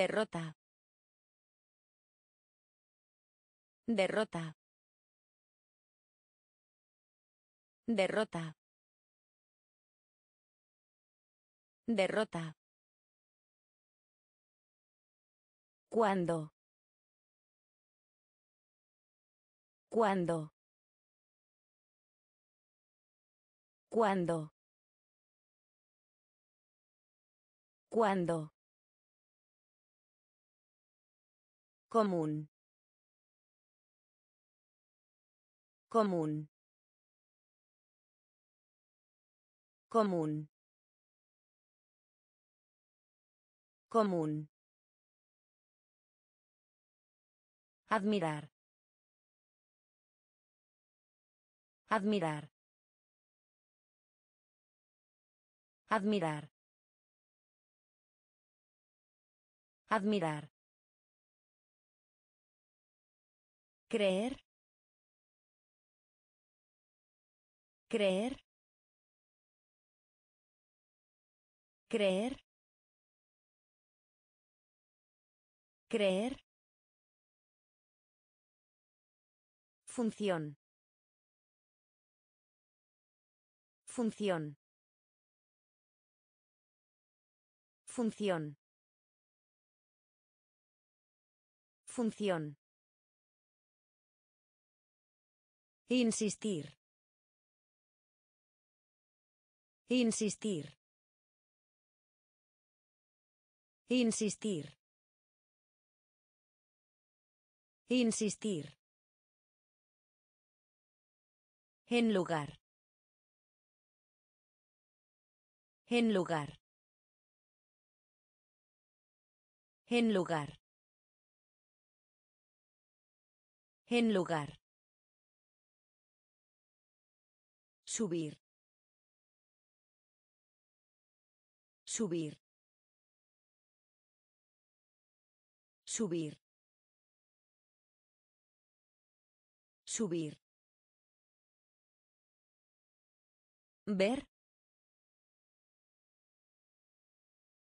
Derrota. Derrota. Derrota. Derrota. ¿Cuándo? ¿Cuándo? ¿Cuándo? ¿Cuándo? Común. Común. Común. Común. Admirar. Admirar. Admirar. Admirar. Creer. Creer. Creer. Creer. Función. Función. Función. Función. Insistir. Insistir. Insistir. Insistir. En lugar. En lugar. En lugar. En lugar. Subir. Subir. Subir. Subir. Ver.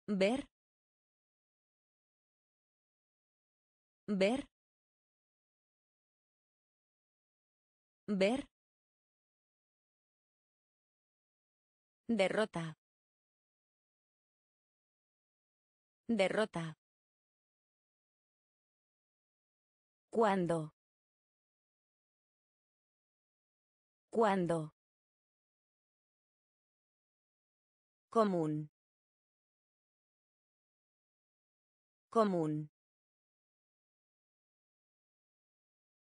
Ver. Ver. Ver. Derrota. Derrota. ¿Cuándo? ¿Cuándo? Común. Común.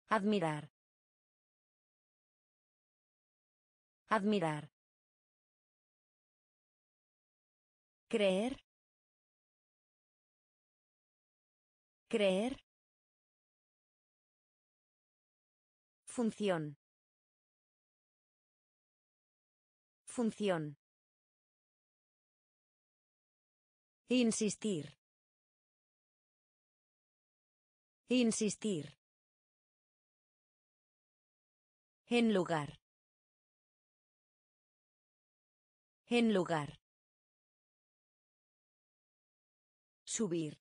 Admirar. Admirar. Creer. Creer. Función. Función. Insistir. Insistir. En lugar. En lugar. Subir.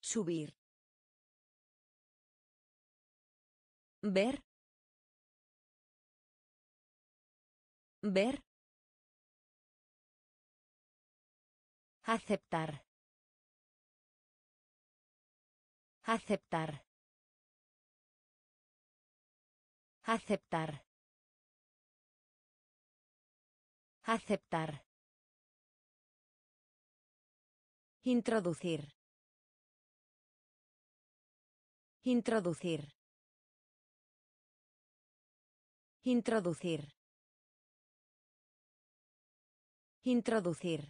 Subir. Ver. Ver. Aceptar. Aceptar. Aceptar. Aceptar. Introducir. Introducir. Introducir. Introducir.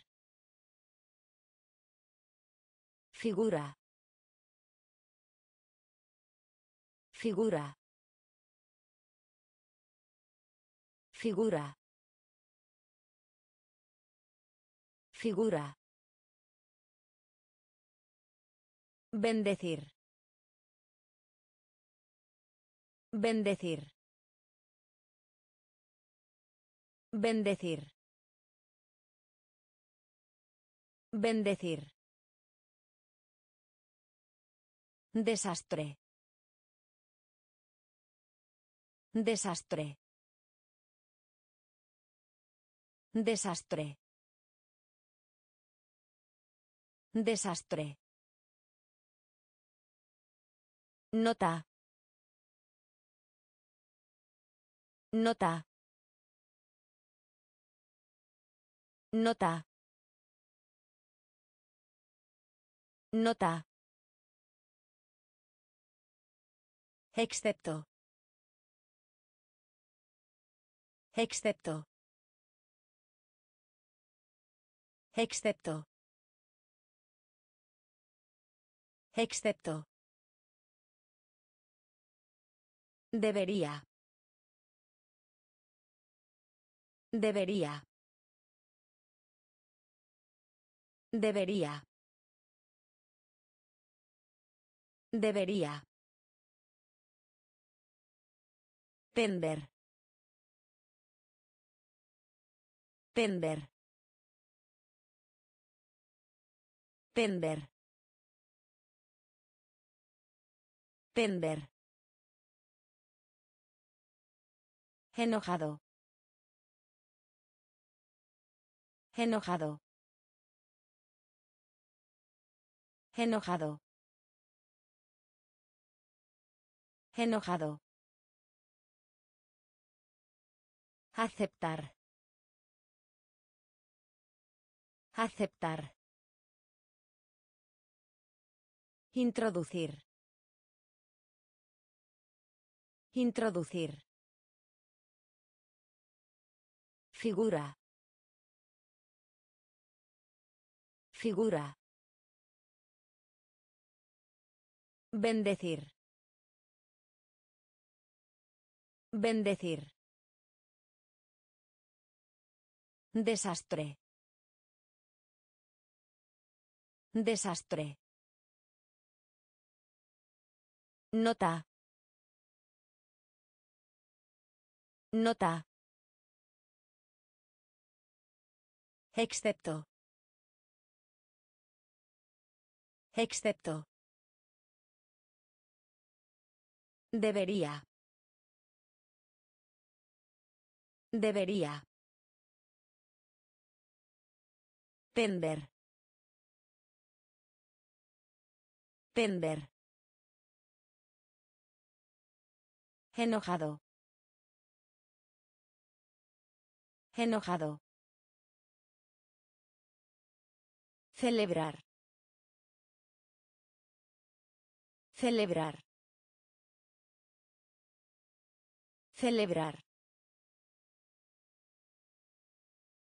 Figura. Figura. Figura. Figura. Bendecir. Bendecir. Bendecir. Bendecir. Desastre. Desastre. Desastre. Desastre. Nota. Nota. Nota. Nota. Excepto. Excepto. Excepto. Excepto. Debería. Debería. Debería. Debería. Pender. Pender. Pender. Pender. Enojado. Enojado. Enojado. Enojado. Aceptar. Aceptar. Introducir. Introducir. Figura. Figura. Bendecir. Bendecir. Desastre. Desastre. Nota. Nota. Excepto. Excepto. Debería. Debería. Pender. Pender. Enojado. Enojado. Celebrar. Celebrar. Celebrar.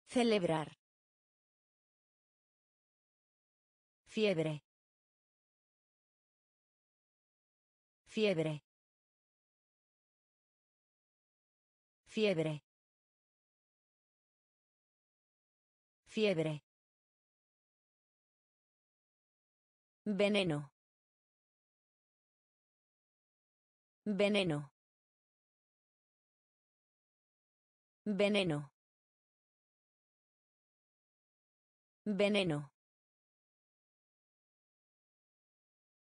Celebrar. Fiebre. Fiebre. Fiebre. Fiebre. Veneno. Veneno. Veneno. Veneno.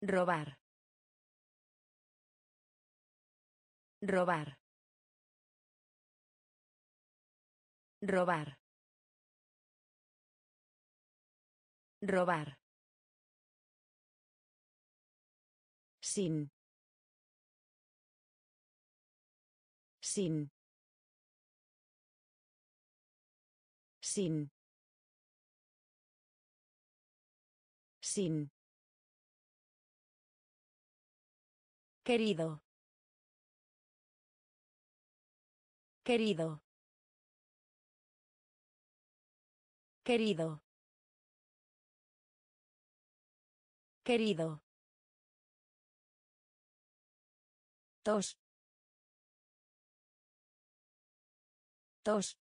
Robar. Robar. Robar. Robar. Sin. Sin. Sin. Sin. Querido. Querido. Querido. Querido. Tos. Tos.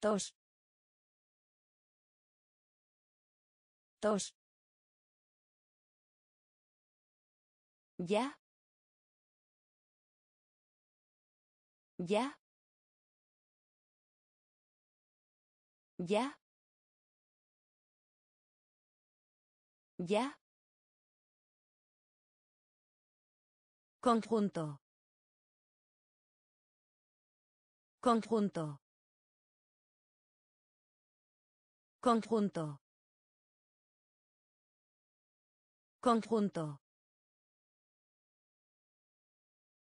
Tos. Tos. Ya. Ya. Ya. Ya. Conjunto. Conjunto. Conjunto. Conjunto.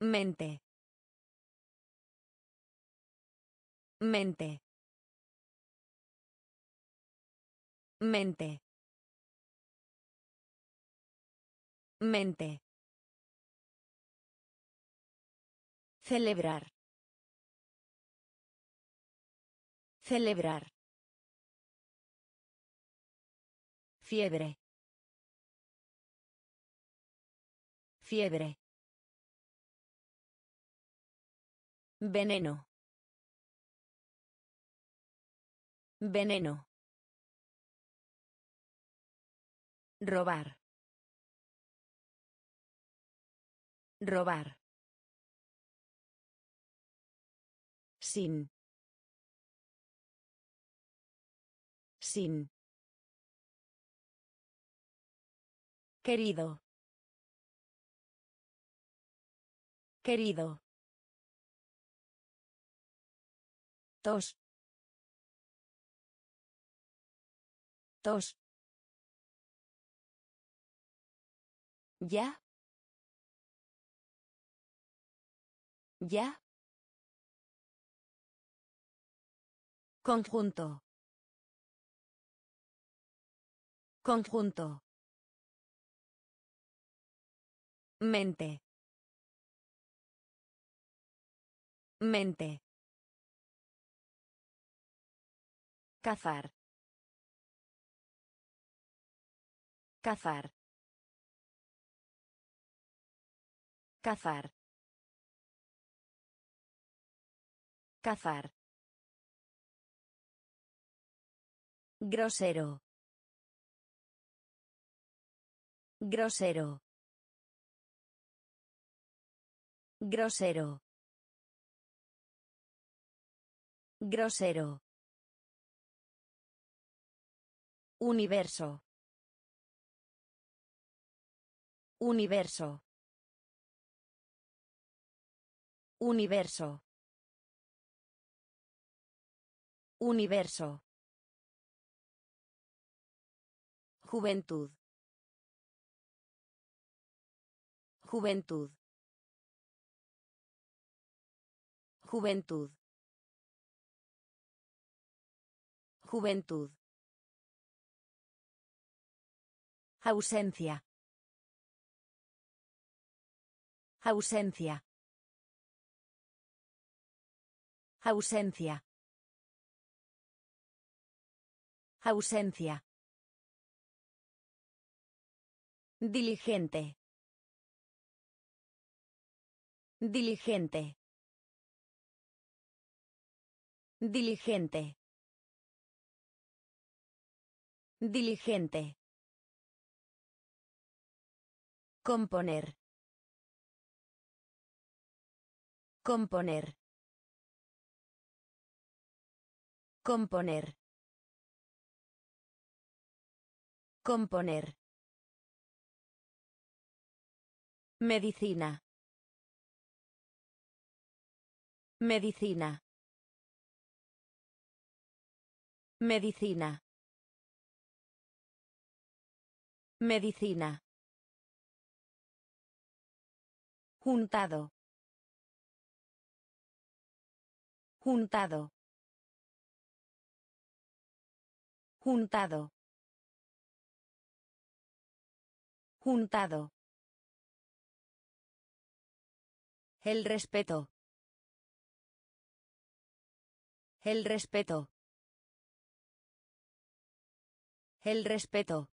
Mente. Mente. Mente. Mente. Celebrar. Celebrar. Fiebre. Fiebre. Veneno. Veneno. Robar. Robar. Sin. Sin. Querido. Querido. Tos. Tos. Ya. Ya. Conjunto. Conjunto. Mente. Mente. Cazar. Cazar. Cazar. Cazar. Grosero. Grosero. Grosero. Grosero. Universo. Universo. Universo. Universo. Juventud. Juventud. Juventud. Juventud. Ausencia. Ausencia. Ausencia. Ausencia. Diligente. Diligente. Diligente. Diligente. Componer. Componer. Componer. Componer. Medicina. Medicina. Medicina. Medicina. Juntado. Juntado. Juntado. Juntado. El respeto. El respeto. El respeto.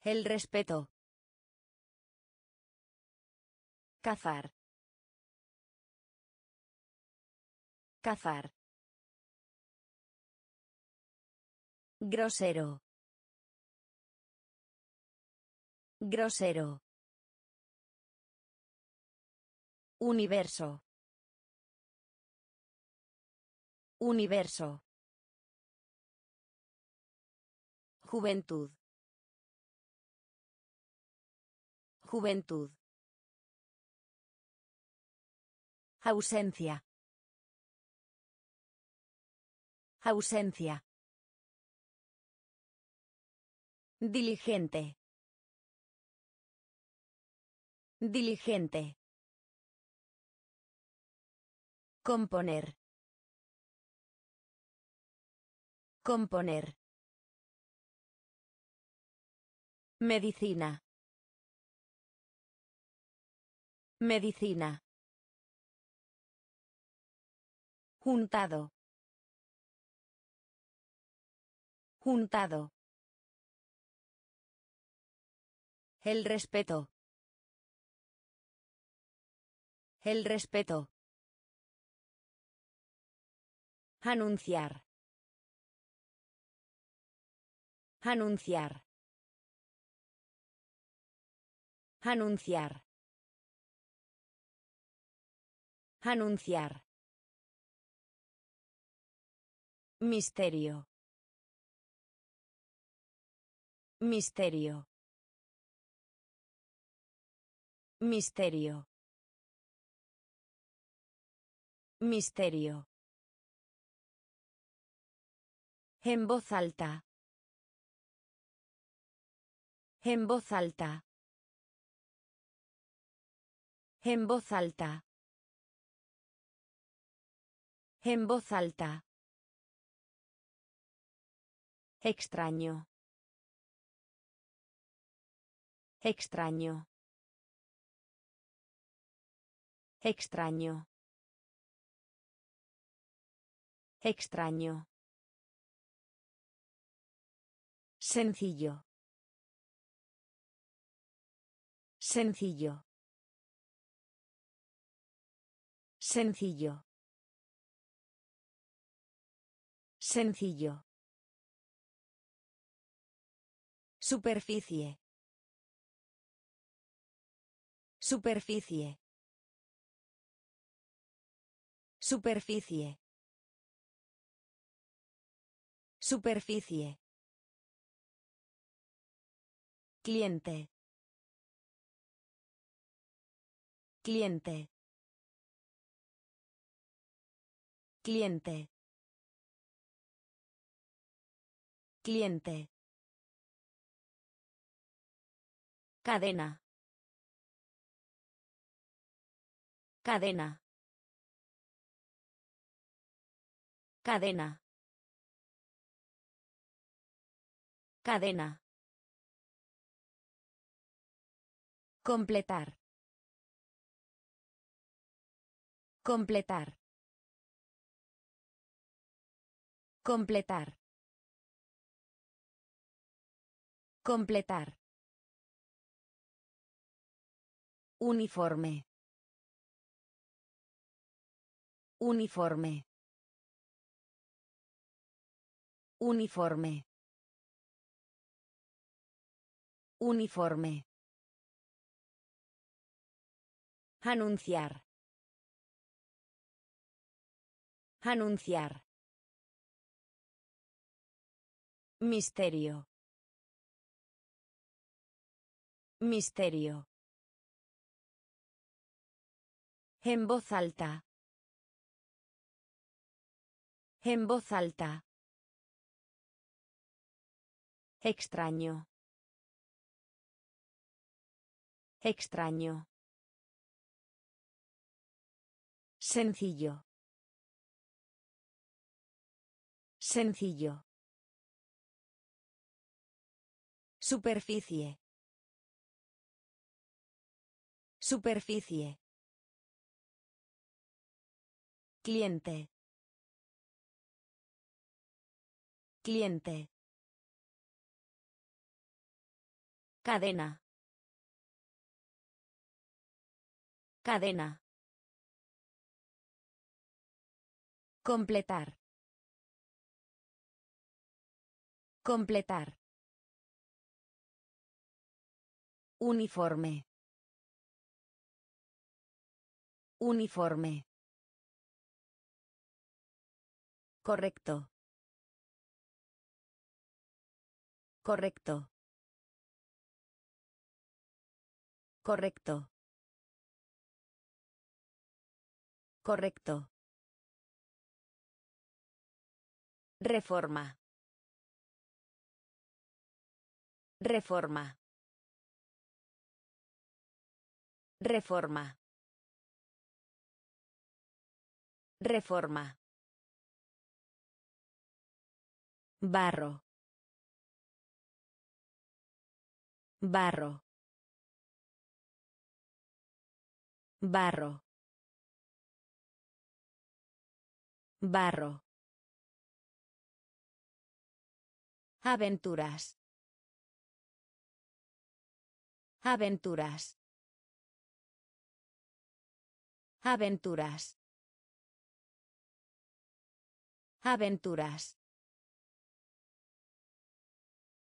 El respeto. Cazar. Cazar. Grosero. Grosero. Universo. Universo. Juventud. Juventud. Ausencia. Ausencia. Diligente. Diligente. Componer. Componer. Medicina. Medicina. Juntado. Juntado. El respeto. El respeto. Anunciar. Anunciar. Anunciar. Anunciar. Misterio. Misterio. Misterio. Misterio. En voz alta. En voz alta. En voz alta. En voz alta. Extraño. Extraño. Extraño. Extraño. Sencillo. Sencillo. Sencillo. Sencillo. Superficie. Superficie. Superficie. Superficie. Cliente. Cliente. Cliente. Cliente. Cadena. Cadena. Cadena. Cadena. Completar. Completar. Completar. Completar. Uniforme. Uniforme. Uniforme. Uniforme. Anunciar. Anunciar. Misterio. Misterio. En voz alta. En voz alta. Extraño. Extraño. Sencillo. Sencillo. Superficie. Superficie. Cliente. Cliente. Cadena. Cadena. Completar. Completar. Uniforme. Uniforme. Correcto. Correcto. Correcto. Correcto. Reforma. Reforma. Reforma. Reforma. Barro. Barro. Barro. Barro. Aventuras. Aventuras. Aventuras. Aventuras.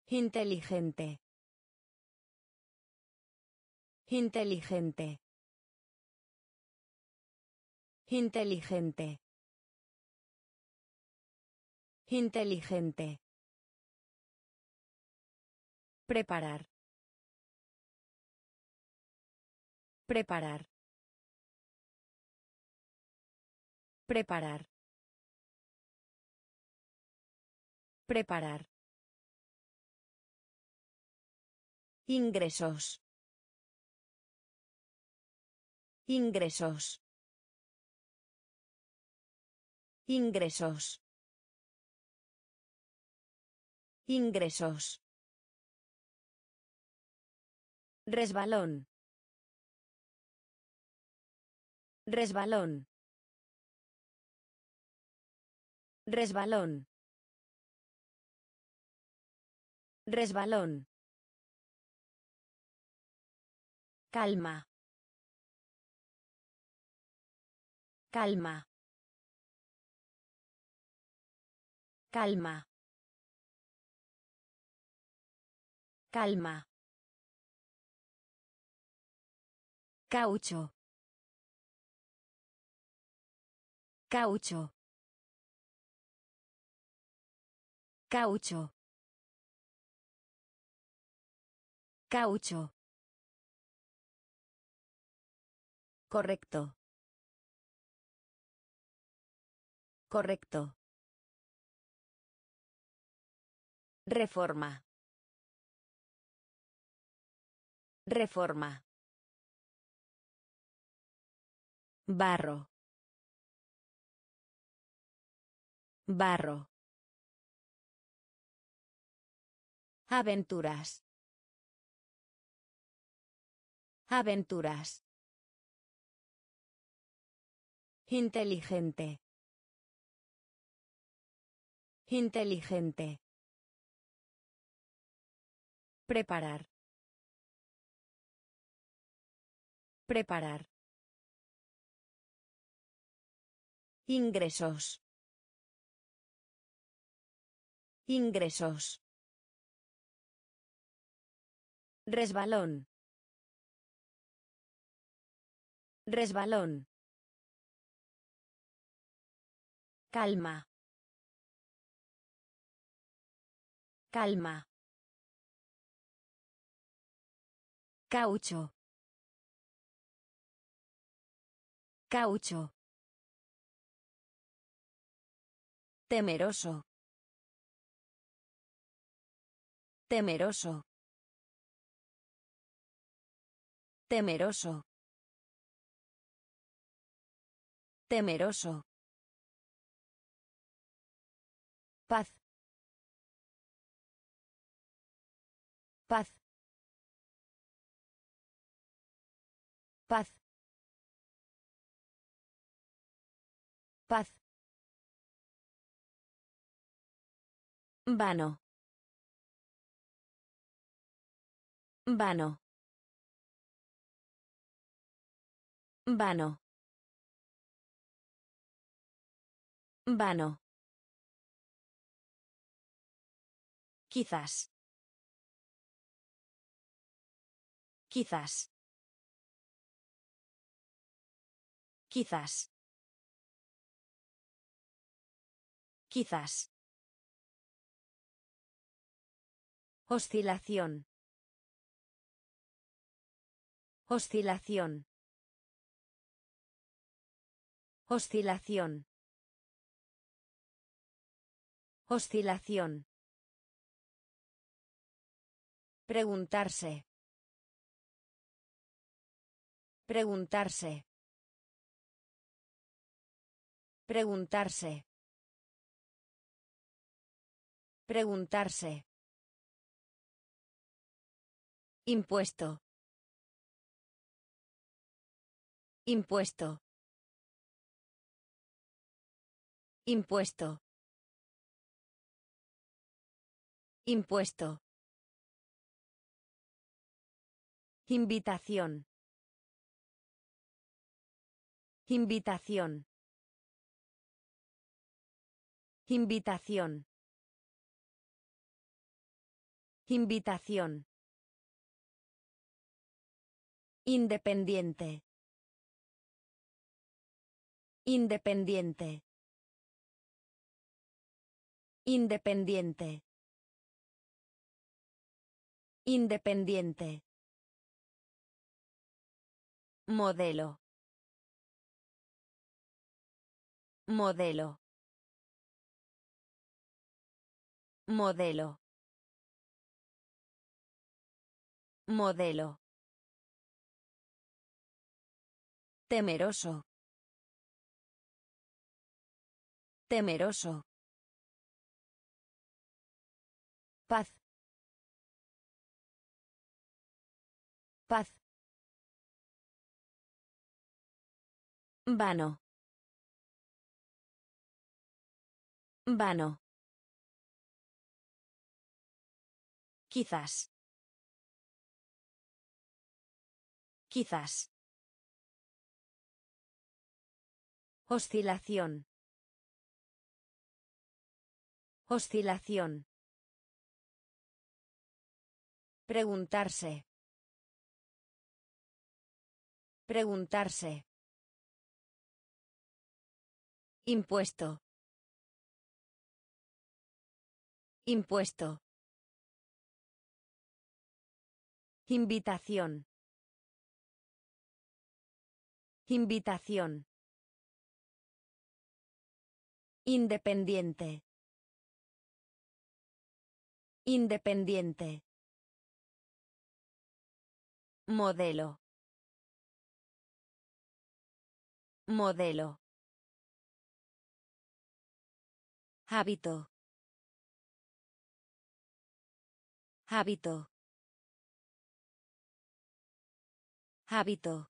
Inteligente. Inteligente. Inteligente. Inteligente. Preparar. Preparar. Preparar. Preparar. Ingresos. Ingresos. Ingresos. Ingresos. Resbalón. Resbalón. Resbalón. Resbalón. Calma. Calma. Calma. Calma. Caucho. Caucho. Caucho. Caucho. Correcto. Correcto. Reforma. Reforma. Barro. Barro. Aventuras. Aventuras. Inteligente. Inteligente. Preparar. Preparar. Ingresos. Ingresos. Resbalón. Resbalón. Calma. Calma. Caucho. Caucho. Temeroso. Temeroso. Temeroso. Temeroso. Paz. Paz. Paz. Paz. Vano. Vano. Vano. Vano. Quizás. Quizás. Quizás. Quizás. Oscilación. Oscilación. Oscilación. Oscilación. Preguntarse. Preguntarse. Preguntarse. Preguntarse. Impuesto. Impuesto. Impuesto. Impuesto. Invitación. Invitación. Invitación. Invitación. Independiente. Independiente. Independiente. Independiente. Modelo. Modelo. Modelo. Modelo. Temeroso. Temeroso. Paz. Paz. Vano. Vano. Quizás. Quizás. Oscilación. Oscilación. Preguntarse. Preguntarse. Impuesto. Impuesto. Invitación. Invitación. Independiente. Independiente. Modelo. Modelo. Hábito. Hábito. Hábito.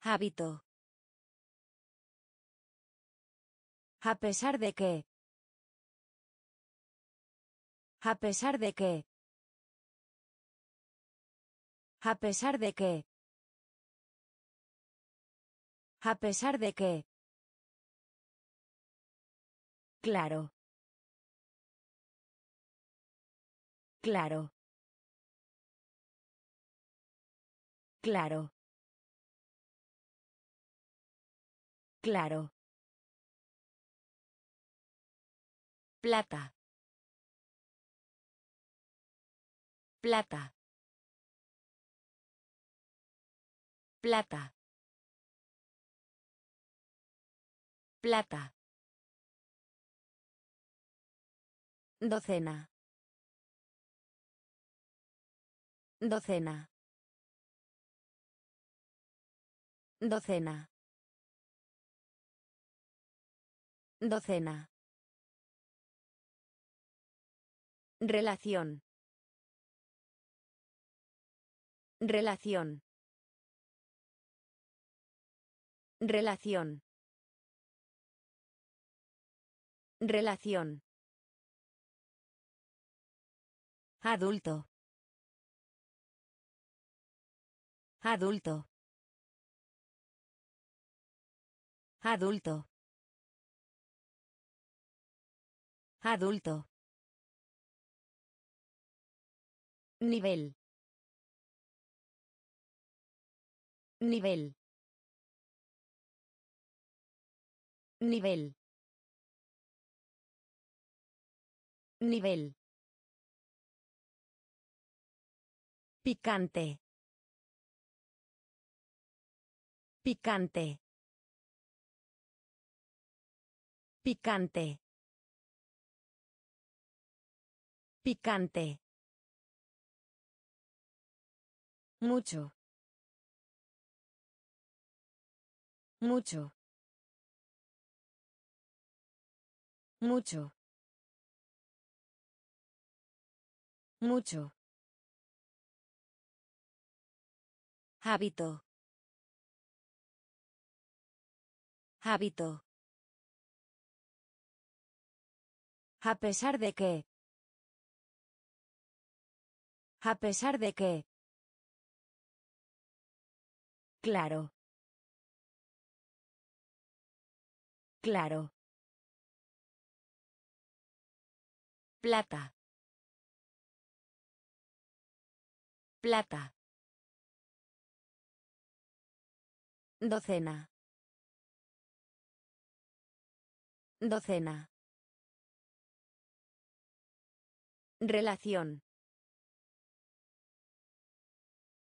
Hábito. A pesar de que. A pesar de que. A pesar de que. A pesar de que. Claro. Claro. Claro. Claro. Plata. Plata. Plata. Plata. Docena. Docena. Docena. Docena. Relación. Relación. Relación. Relación. Adulto. Adulto. Adulto. Adulto. Nivel. Nivel. Nivel. Nivel. Picante. Picante. Picante. Picante. Mucho. Mucho. Mucho. Mucho. Hábito. Hábito. A pesar de que. A pesar de que. Claro. Claro. Plata. Plata. Docena. Docena. Relación.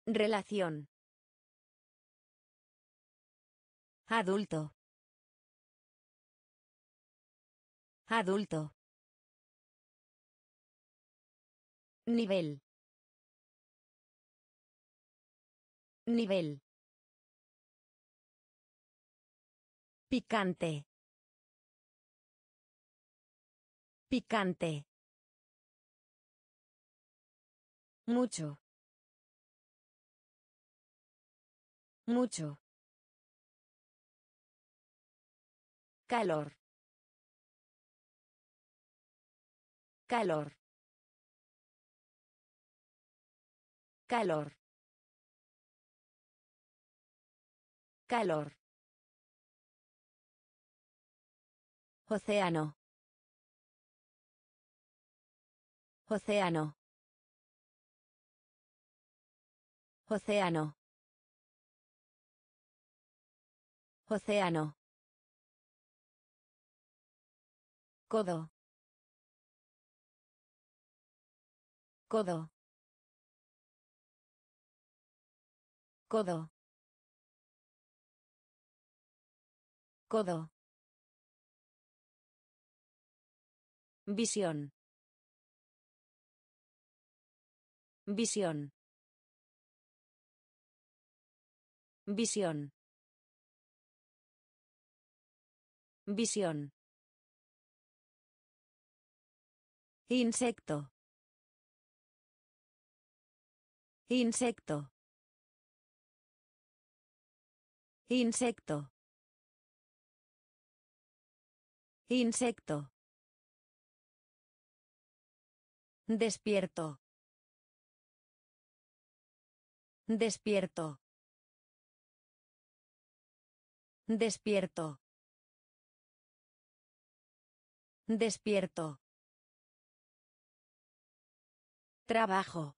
Relación. Adulto. Adulto. Nivel. Nivel. Picante. Picante. Mucho. Mucho. Calor. Calor. Calor. Calor. Océano. Océano. Océano. Océano. Codo. Codo. Codo. Codo. Visión. Visión. Visión. Visión. Insecto. Insecto. Insecto. Insecto. Despierto. Despierto. Despierto. Despierto. Trabajo.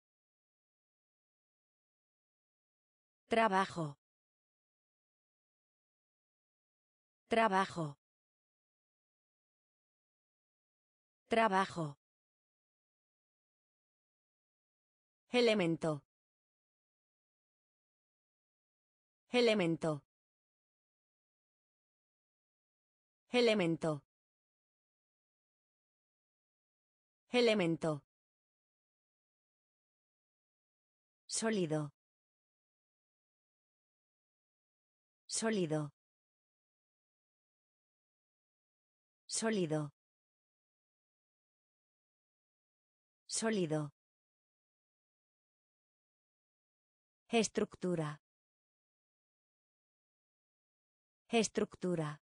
Trabajo. Trabajo. Trabajo. Elemento. Elemento. Elemento. Elemento. Sólido. Sólido. Sólido. Sólido. Estructura. Estructura.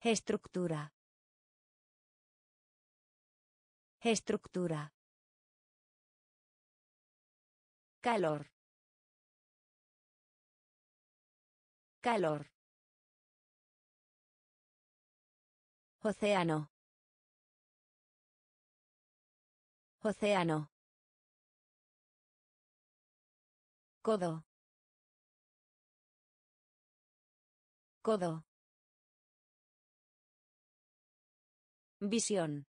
Estructura. Estructura. Calor. Calor. Océano. Océano. Codo. Codo. Visión.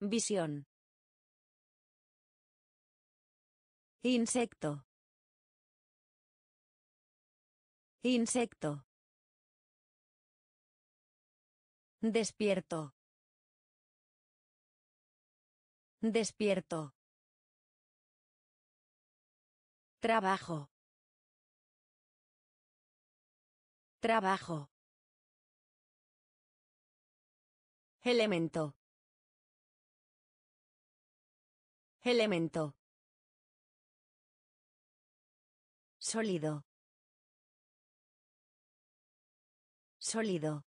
Visión. Insecto. Insecto. Despierto. Despierto. Trabajo. Trabajo. Elemento. Elemento. Sólido. Sólido.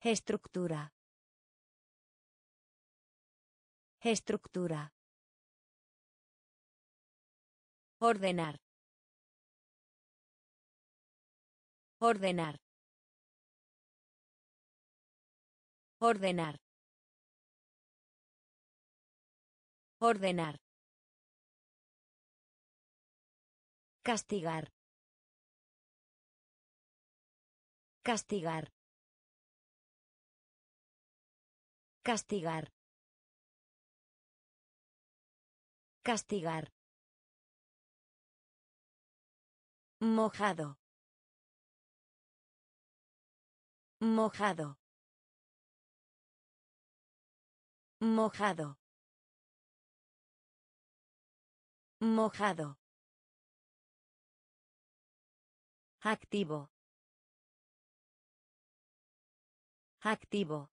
Estructura. Estructura. Ordenar. Ordenar. Ordenar. Ordenar. Castigar. Castigar. Castigar. Castigar. Mojado. Mojado. Mojado. Mojado. Activo. Activo.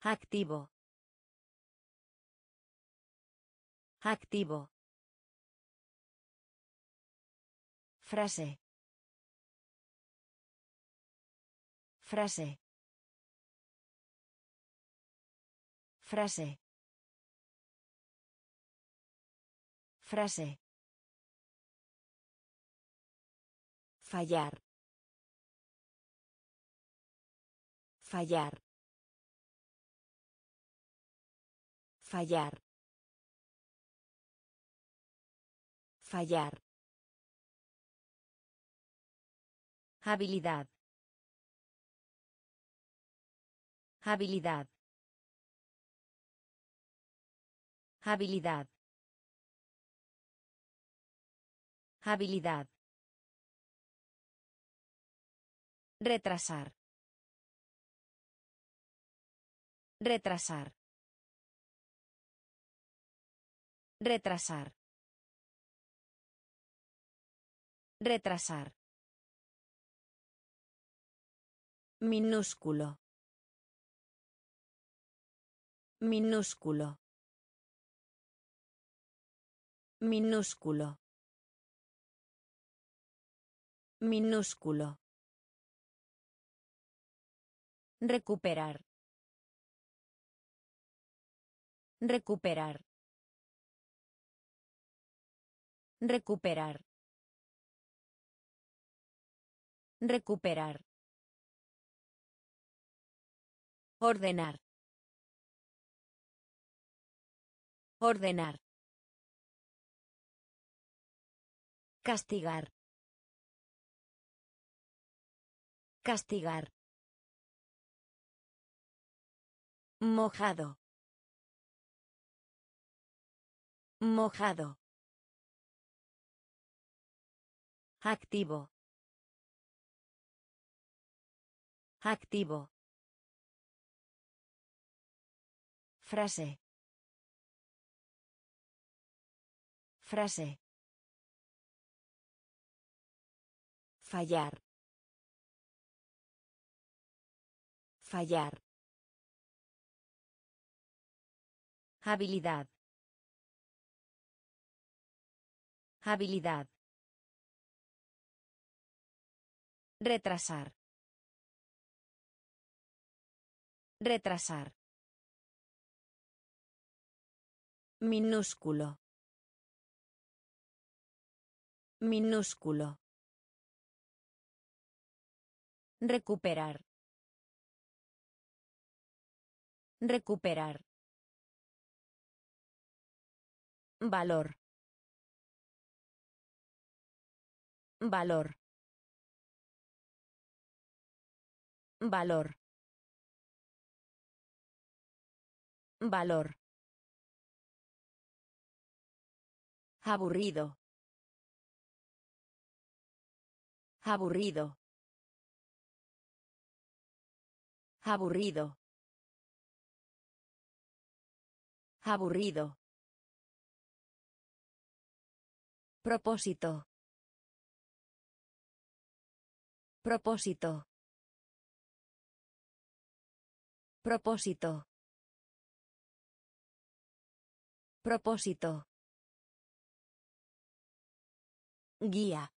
Activo. Activo. Frase. Frase. Frase. Frase. Fallar. Fallar. Fallar. Fallar. Habilidad. Habilidad. Habilidad. Habilidad. Retrasar. Retrasar. Retrasar. Retrasar. Minúsculo. Minúsculo. Minúsculo. Minúsculo. Recuperar. Recuperar. Recuperar. Recuperar. Ordenar. Ordenar. Castigar. Castigar. Mojado. Mojado. Activo. Activo. Frase. Frase. Fallar. Fallar. Habilidad. Habilidad. Retrasar. Retrasar. Minúsculo. Minúsculo. Recuperar. Recuperar. Valor. Valor. Valor. Valor. Aburrido. Aburrido. Aburrido. Aburrido. Propósito. Propósito. Propósito. Propósito. Guía.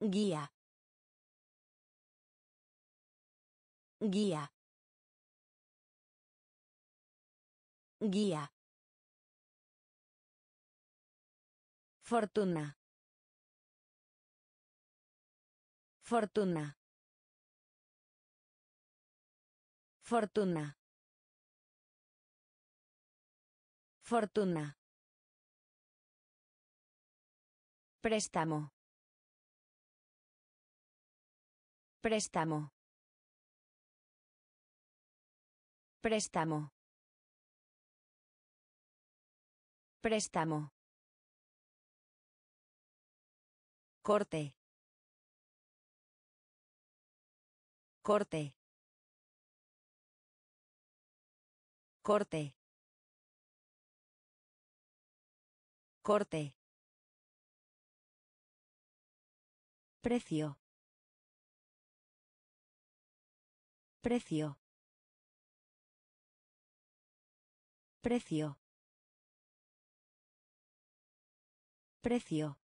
Guía. Guía. Guía. Fortuna. Fortuna. Fortuna. Fortuna. Préstamo. Préstamo. Préstamo. Préstamo. Corte. Corte. Corte. Corte. Precio. Precio. Precio. Precio.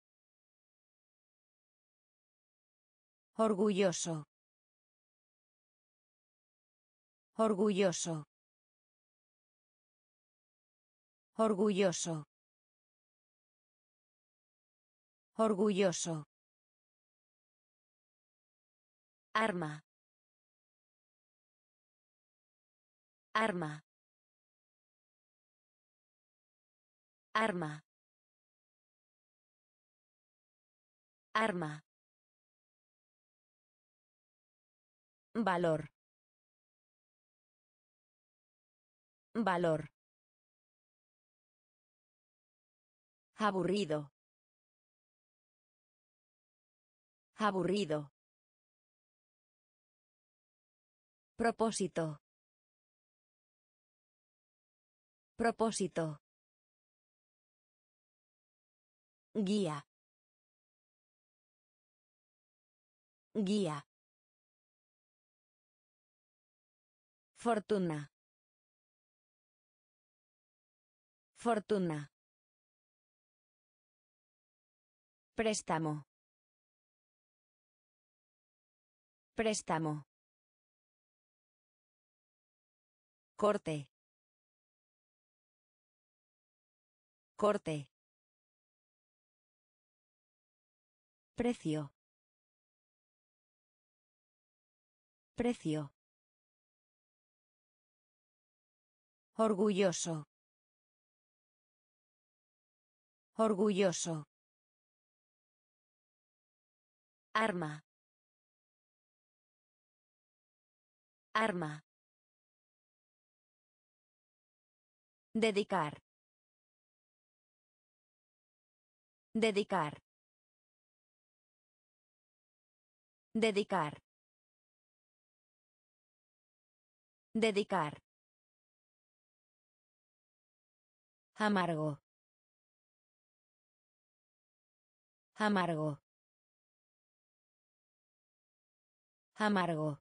Orgulloso. Orgulloso. Orgulloso. Orgulloso. Arma. Arma. Arma. Arma. Valor. Valor. Aburrido. Aburrido. Propósito. Propósito. Guía. Guía. Fortuna. Fortuna. Préstamo. Préstamo. Corte. Corte. Precio. Precio. Orgulloso. Orgulloso. Arma. Arma. Dedicar. Dedicar. Dedicar. Dedicar. Amargo. Amargo. Amargo.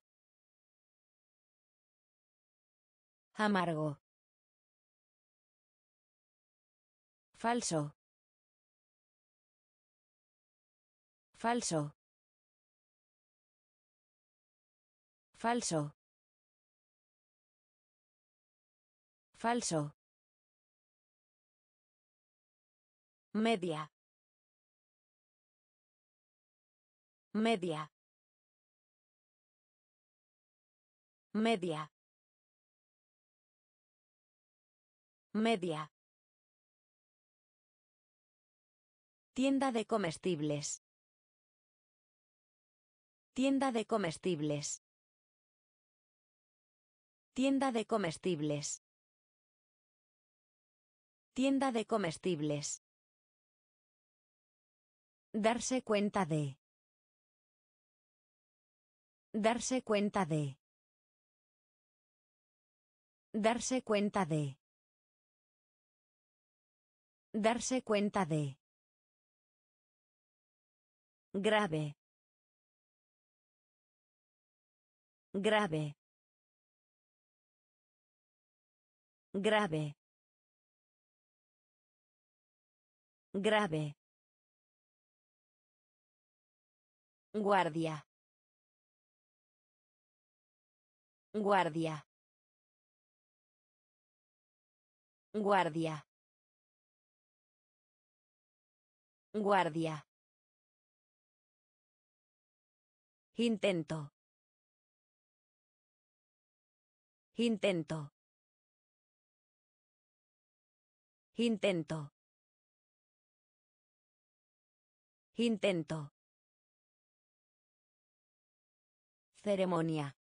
Amargo. Falso. Falso. Falso. Falso. Media. Media. Media. Media. Tienda de comestibles. Tienda de comestibles. Tienda de comestibles. Tienda de comestibles. Darse cuenta de. Darse cuenta de. Darse cuenta de. Darse cuenta de. Grave. Grave. Grave. Grave. Guardia. Guardia. Guardia. Guardia. Intento. Intento. Intento. Intento. Ceremonia.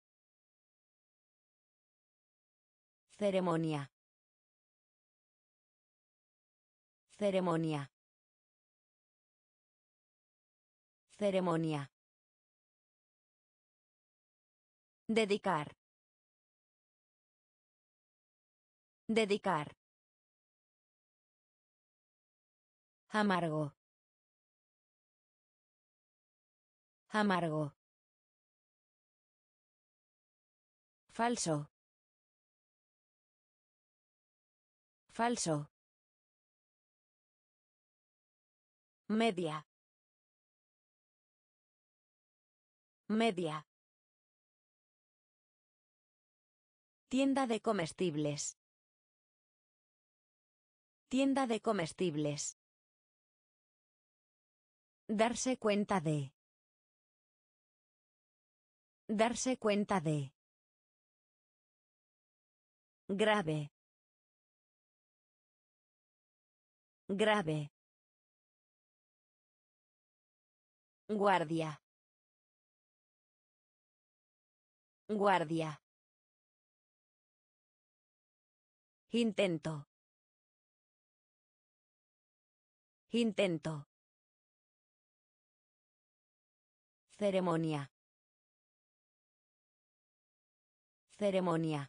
Ceremonia. Ceremonia. Ceremonia. Dedicar. Dedicar. Amargo. Amargo. Falso. Falso. Media. Media. Tienda de comestibles. Tienda de comestibles. Darse cuenta de. Darse cuenta de. Grave. Grave. Guardia. Guardia. Intento. Intento. Ceremonia. Ceremonia.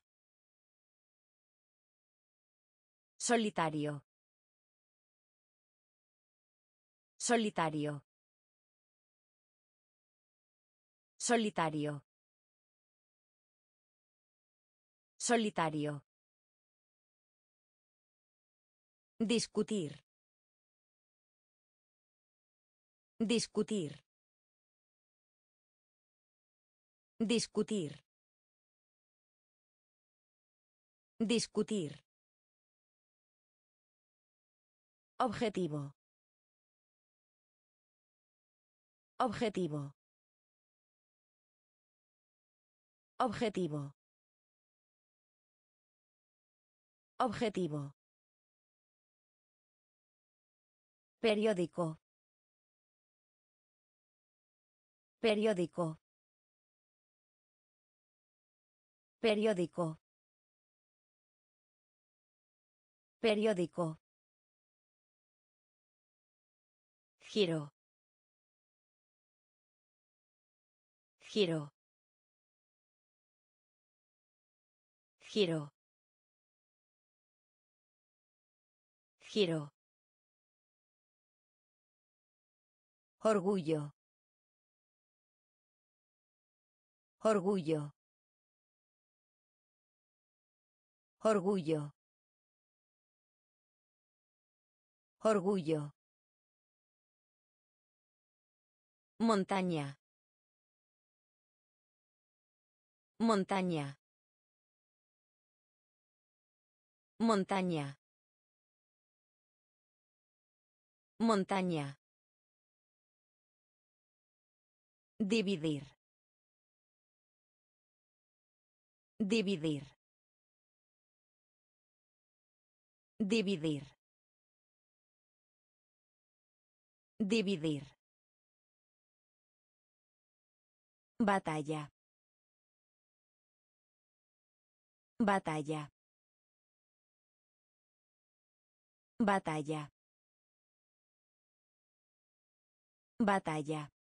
Solitario. Solitario. Solitario. Solitario. Discutir. Discutir. Discutir. Discutir. Objetivo. Objetivo. Objetivo. Objetivo. Periódico. Periódico. Periódico. Periódico. Giro. Giro. Giro. Giro. Orgullo. Orgullo. Orgullo. Orgullo. Montaña. Montaña. Montaña. Montaña. Dividir. Dividir. Dividir. Dividir. Batalla. Batalla. Batalla. Batalla.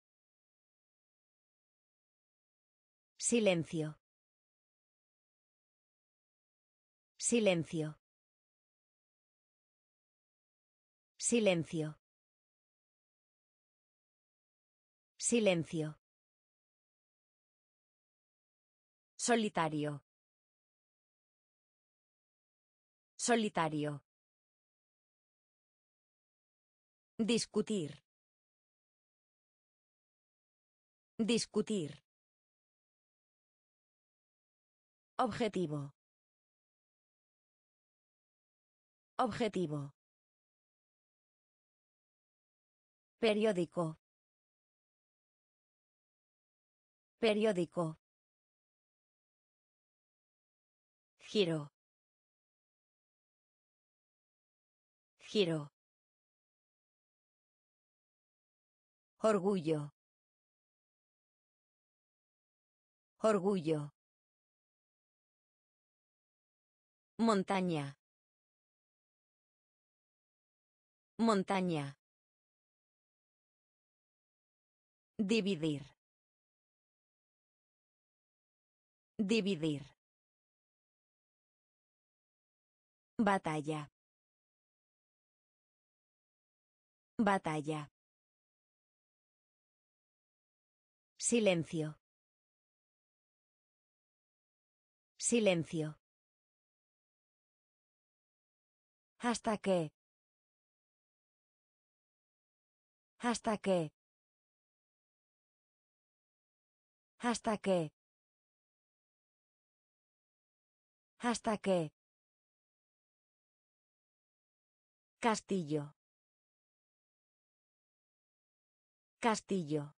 Silencio. Silencio. Silencio. Silencio. Solitario. Solitario. Discutir. Discutir. Objetivo. Objetivo. Periódico. Periódico. Giro. Giro. Orgullo. Orgullo. Montaña. Montaña. Dividir. Dividir. Batalla. Batalla. Silencio. Silencio. Hasta que. Hasta que. Hasta que. Hasta que. Castillo. Castillo.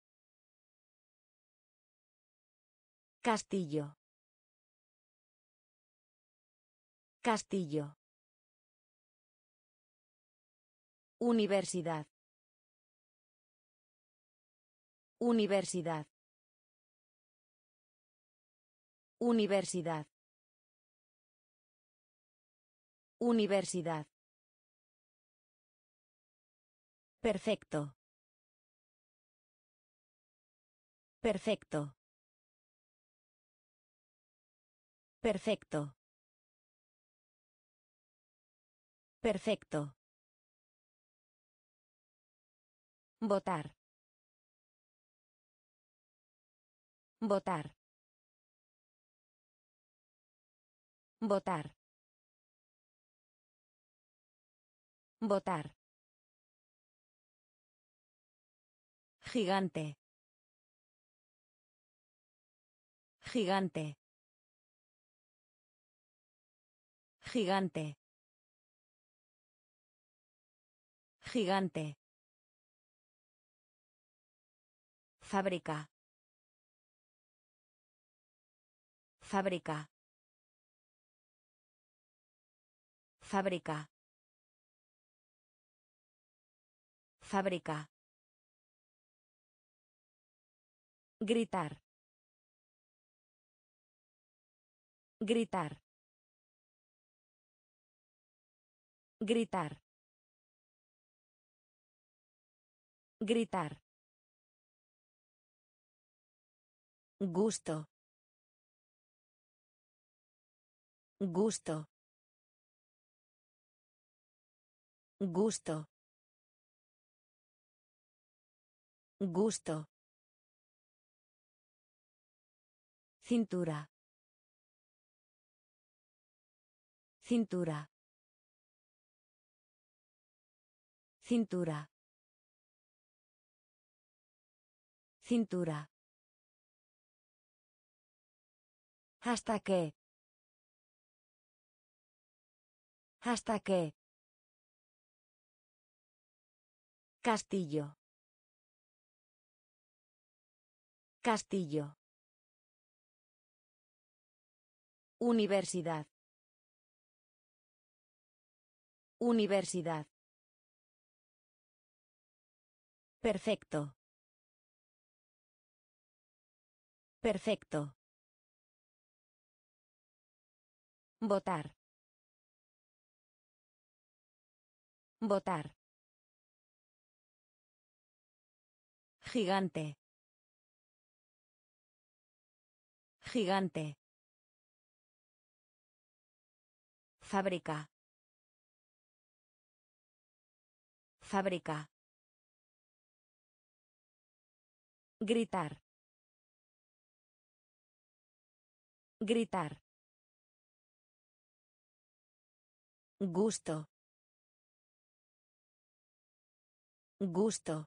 Castillo. Castillo. Universidad. Universidad. Universidad. Universidad. Perfecto. Perfecto. Perfecto. Perfecto. Votar. Votar. Votar. Votar. Gigante. Gigante. Gigante. Gigante. Fábrica. Fábrica. Fábrica. Fábrica. Gritar. Gritar. Gritar. Gritar. Gusto. Gusto. Gusto. Gusto. Cintura. Cintura. Cintura. Cintura. Hasta que. Hasta que. Castillo. Castillo. Universidad. Universidad. Perfecto. Perfecto. Votar. Votar. Gigante. Gigante. Fábrica. Fábrica. Gritar. Gritar. Gusto. Gusto.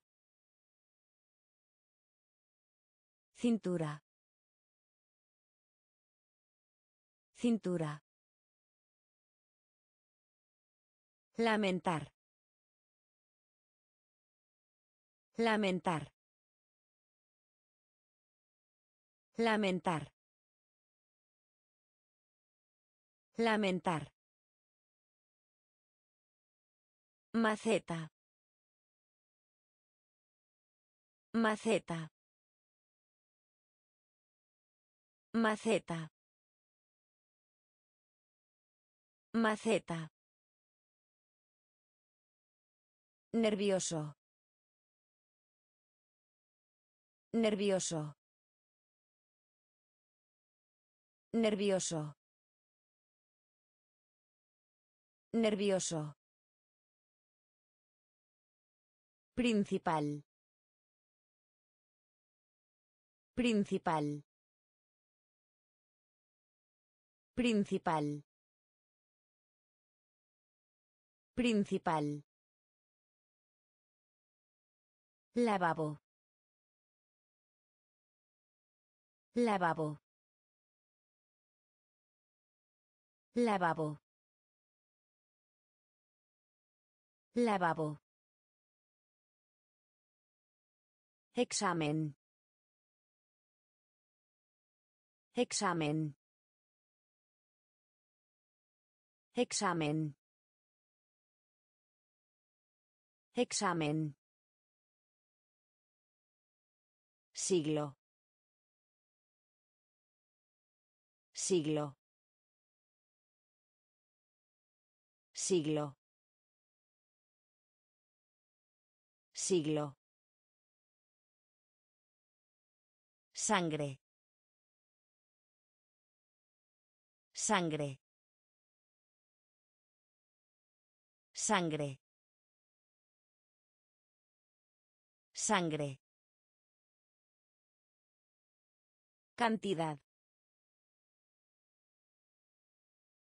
Cintura. Cintura. Lamentar. Lamentar. Lamentar. Lamentar. Maceta. Maceta. Maceta. Maceta. Nervioso. Nervioso. Nervioso. Nervioso. Principal. Principal. Principal. Principal. Lavabo. Lavabo. Lavabo. Lavabo. Examen. Examen. Examen. Examen. Siglo. Siglo. Siglo. Siglo. Sangre. Sangre. Sangre. Sangre. Cantidad.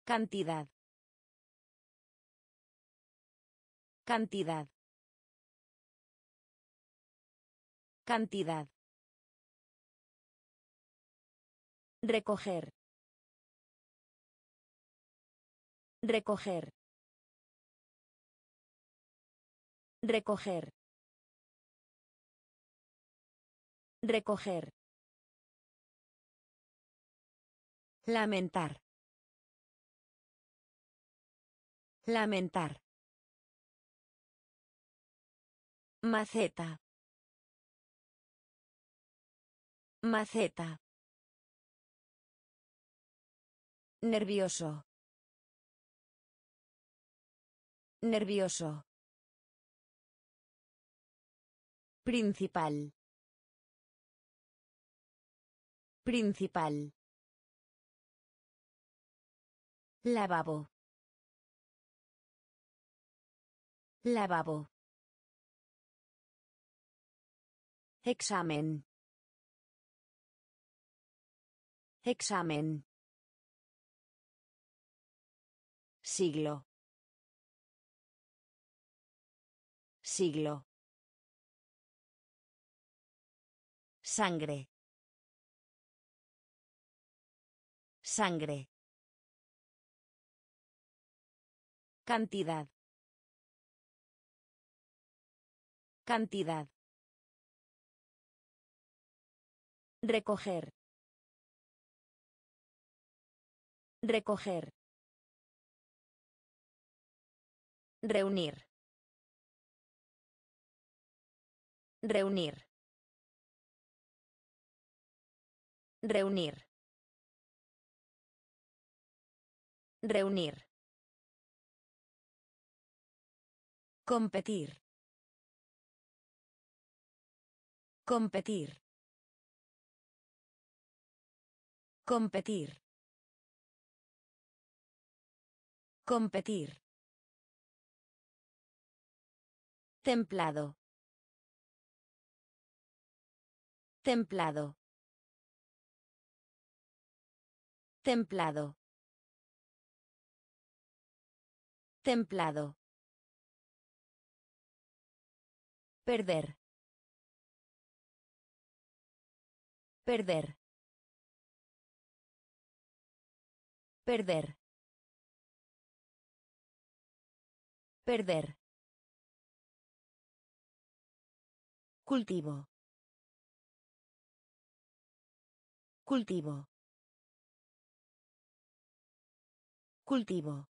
Cantidad. Cantidad. Cantidad. Recoger. Recoger. Recoger. Recoger. Lamentar. Lamentar. Maceta. Maceta. Nervioso. Nervioso. Principal. Principal. Lavabo. Lavabo. Examen. Examen. Siglo. Siglo. Sangre. Sangre. Cantidad. Cantidad. Recoger. Recoger. Reunir. Reunir. Reunir. Reunir. Competir. Competir. Competir. Competir. Templado. Templado. Templado. Templado. Perder. Perder. Perder. Perder. Cultivo. Cultivo. Cultivo.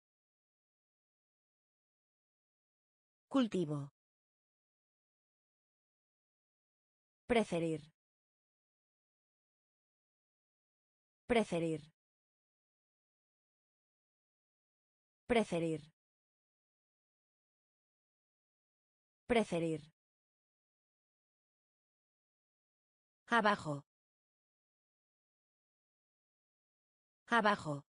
Cultivo. Preferir. Preferir. Preferir. Preferir. Abajo. Abajo.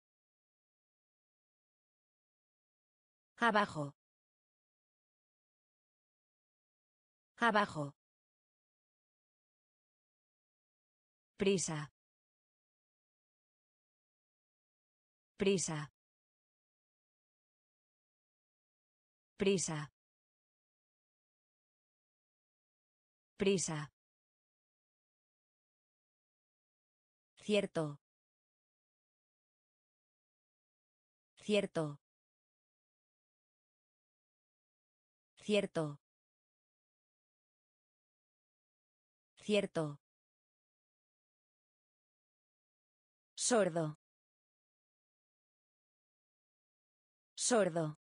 Abajo. Abajo. Prisa. Prisa. Prisa. Prisa. Cierto. Cierto. Cierto. Cierto. Sordo. Sordo.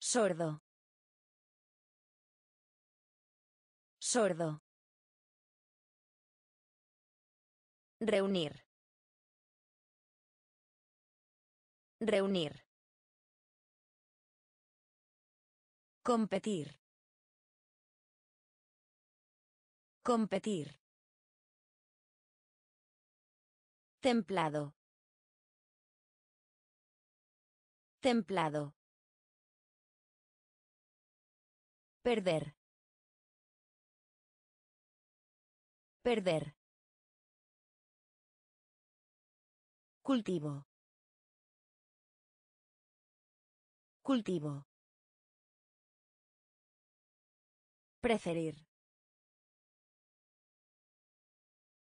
Sordo. Sordo. Reunir. Reunir. Competir. Competir. Templado. Templado. Perder. Perder. Cultivo. Cultivo. Preferir.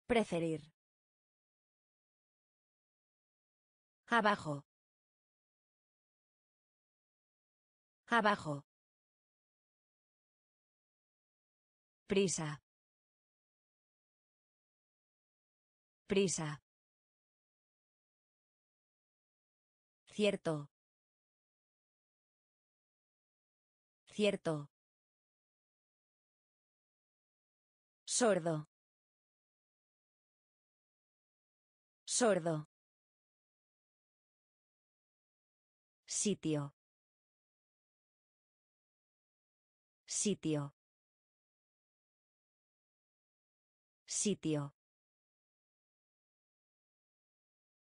Preferir. Abajo. Abajo. Prisa. Prisa. Cierto. Cierto. Sordo. Sordo. Sitio. Sitio. Sitio.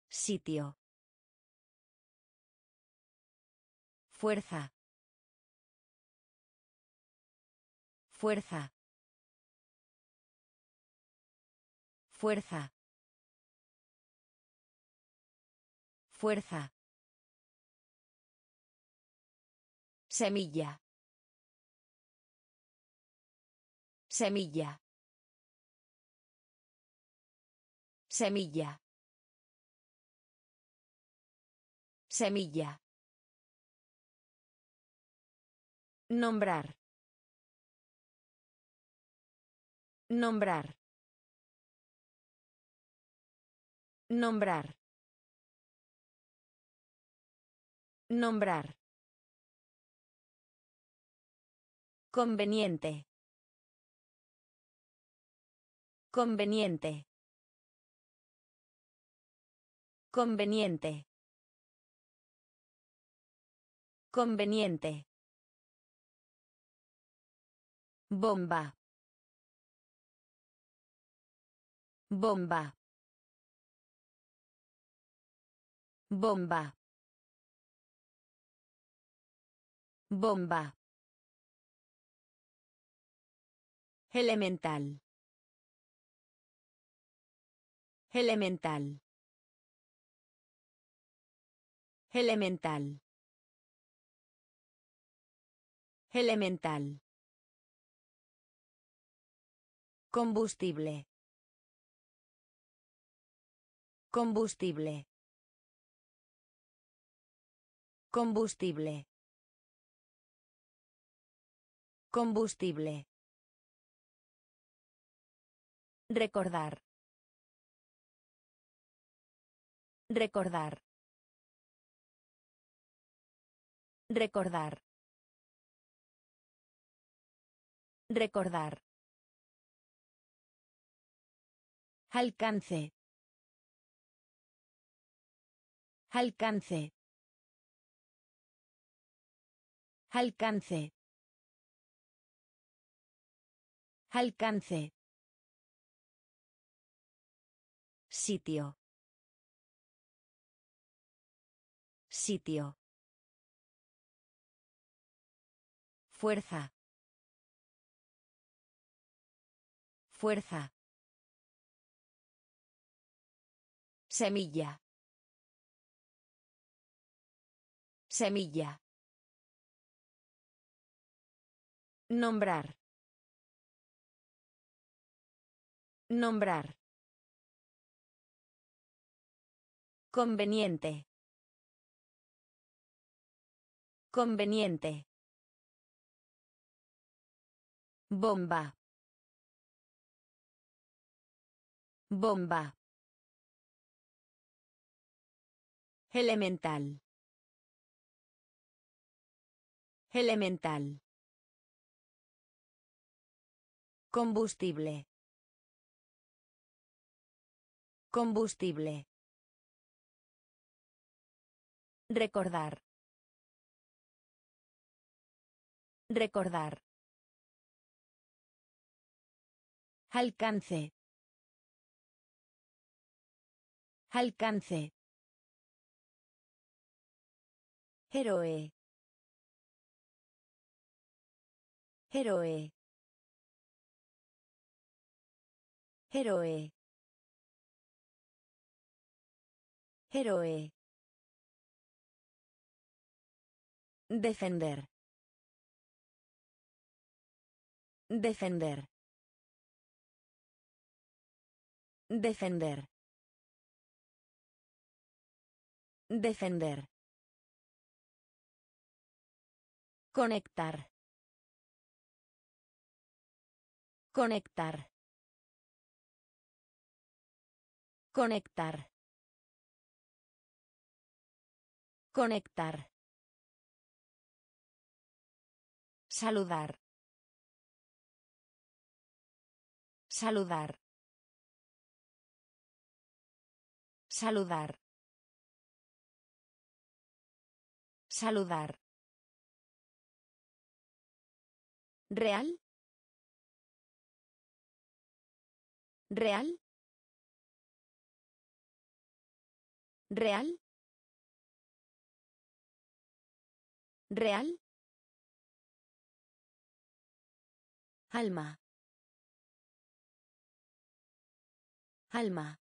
Sitio. Fuerza. Fuerza. Fuerza. Fuerza. Semilla. Semilla. Semilla. Semilla. Nombrar. Nombrar. Nombrar. Nombrar. Conveniente. Conveniente. Conveniente. Conveniente. Bomba. Bomba. Bomba. Bomba. Elemental. Elemental. Elemental. Elemental. Combustible. Combustible. Combustible. Combustible. Recordar. Recordar. Recordar. Recordar. Alcance. Alcance. Alcance. Alcance. Sitio. Sitio. Fuerza. Fuerza. Semilla. Semilla. Nombrar. Nombrar. Conveniente. Conveniente. Bomba. Bomba. Elemental. Elemental. Combustible. Combustible. Recordar. Recordar. Alcance. Alcance. Héroe. Héroe. Héroe. Héroe. Defender. Defender. Defender. Defender. Conectar. Conectar. Conectar. Conectar. Saludar. Saludar. Saludar. Saludar. Real. Real. Real. Real. Alma. Alma.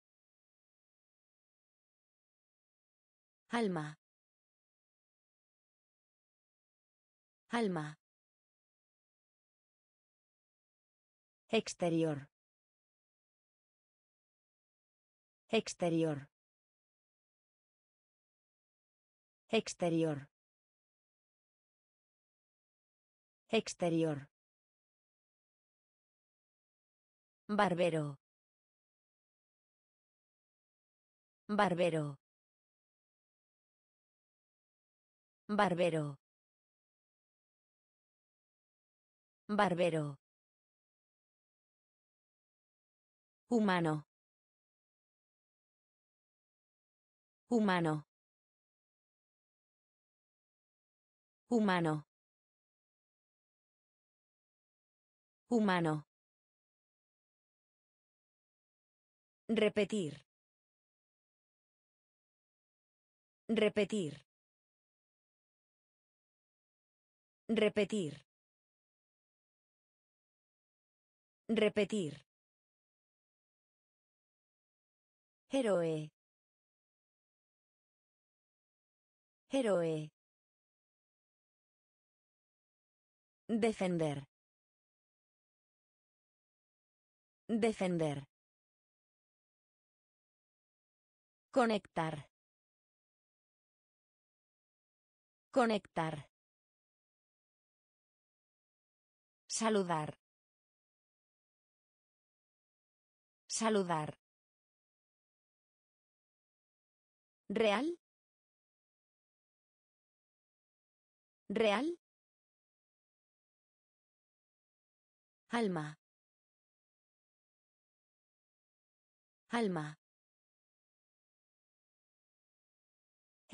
Alma. Alma. Exterior. Exterior. Exterior. Exterior. Barbero. Barbero. Barbero. Barbero. Humano. Humano. Humano. Humano. Repetir. Repetir. Repetir. Repetir. Héroe. Héroe. Defender. Defender. Conectar. Conectar. Saludar. Saludar. Real. Real. Alma. Alma.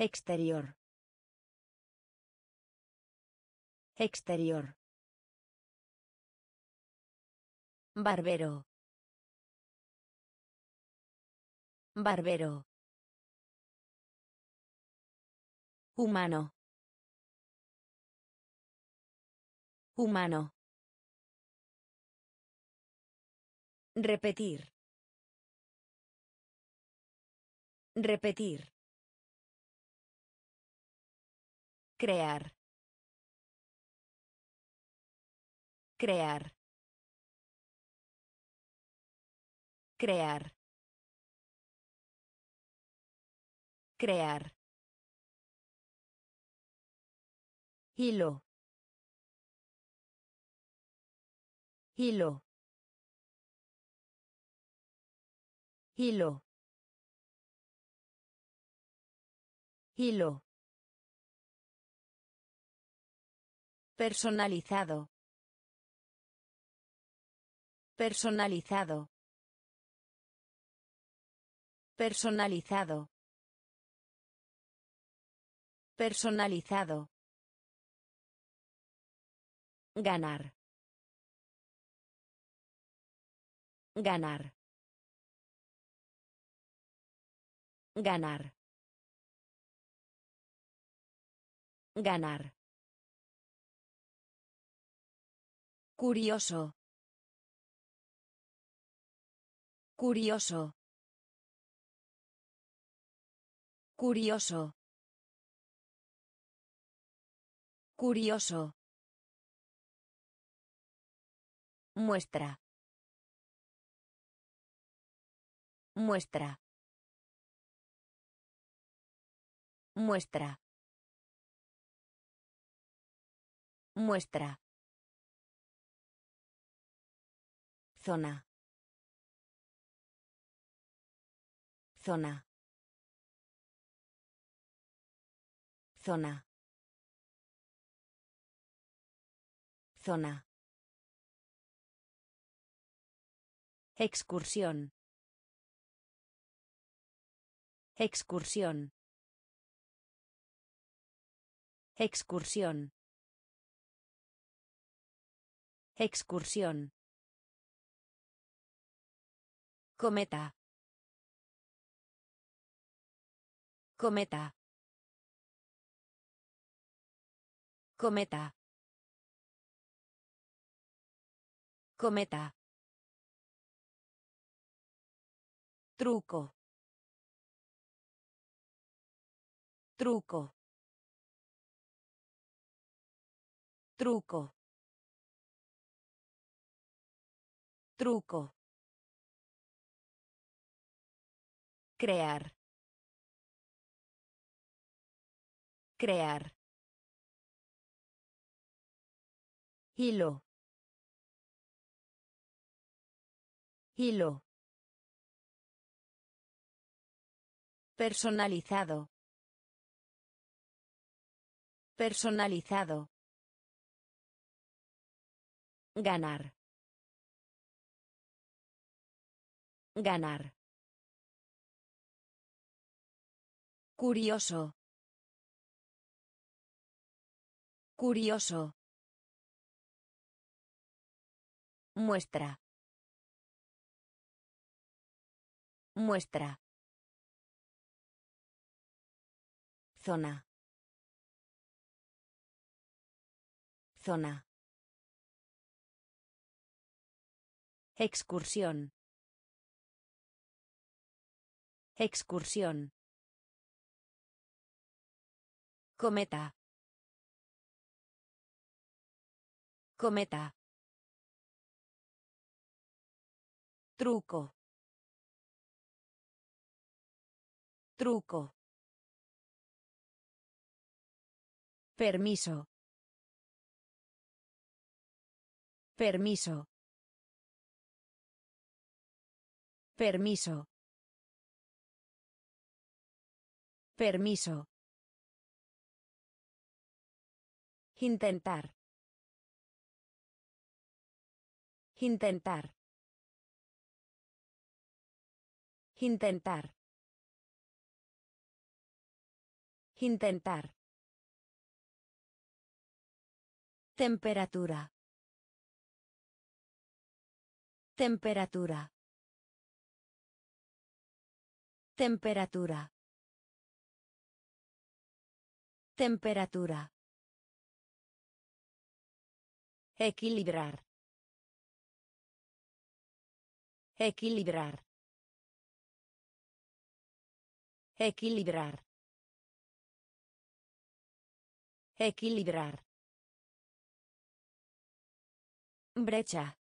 Exterior. Exterior. Barbero. Barbero. Humano. Humano. Repetir. Repetir. Crear. Crear. Crear. Crear. Hilo. Hilo. Hilo. Hilo. Personalizado. Personalizado. Personalizado. Personalizado. Ganar. Ganar. Ganar. Ganar. Curioso. Curioso. Curioso. Curioso. Muestra. Muestra. Muestra. Muestra. Zona. Zona. Zona. Zona. Excursión. Excursión. Excursión. Excursión. Cometa. Cometa. Cometa. Cometa. Truco. Truco. Truco. Truco. Crear. Crear. Hilo. Hilo. Personalizado. Personalizado. Ganar. Ganar. Curioso. Curioso. Muestra. Muestra. Zona. Zona. Excursión. Excursión. Cometa. Cometa. Truco. Truco. Permiso. Permiso. Permiso. Permiso. Intentar. Intentar. Intentar. Intentar. Temperatura. Temperatura. Temperatura. Temperatura. Equilibrar. Equilibrar. Equilibrar. Equilibrar. Brecha.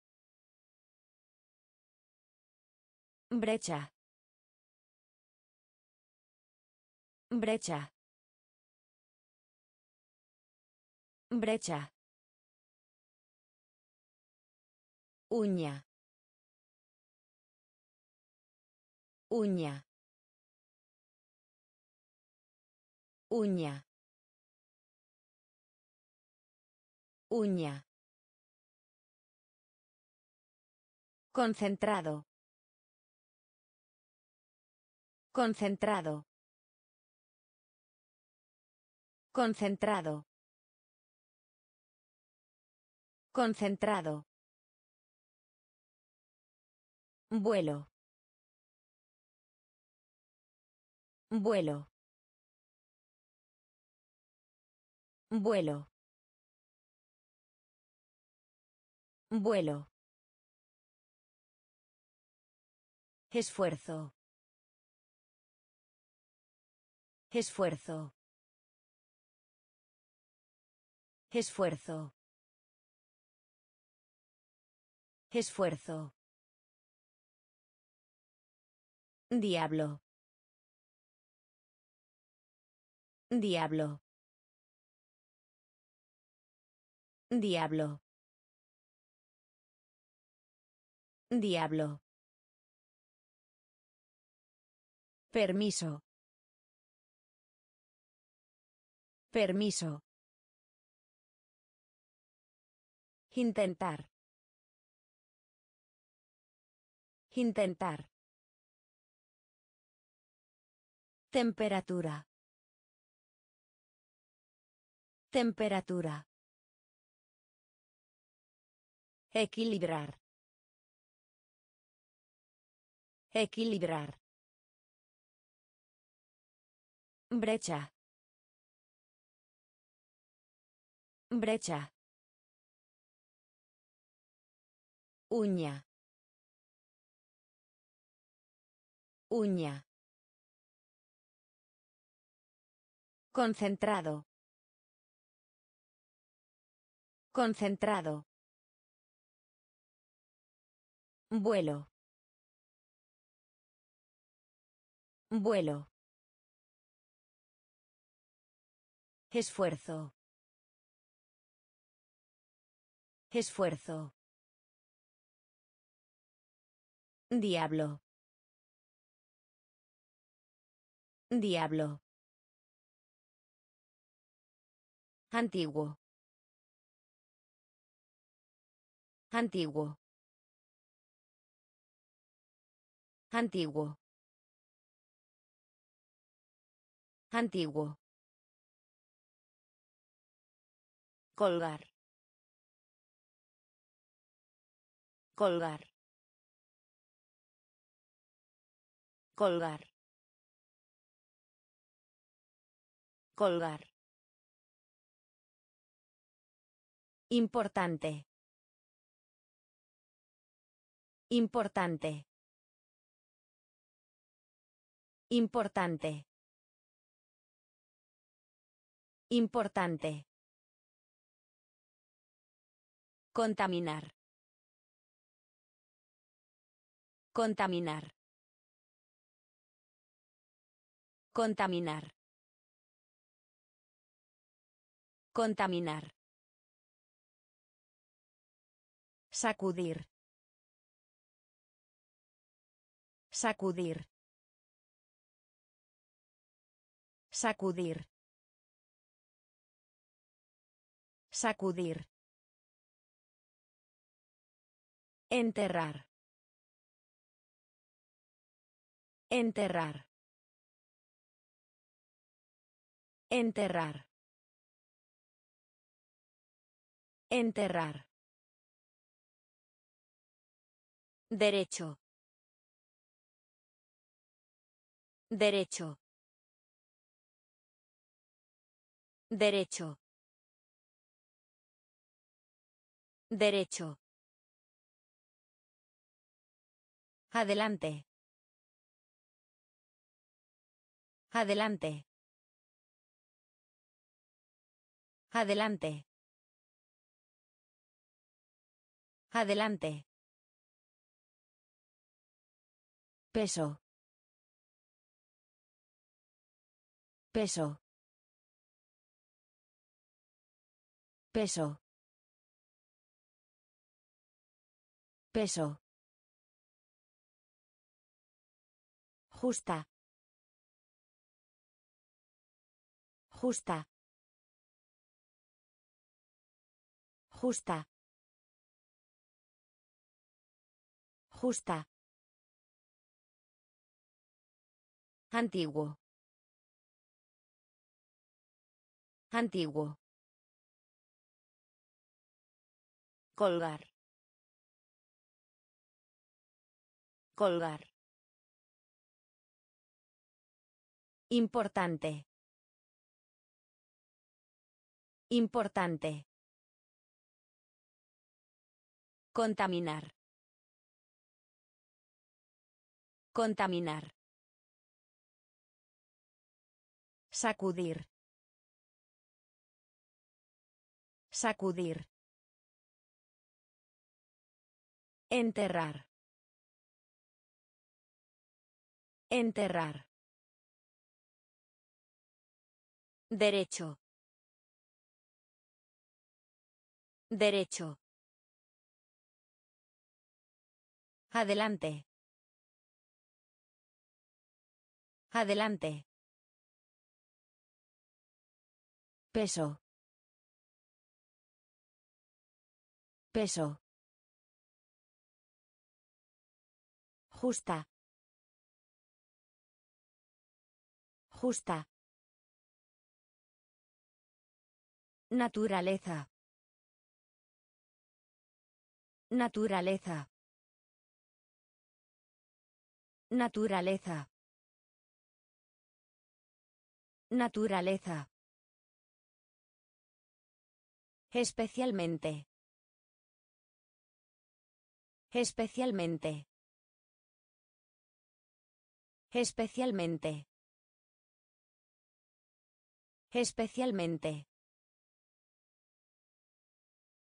Brecha. Brecha. Brecha. Uña. Uña. Uña. Uña. Concentrado. Concentrado. Concentrado. Concentrado. Vuelo. Vuelo. Vuelo. Vuelo. Esfuerzo. Esfuerzo. Esfuerzo. Esfuerzo. Diablo. Diablo. Diablo. Diablo. Permiso. Permiso. Intentar. Intentar. Temperatura. Temperatura. Equilibrar. Equilibrar. Brecha. Brecha. Uña. Uña. Concentrado. Concentrado. Vuelo. Vuelo. Esfuerzo. Esfuerzo. Diablo. Diablo. Antiguo. Antiguo. Antiguo. Antiguo. Colgar. Colgar. Colgar. Colgar. Importante. Importante. Importante. Importante. Contaminar. Contaminar. Contaminar. Contaminar. Sacudir. Sacudir. Sacudir. Sacudir. Enterrar. Enterrar. Enterrar. Enterrar. Derecho. Derecho. Derecho. Derecho. Adelante. Adelante. Adelante. Adelante. Peso. Peso. Peso. Peso. Justa. Justa. Justa. Justa. Antiguo. Antiguo. Colgar. Colgar. Importante. Importante. Contaminar. Contaminar. Sacudir. Sacudir. Enterrar. Enterrar. Derecho. Derecho. Adelante. Adelante. Peso. Peso. Justa. Justa. Naturaleza. Naturaleza. Naturaleza. Naturaleza. Especialmente. Especialmente. Especialmente. Especialmente.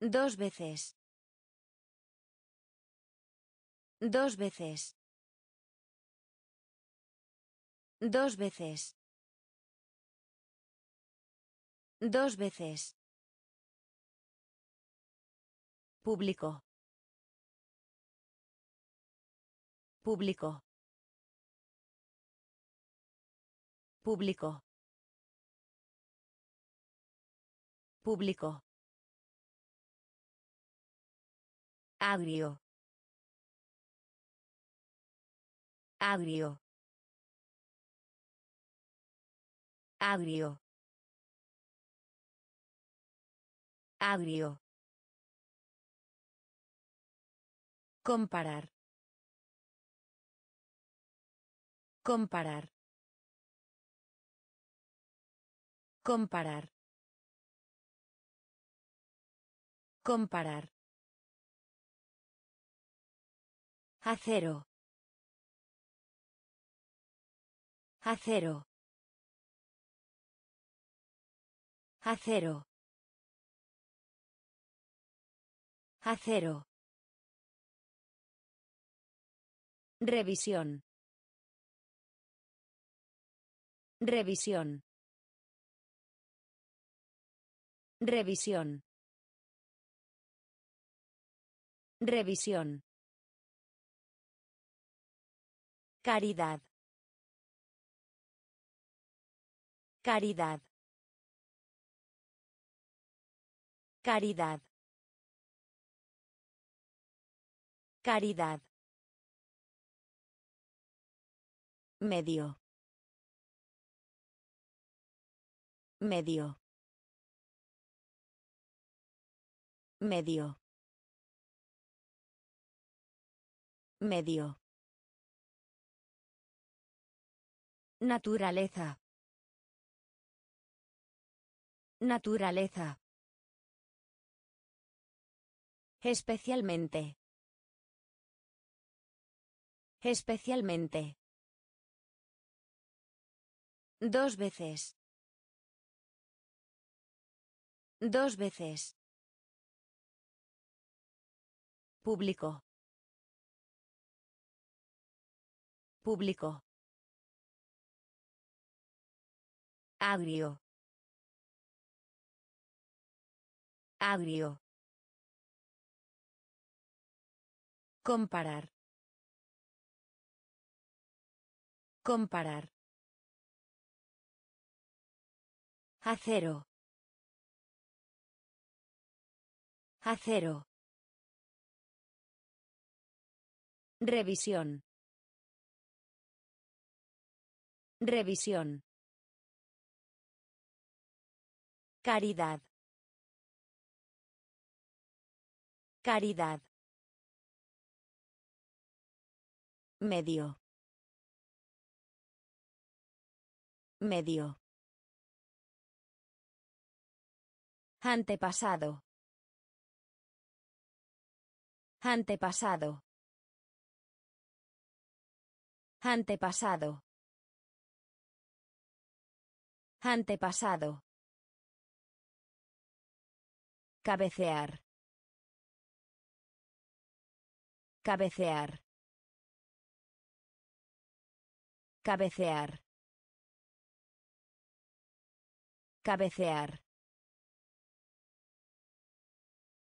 Dos veces. Dos veces. Dos veces. Dos veces. Público. Público. Público. Público. Agrio. Agrio. Agrio. Agrio. Comparar. Comparar. Comparar. Comparar. Acero. Acero. Acero. Acero. Revisión. Revisión. Revisión. Revisión. Caridad. Caridad. Caridad. Caridad. Medio. Medio. Medio. Medio. Naturaleza. Naturaleza. Especialmente. Especialmente. Dos veces. Dos veces. Público. Público. Agrio. Agrio. Comparar. Comparar. Acero. Acero. Revisión. Revisión. Caridad. Caridad. Medio. Medio. Antepasado. Antepasado. Antepasado. Antepasado. Cabecear. Cabecear. Cabecear. Cabecear.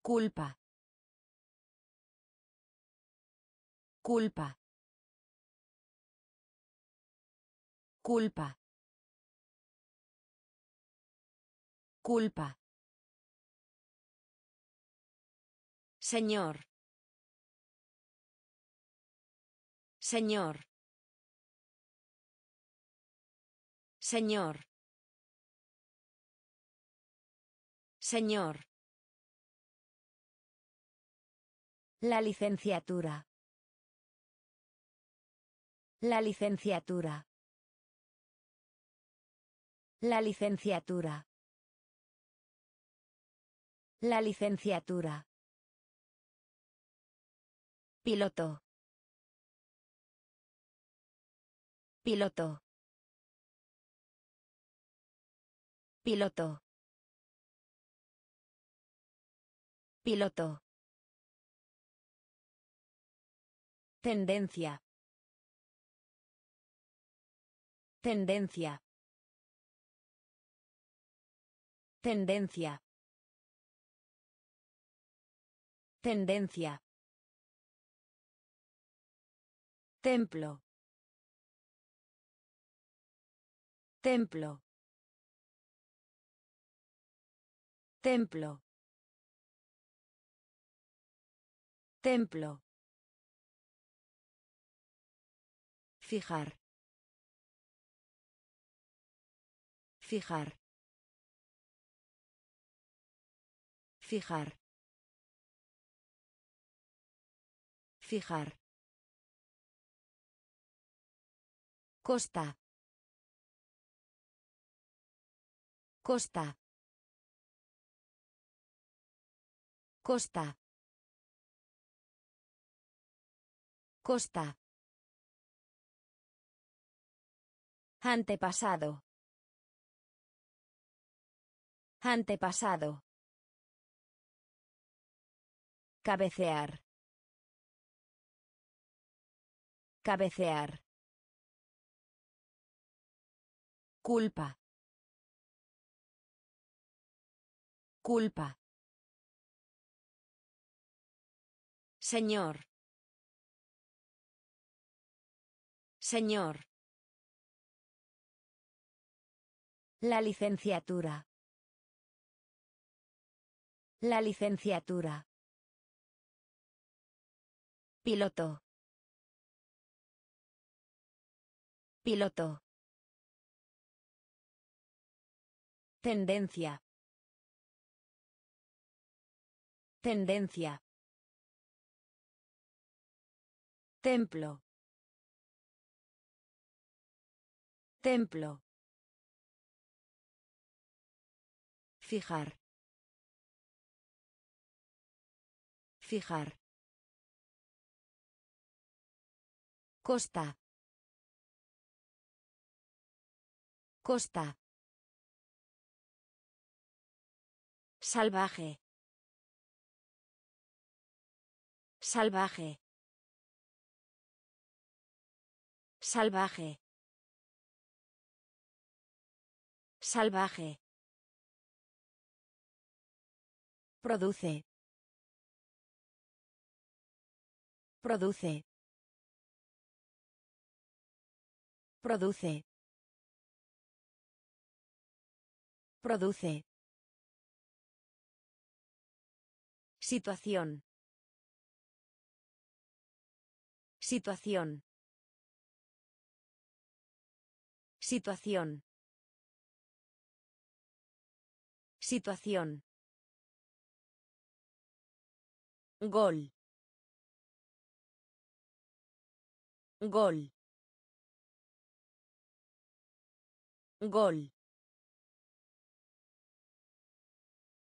Culpa. Culpa. Culpa. Culpa. Señor. Señor. Señor. Señor. La licenciatura. La licenciatura. La licenciatura. La licenciatura. Piloto. Piloto. Piloto. Piloto. Tendencia. Tendencia. Tendencia. Tendencia. Templo. Templo. Templo. Templo. Fijar. Fijar. Fijar. Fijar. Costa. Costa. Costa. Costa. Antepasado. Antepasado. Cabecear. Cabecear. Culpa. Culpa. Señor. Señor. La licenciatura. La licenciatura. Piloto. Piloto. Tendencia. Tendencia. Templo. Templo. Fijar. Fijar. Costa. Costa. Salvaje. Salvaje. Salvaje. Salvaje. Produce. Produce. Produce. Produce. Situación. Situación. Situación. Situación. Gol. Gol. Gol.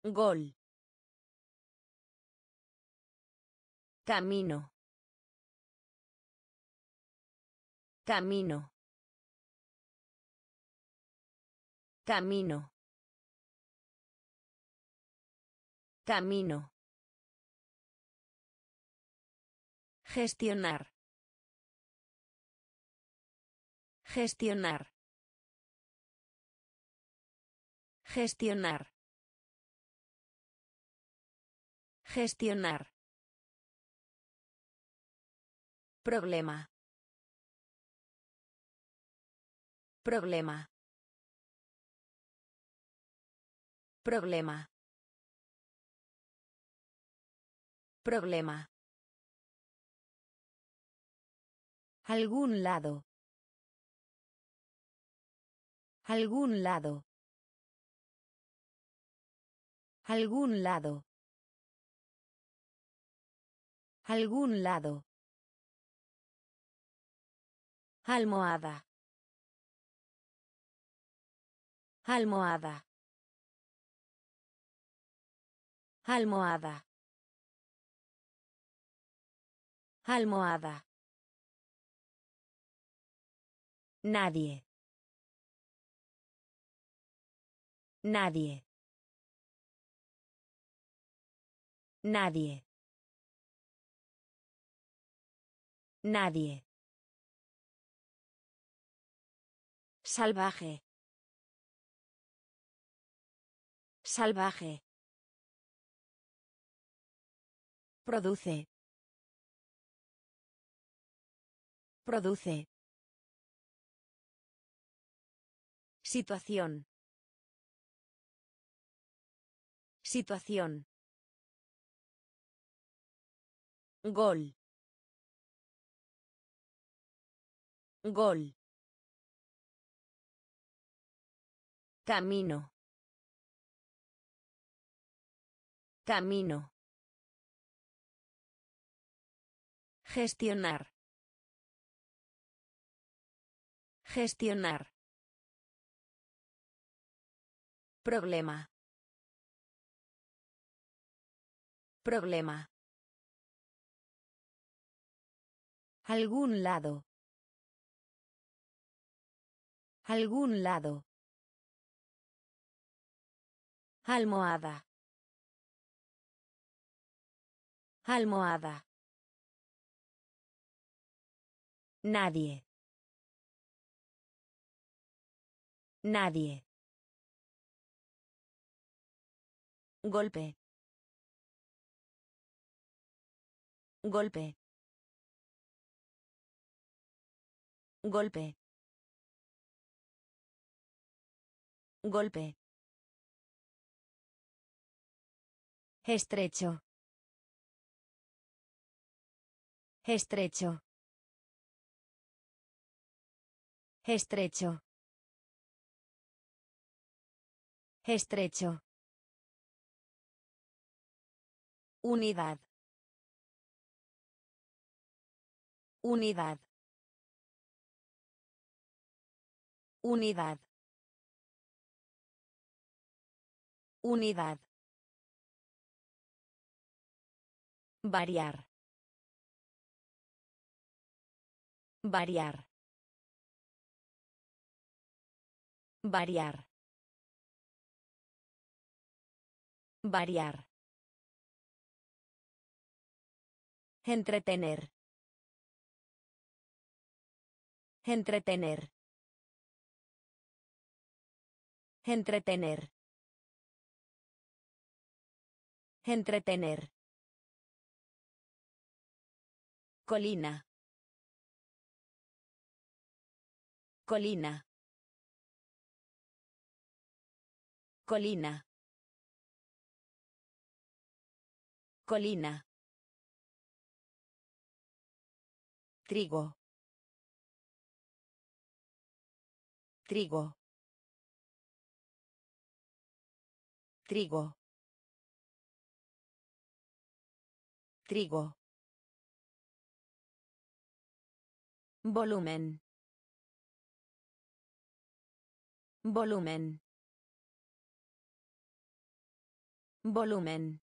Gol. Camino. Camino. Camino. Camino. Gestionar. Gestionar. Gestionar. Gestionar. Problema. Problema. Problema. Problema. Algún lado. Algún lado. Algún lado. Algún lado. Almohada. Almohada. Almohada. Almohada. Nadie. Nadie. Nadie. Nadie. Salvaje. Salvaje. Produce. Produce. Situación. Situación. Gol. Gol. Camino. Camino. Gestionar. Gestionar. Problema. Problema. Algún lado. Algún lado. Almohada. Almohada. Nadie. Nadie. Golpe. Golpe. Golpe. Golpe. Estrecho. Estrecho. Estrecho. Estrecho. Unidad. Unidad. Unidad. Unidad. Variar. Variar. Variar. Variar. Entretener. Entretener. Entretener. Entretener. Colina. Colina. Colina. Colina. Trigo. Trigo. Trigo. Trigo. Volumen. Volumen. Volumen.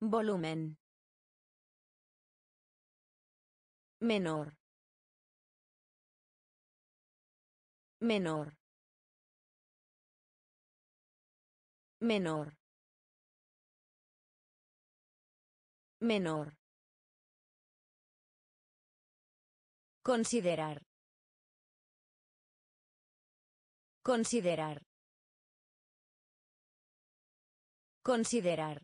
Volumen. Menor. Menor. Menor. Menor. Considerar. Considerar. Considerar.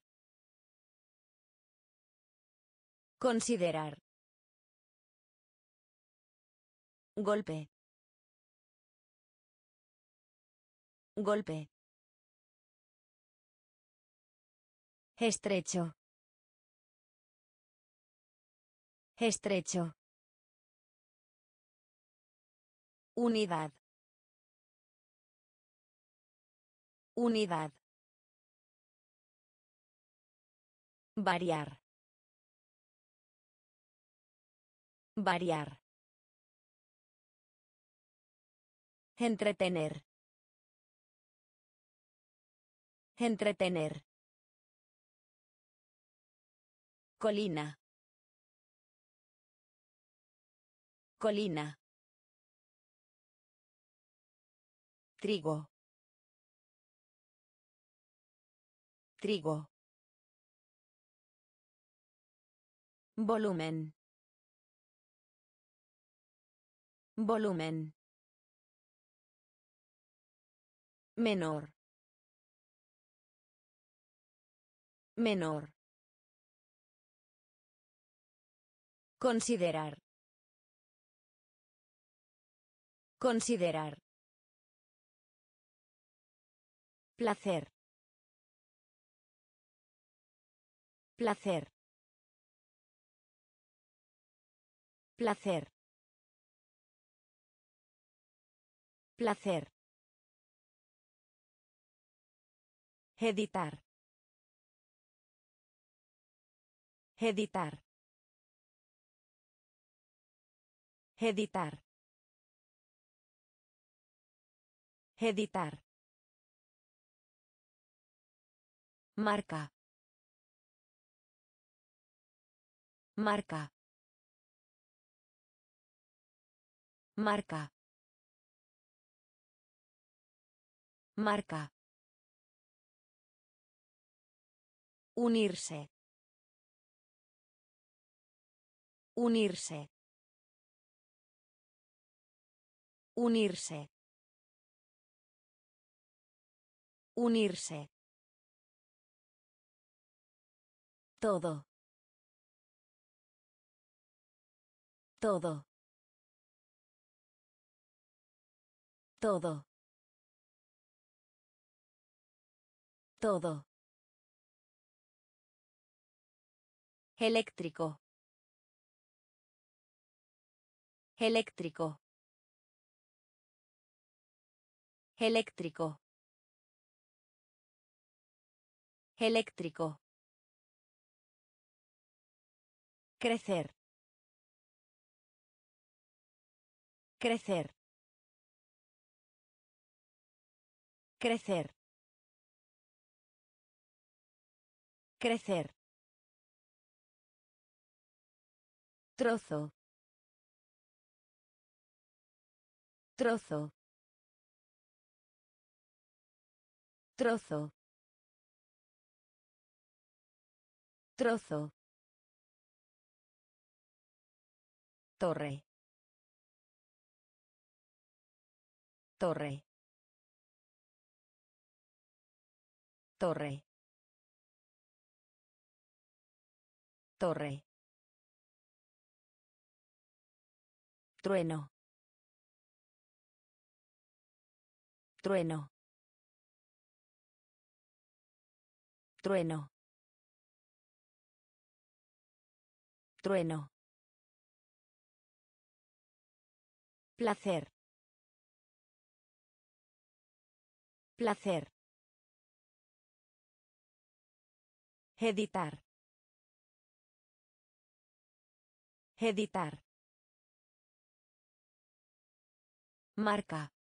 Considerar. Golpe. Golpe. Estrecho. Estrecho. Unidad. Unidad. Variar. Variar. Entretener. Entretener. Colina. Colina. Trigo. Trigo. Volumen. Volumen. Menor. Menor. Considerar. Considerar. Placer. Placer. Placer. Placer. Editar. Editar. Editar. Editar. Marca. Marca. Marca. Marca. Unirse. Unirse. Unirse. Unirse. Todo. Todo. Todo. Todo. Eléctrico. Eléctrico. Eléctrico. Eléctrico. Crecer. Crecer. Crecer. Crecer. Trozo. Trozo. Trozo. Trozo. Torre. Torre. Torre. Torre. Trueno. Trueno. Trueno. Trueno. Placer. Placer. Editar. Editar. Marca.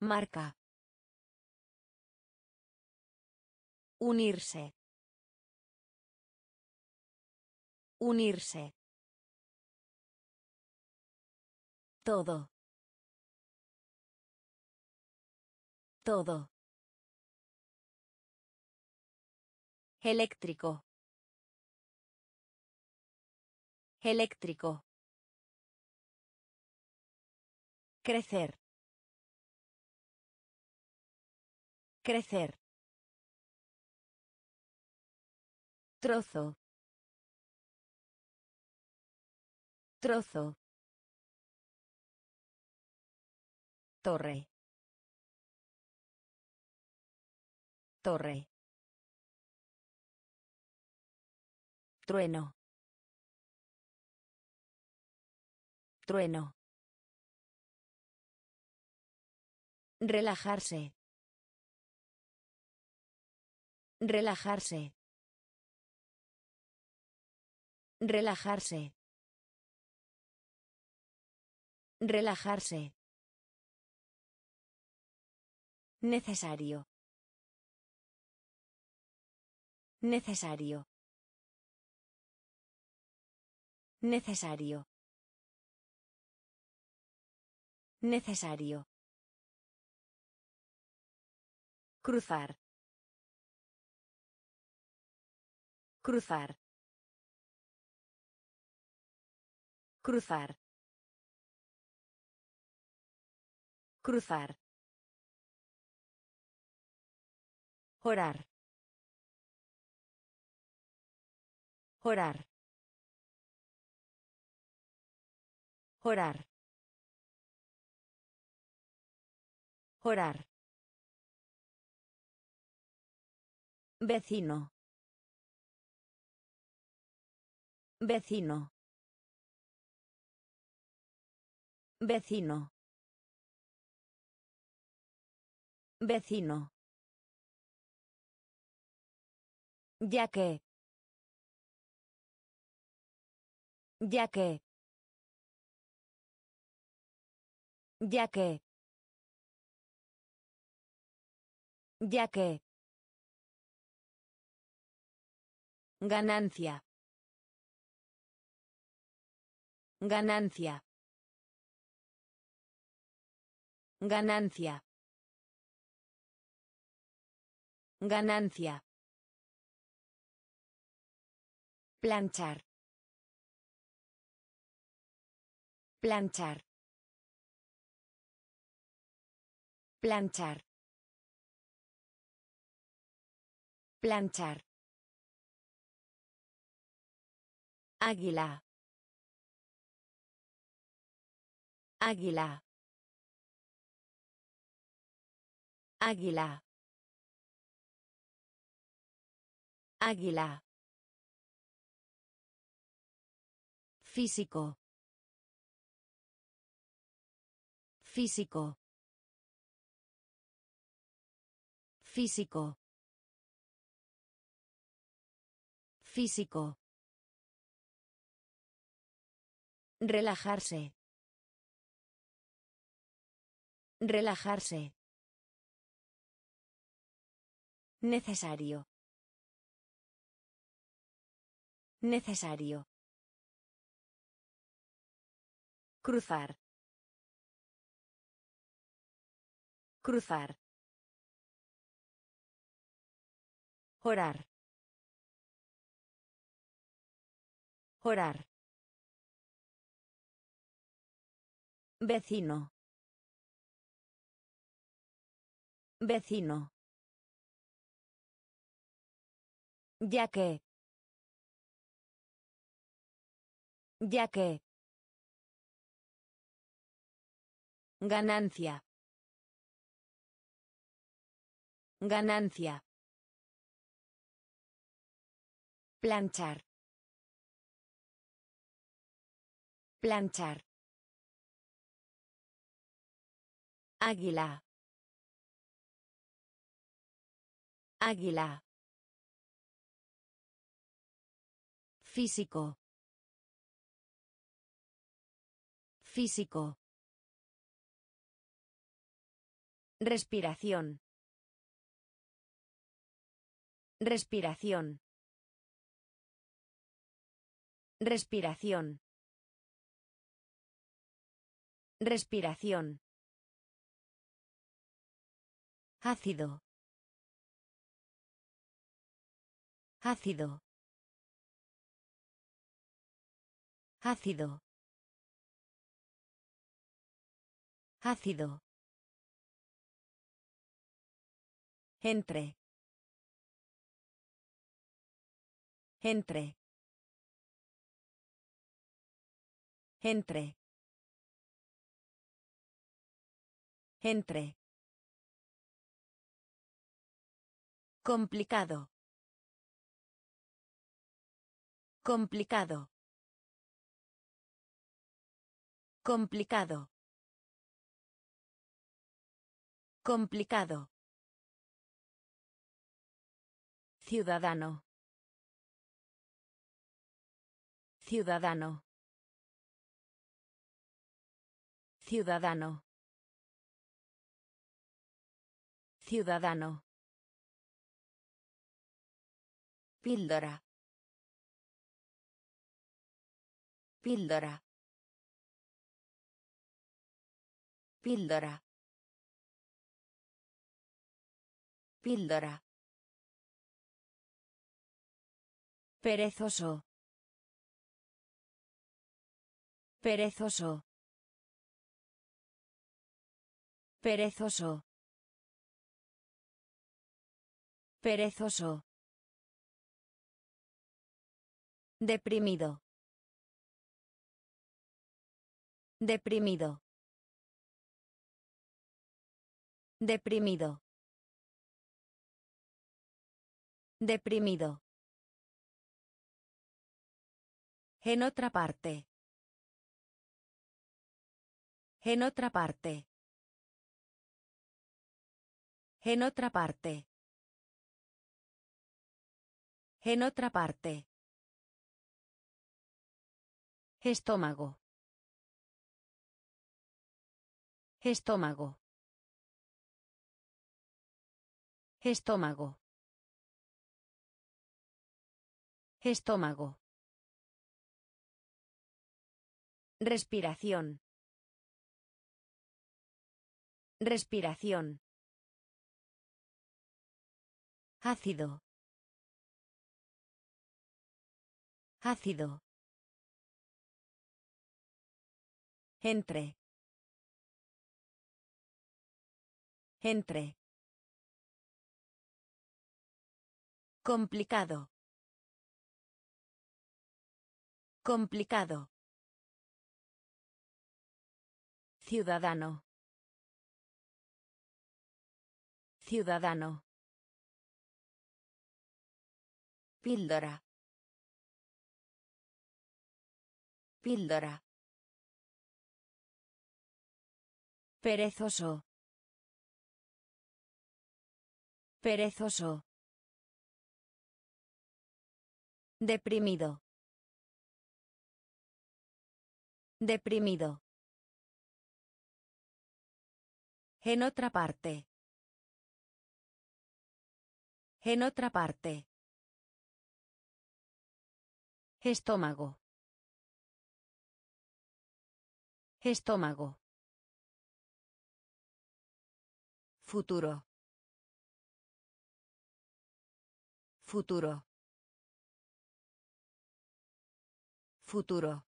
Marca. Unirse. Unirse. Todo. Todo. Eléctrico. Eléctrico. Crecer. Crecer. Trozo. Trozo. Torre. Torre. Trueno. Trueno. Relajarse. Relajarse. Relajarse. Relajarse. Necesario. Necesario. Necesario. Necesario. Cruzar. Cruzar. Cruzar. Cruzar. Orar. Orar. Orar. Orar. Vecino. Vecino. Vecino. Vecino. Ya que. Ya que. Ya que. Ya que. Ganancia. Ganancia. Ganancia. Ganancia. Planchar. Planchar. Planchar. Planchar. Águila. Águila. Águila. Águila. Físico. Físico. Físico. Físico. Relajarse. Relajarse. Necesario. Necesario. Cruzar. Cruzar. Orar. Orar. Vecino. Vecino. Ya que. Ya que. Ganancia. Ganancia. Planchar. Planchar. Águila. Águila. Físico. Físico. Respiración. Respiración. Respiración. Respiración. Ácido. Ácido. Ácido. Ácido. Entre. Entre. Entre. Entre. Complicado. Complicado. Complicado. Complicado. Ciudadano. Ciudadano. Ciudadano. Ciudadano. Píldora. Píldora. Píldora. Píldora. Perezoso. Perezoso. Perezoso. Perezoso. Deprimido. Deprimido. Deprimido. Deprimido. En otra parte. En otra parte. En otra parte. En otra parte. Estómago. Estómago. Estómago. Estómago. Respiración. Respiración. Ácido. Ácido. Entre. Entre. Complicado. Complicado. Ciudadano. Ciudadano. Píldora. Píldora. Perezoso. Perezoso. Deprimido. Deprimido. En otra parte. En otra parte. Estómago. Estómago. Futuro. Futuro. Futuro.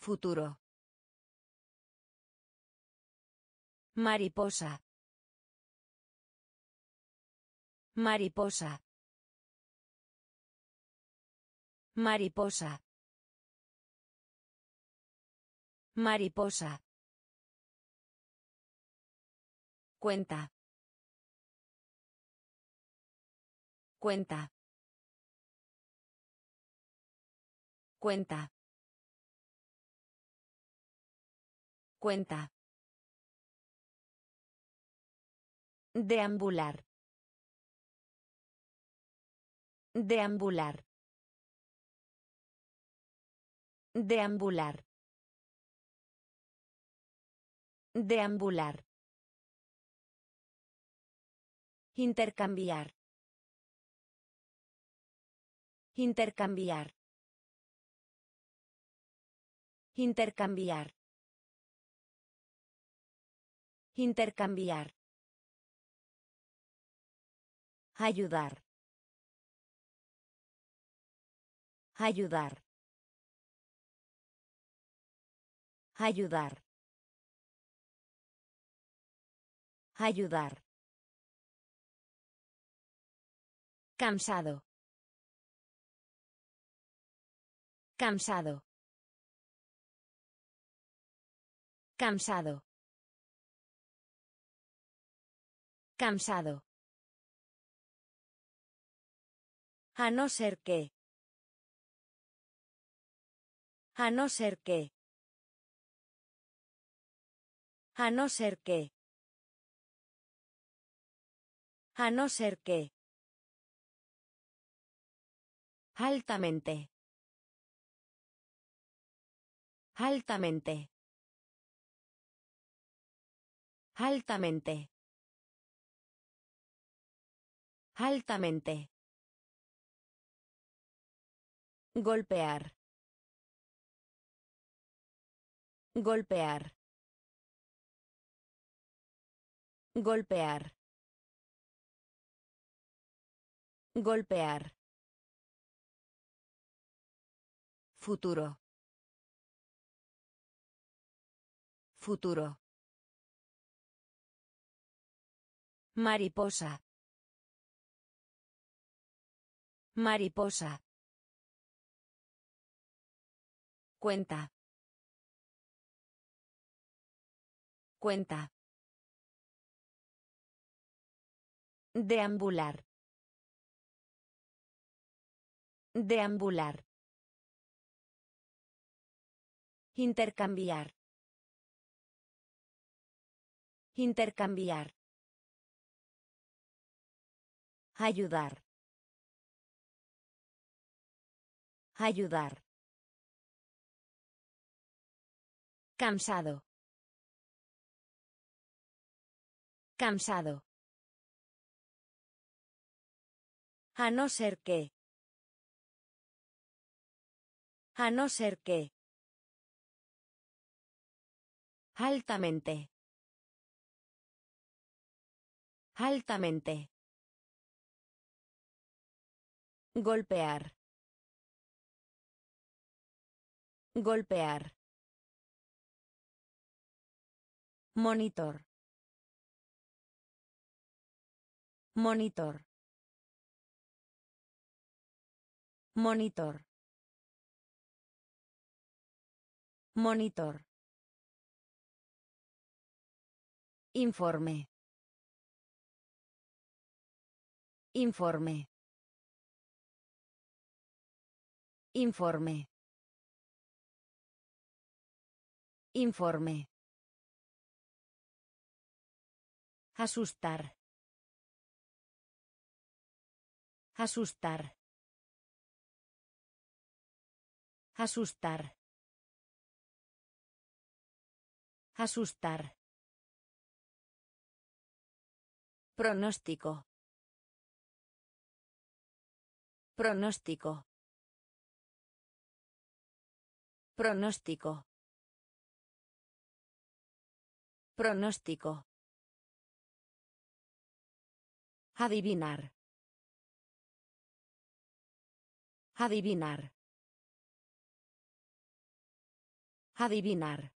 Futuro. Mariposa. Mariposa. Mariposa. Mariposa. Cuenta. Cuenta. Cuenta. Cuenta. Deambular. Deambular. Deambular. Deambular. Intercambiar. Intercambiar. Intercambiar. Intercambiar. Ayudar. Ayudar. Ayudar. Ayudar. Cansado. Cansado. Cansado. Cansado. A no ser que. A no ser que. A no ser que. A no ser que. Altamente. Altamente. Altamente. Altamente. Golpear. Golpear. Golpear. Golpear. Futuro. Futuro. Mariposa. Mariposa. Cuenta. Cuenta. Deambular. Deambular. Intercambiar. Intercambiar. Ayudar. Ayudar. Cansado. Cansado. A no ser que. A no ser que. Altamente. Altamente. Golpear. Golpear. Monitor. Monitor. Monitor. Monitor. Informe. Informe. Informe. Informe. Asustar. Asustar. Asustar. Asustar. Pronóstico. Pronóstico. Pronóstico. Pronóstico. Adivinar. Adivinar. Adivinar.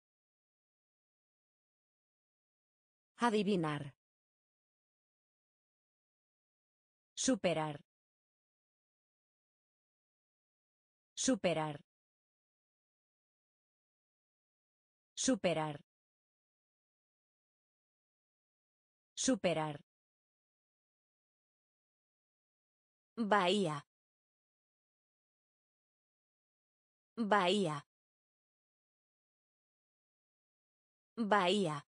Adivinar. Superar. Superar. Superar. Superar. Bahía. Bahía. Bahía.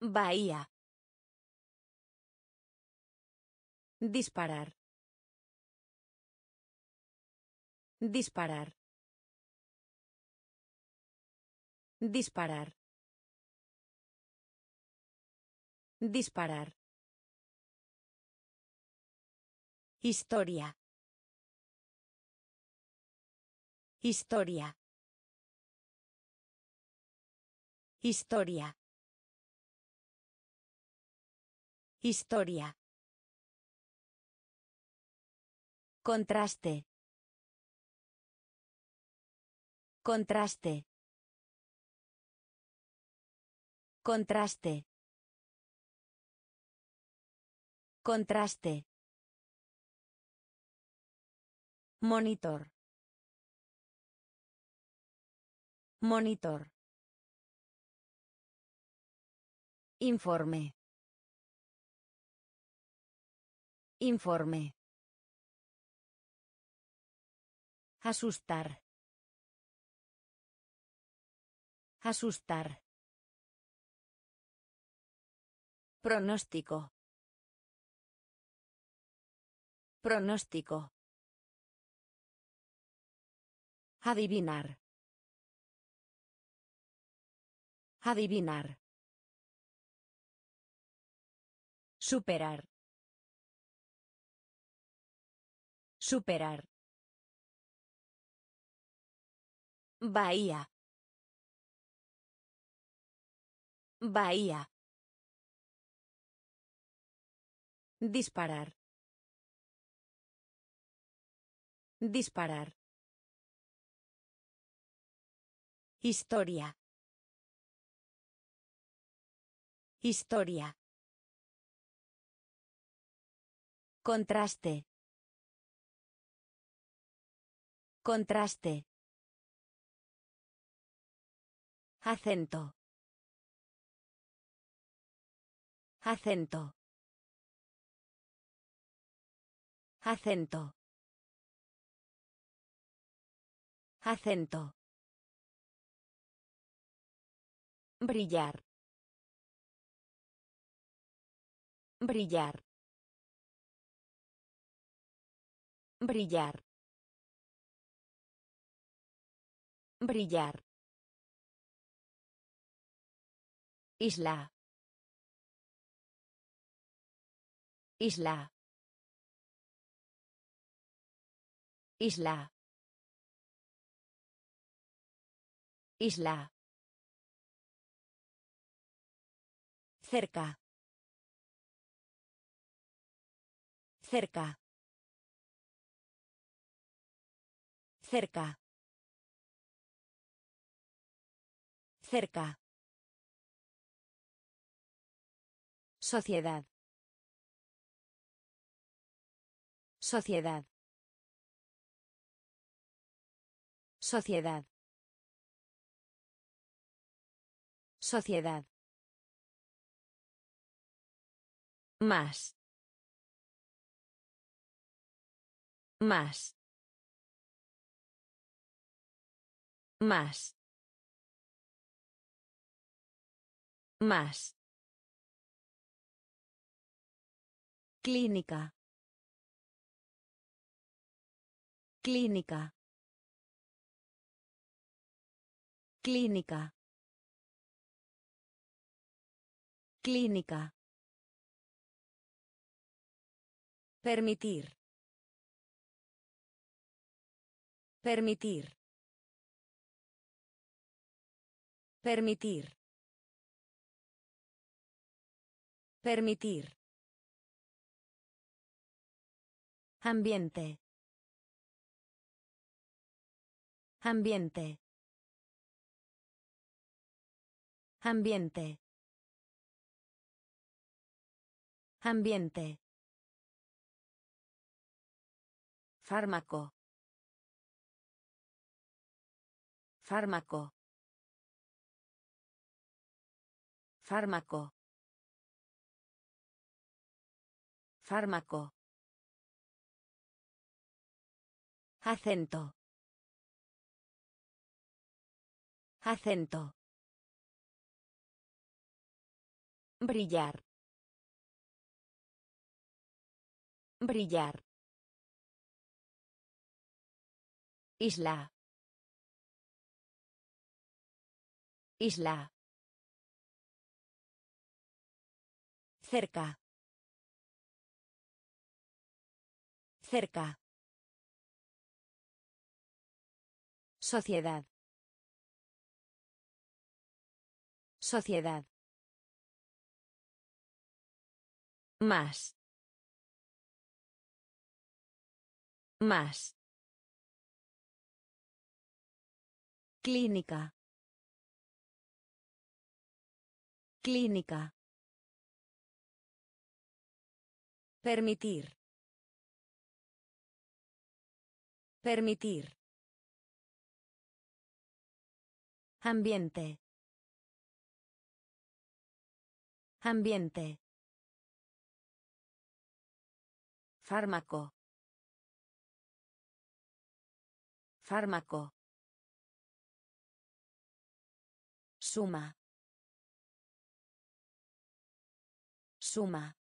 Bahía. Disparar. Disparar. Disparar. Disparar. Historia. Historia. Historia. Historia. Contraste. Contraste. Contraste. Contraste. Monitor. Monitor. Informe. Informe. Asustar. Asustar. Pronóstico. Pronóstico. Adivinar. Adivinar. Superar. Superar. Bahía. Bahía. Disparar. Disparar. Historia. Historia. Contraste. Contraste. Acento. Acento. Acento. Acento. Brillar. Brillar. Brillar. Brillar. Isla. Isla. Isla. Isla. Cerca. Cerca. Cerca. Cerca. Sociedad. Sociedad. Sociedad. Sociedad. Más. Más. Más. Más. Clínica. Clínica. Clínica. Clínica. Permitir. Permitir. Permitir. Permitir. Ambiente. Ambiente. Ambiente. Ambiente. Fármaco. Fármaco. Fármaco. Fármaco. Acento. Acento. Brillar. Brillar. Isla. Isla. Cerca. Cerca. Sociedad. Sociedad. Más. Más. Clínica. Clínica. Permitir. Permitir. Ambiente. Ambiente. Fármaco. Fármaco. Suma. Suma.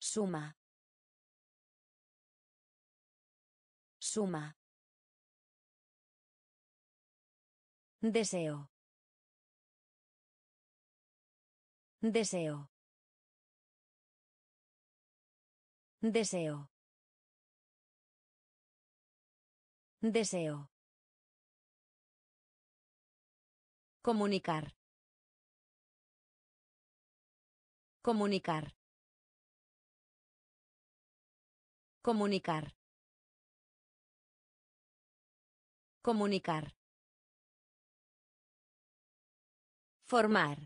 Suma. Suma. Deseo. Deseo. Deseo. Deseo. Comunicar. Comunicar. Comunicar. Comunicar. Formar.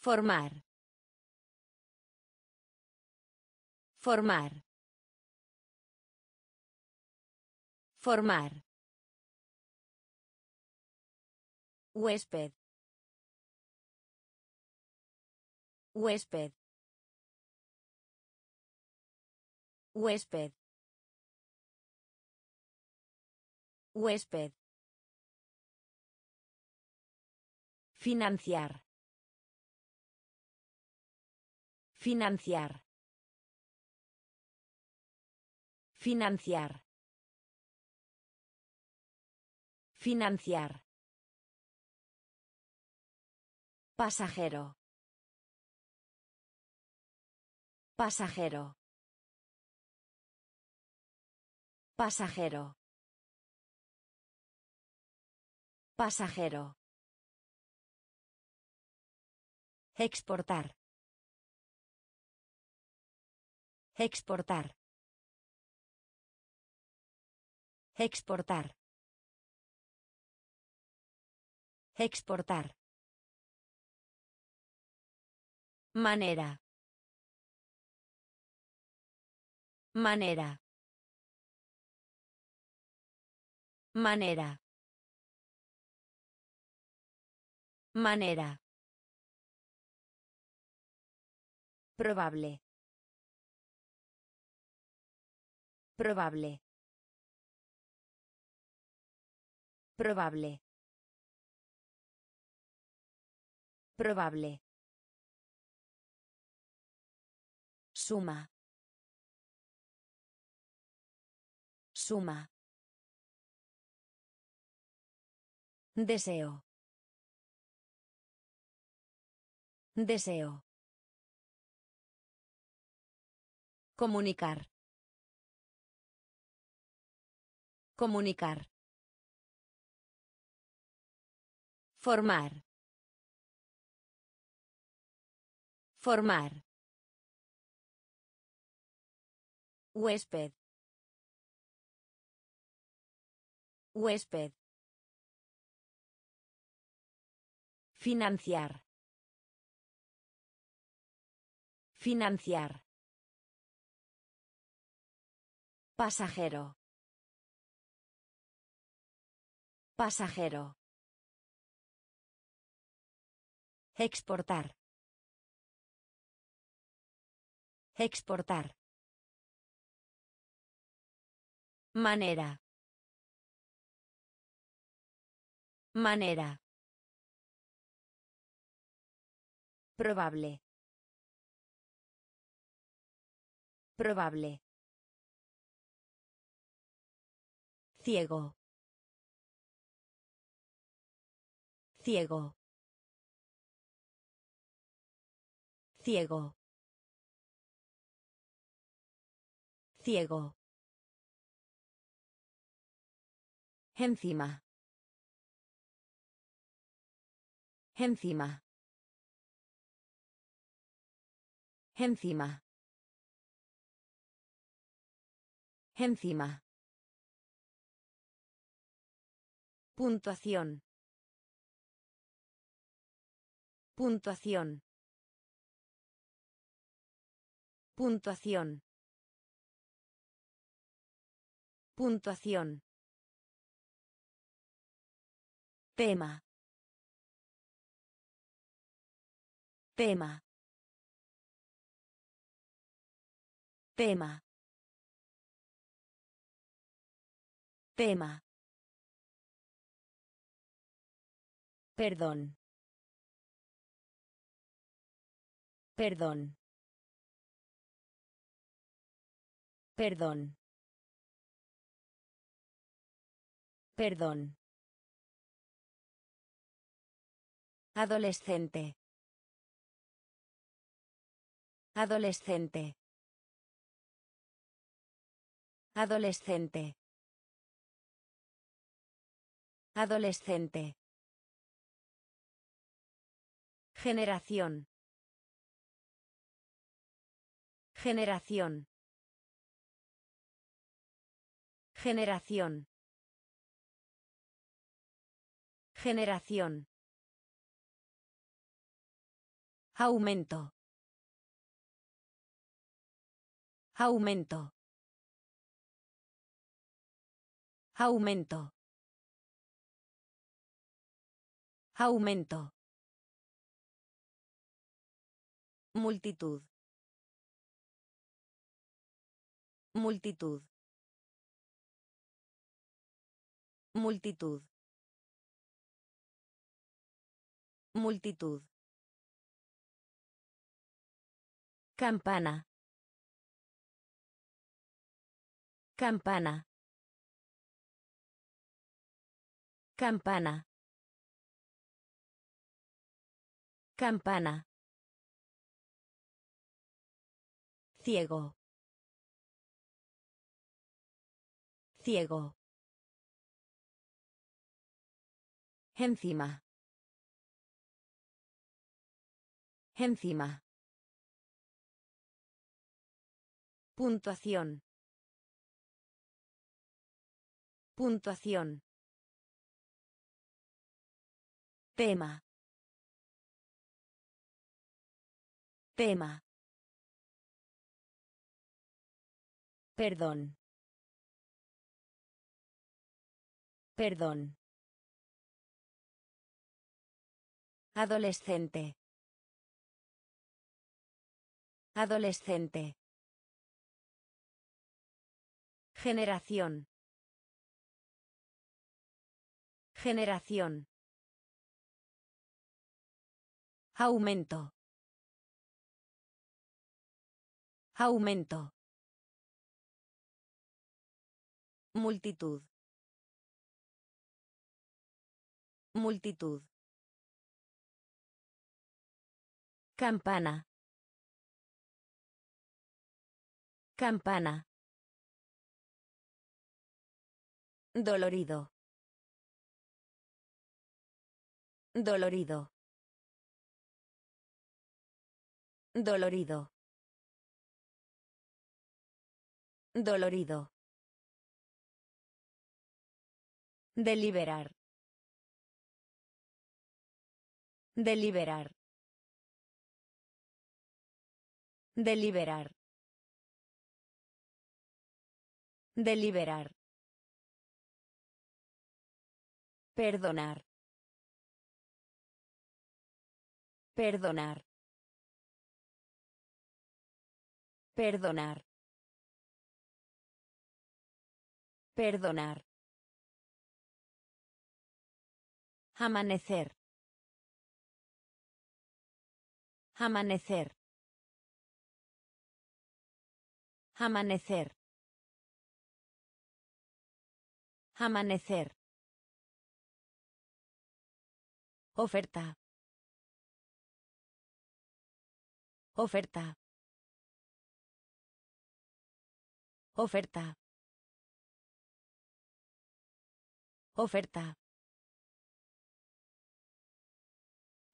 Formar. Formar. Formar. Huésped. Huésped. Huésped. Huésped. Financiar. Financiar. Financiar. Financiar. Pasajero. Pasajero. Pasajero. Pasajero. Exportar. Exportar. Exportar. Exportar. Manera. Manera. Manera. Manera. Probable. Probable. Probable. Probable. Suma. Suma. Deseo. Deseo. Comunicar. Comunicar. Formar. Formar. Huésped. Huésped. Financiar. Financiar. Pasajero. Pasajero. Exportar. Exportar. Manera. Manera. Probable. Probable. Ciego. Ciego. Ciego. Ciego. Encima. Encima. Encima. Encima. Puntuación. Puntuación. Puntuación. Puntuación. Tema. Tema. Tema. Tema. Perdón. Perdón. Perdón. Perdón. Adolescente. Adolescente. Adolescente. Adolescente. Generación. Generación. Generación. Generación. Aumento. Aumento. Aumento. Aumento. Multitud. Multitud. Multitud. Multitud. Campana. Campana. Campana. Campana. Ciego. Ciego. Encima. Encima. Puntuación. Puntuación. Tema. Tema. Perdón. Perdón. Adolescente. Adolescente. Generación. Generación. Aumento. Aumento. Multitud. Multitud. Campana. Campana. Dolorido. Dolorido. Dolorido. Dolorido. Deliberar. Deliberar. Deliberar. Deliberar. Perdonar. Perdonar. Perdonar. Perdonar. Amanecer. Amanecer. Amanecer. Amanecer. Oferta. Oferta. Oferta. Oferta.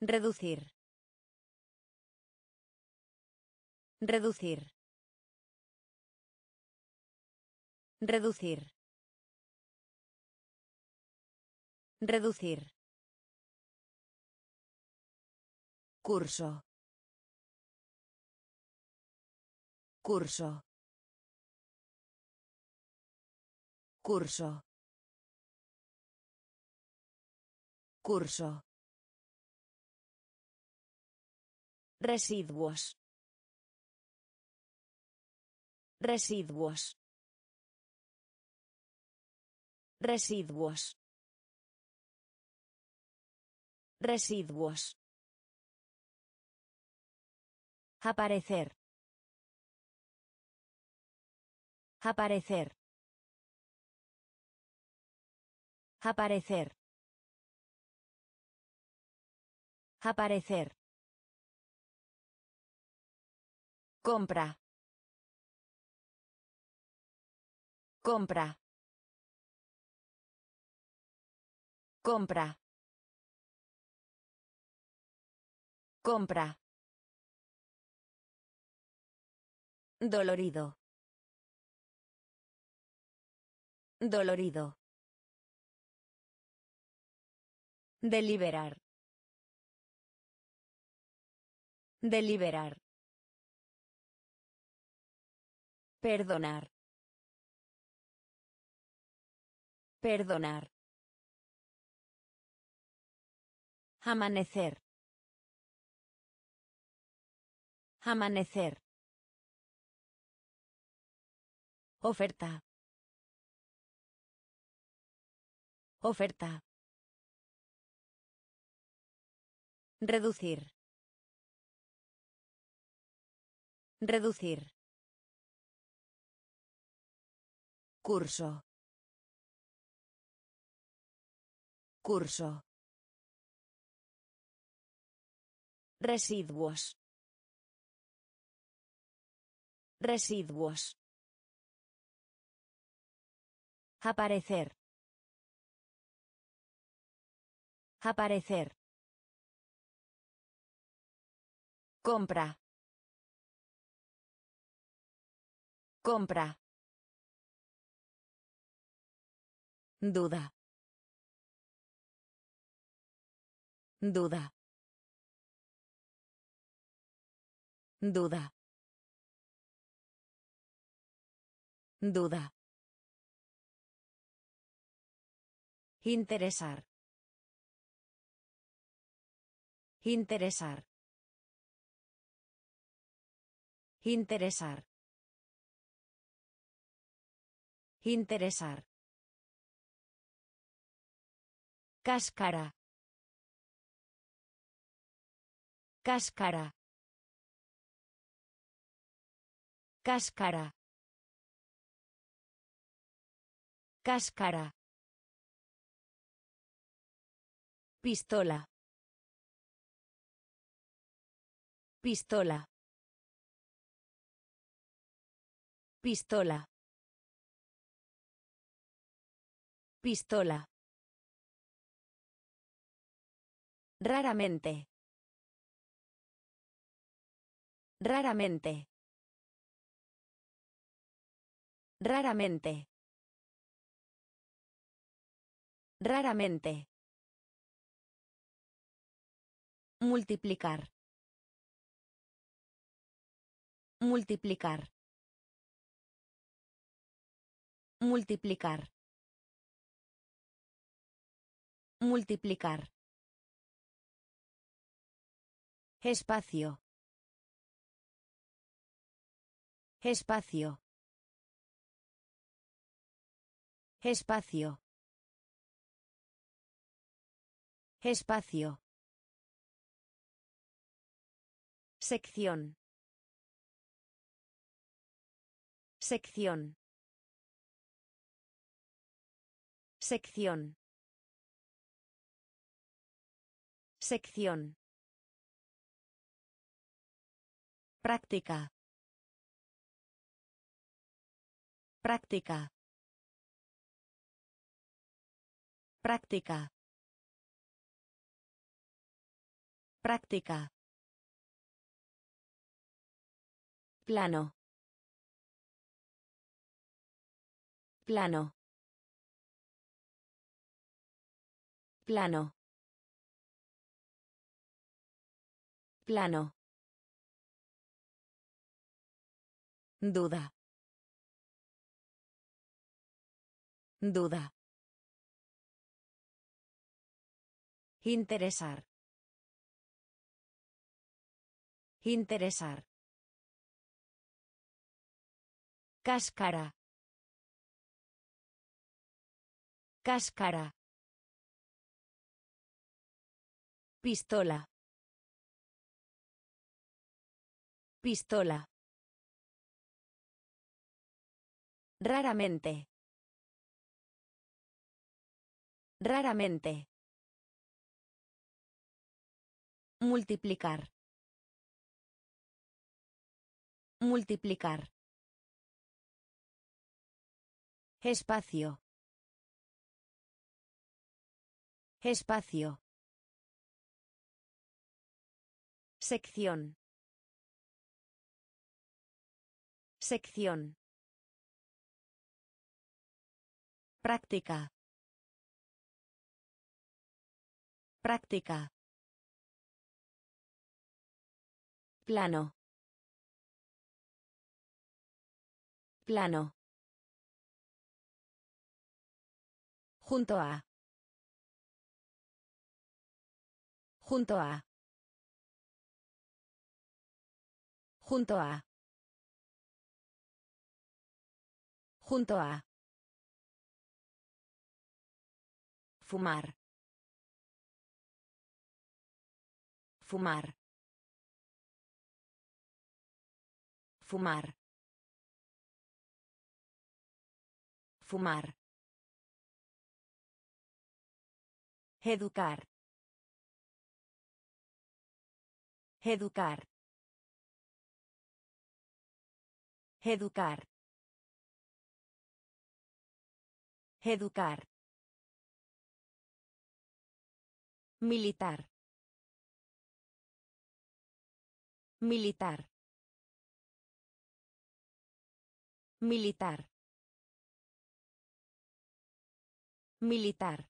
Reducir. Reducir. Reducir. Reducir. Curso. Curso. Curso. Curso. Residuos. Residuos. Residuos. Residuos. Aparecer. Aparecer. Aparecer. Aparecer. Compra. Compra. Compra. Compra. Dolorido. Dolorido. Deliberar. Deliberar. Perdonar. Perdonar. Amanecer. Amanecer. Oferta. Oferta. Reducir. Reducir. Curso. Curso. Residuos. Residuos. Aparecer. Aparecer. Compra. Compra. Duda. Duda. Duda. Duda. Interesar. Interesar. Interesar. Interesar. Cáscara. Cáscara. Cáscara. Cáscara. Pistola. Pistola. Pistola. Pistola. Raramente. Raramente. Raramente. Raramente. Multiplicar. Multiplicar. Multiplicar. Multiplicar. Espacio. Espacio. Espacio. Espacio. Sección. Sección. Sección. Sección. Práctica. Práctica. Práctica. Práctica. Plano. Plano. Plano. Plano. Duda. Duda. Interesar. Interesar. Cáscara. Cáscara. Pistola. Pistola. Raramente. Raramente. Multiplicar. Multiplicar. Espacio. Espacio. Sección. Sección. Práctica. Práctica. Plano. Plano. Junto a. Junto a. Junto a. Junto a. Fumar. Fumar. Fumar. Fumar. Educar. Educar. Educar. Educar. Militar. Militar. Militar. Militar.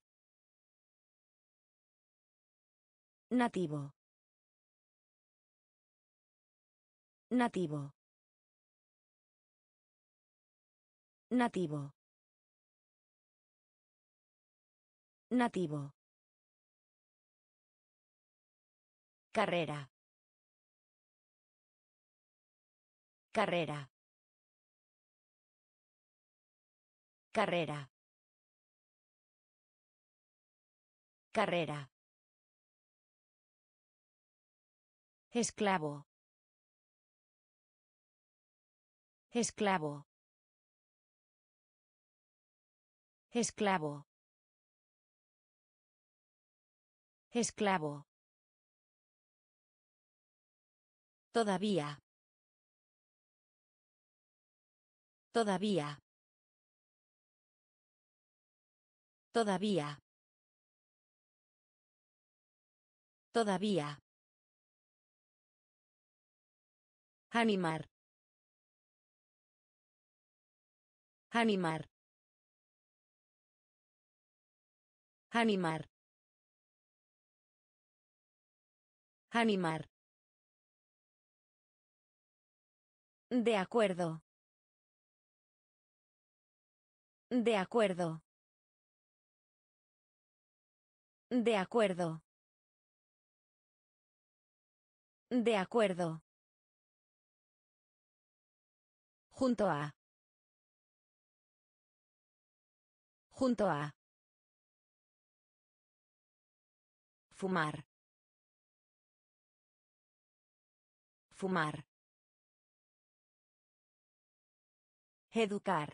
Nativo. Nativo. Nativo. Nativo. Carrera. Carrera. Carrera. Carrera. Esclavo. Esclavo. Esclavo. Esclavo. Todavía. Todavía. Todavía. Todavía. Animar. Animar. Animar. Animar. De acuerdo. De acuerdo. De acuerdo. De acuerdo. Junto a. Junto a. Fumar. Fumar. Educar.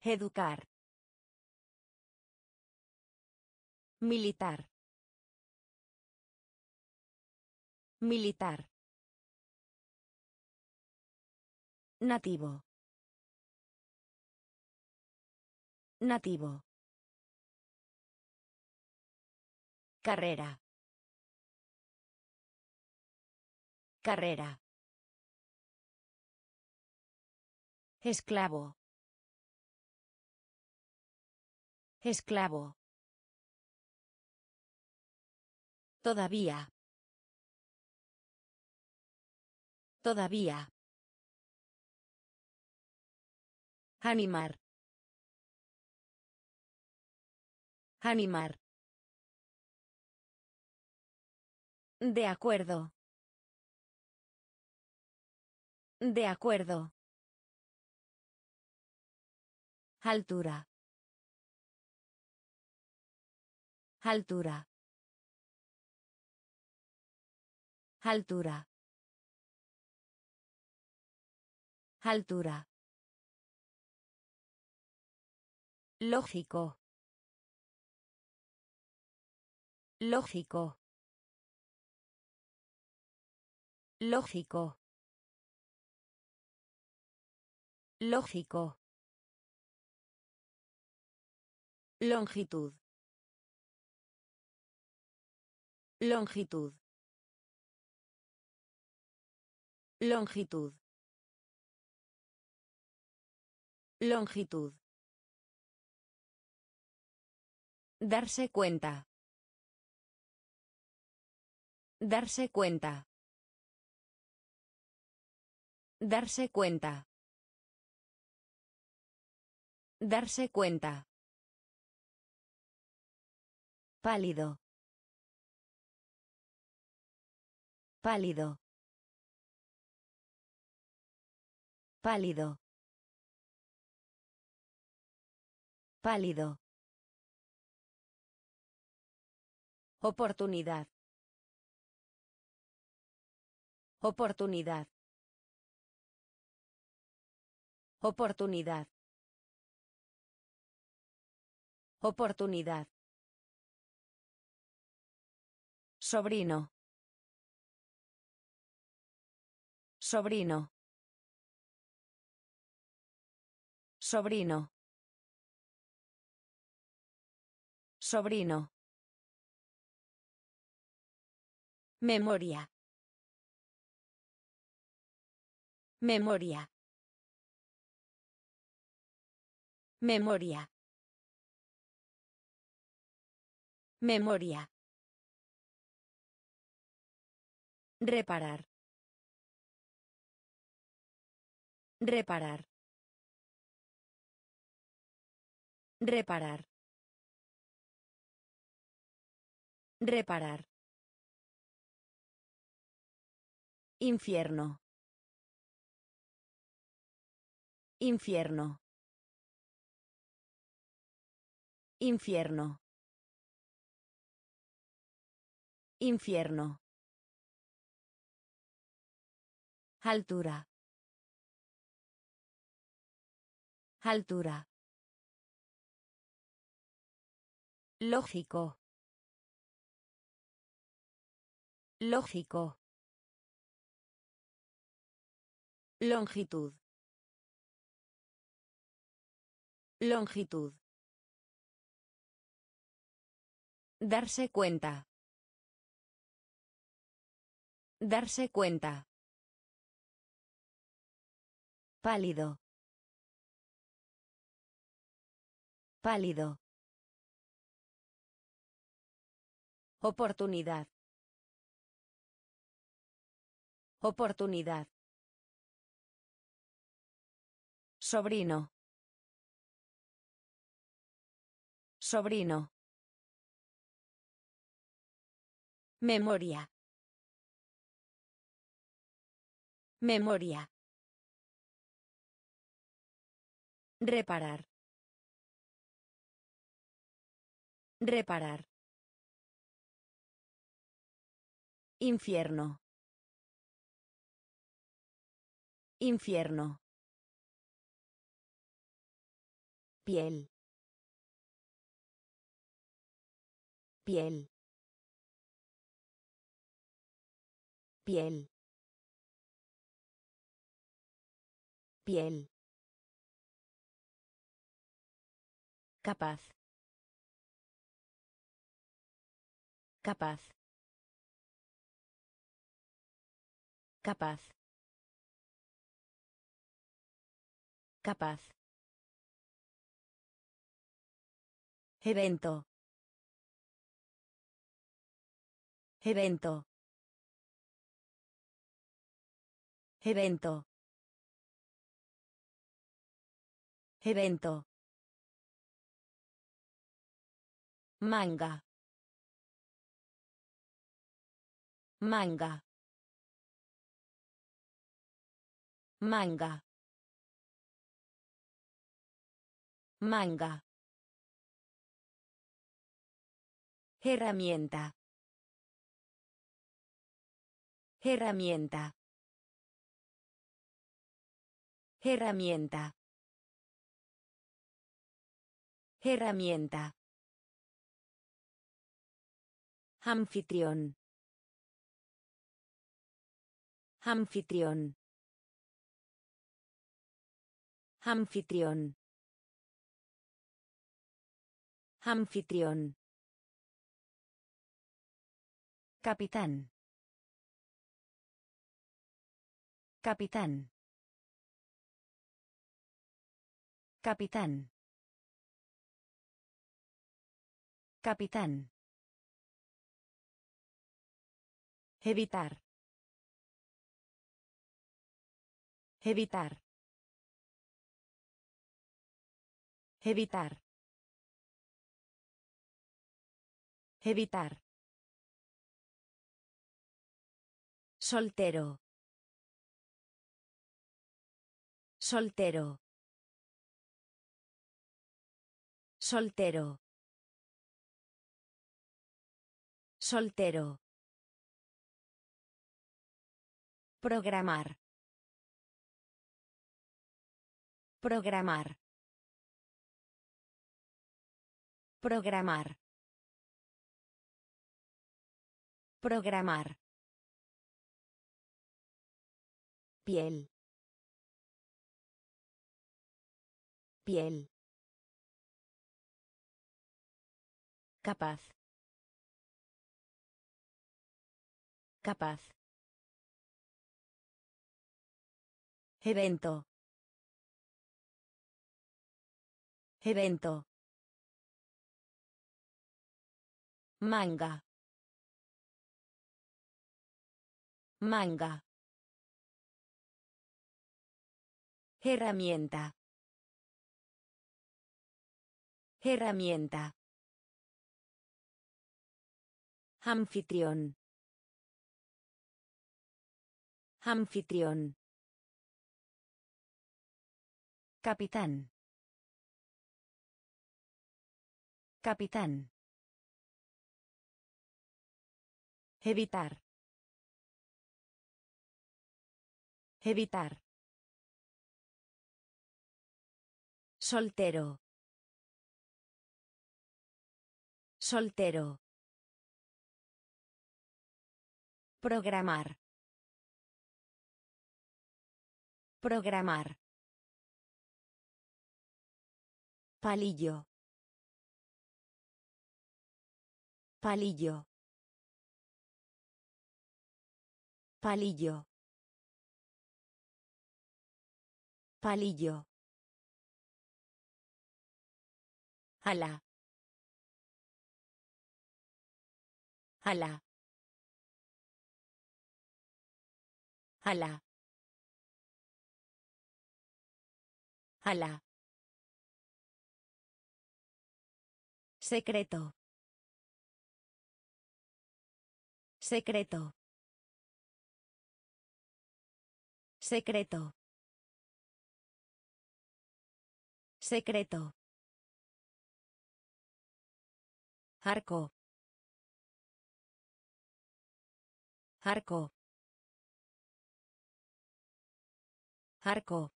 Educar. Militar. Militar. Nativo. Nativo. Carrera. Carrera. Esclavo. Esclavo. Todavía. Todavía. Animar. Animar. De acuerdo. De acuerdo. Altura. Altura. Altura. Altura. Lógico. Lógico. Lógico. Lógico. Longitud. Longitud. Longitud. Longitud. Darse cuenta. Darse cuenta. Darse cuenta. Darse cuenta. Pálido. Pálido. Pálido. Pálido. Oportunidad. Oportunidad. Oportunidad. Oportunidad. Sobrino. Sobrino. Sobrino. Sobrino. Memoria. Memoria. Memoria. Memoria. Reparar. Reparar. Reparar. Reparar. Infierno. Infierno. Infierno. Infierno. Altura. Altura. Lógico. Lógico. Longitud. Longitud. Darse cuenta. Darse cuenta. Pálido. Pálido. Oportunidad. Oportunidad. Sobrino. Sobrino. Memoria. Memoria. Reparar. Reparar. Infierno. Infierno. Piel. Piel. Piel. Piel. Capaz. Capaz. Capaz. Capaz. Evento. Evento. Evento. Evento. Manga. Manga. Manga. Manga. Herramienta. Herramienta. Herramienta. Herramienta. Anfitrión. Anfitrión. Anfitrión. Anfitrión. Capitán. Capitán. Capitán. Capitán. Evitar. Evitar. Evitar. Evitar. Soltero. Soltero. Soltero. Soltero. Programar. Programar. Programar. Programar. Piel. Piel. Capaz. Capaz. Evento. Evento. Manga. Manga. Herramienta. Herramienta. Anfitrión. Anfitrión. Capitán. Capitán. Evitar. Evitar. Soltero. Soltero. Programar. Programar. Palillo. Palillo. Palillo. Palillo. Ala. Ala. Ala. Ala. Secreto. Secreto. Secreto. Secreto. Arco. Arco. Arco.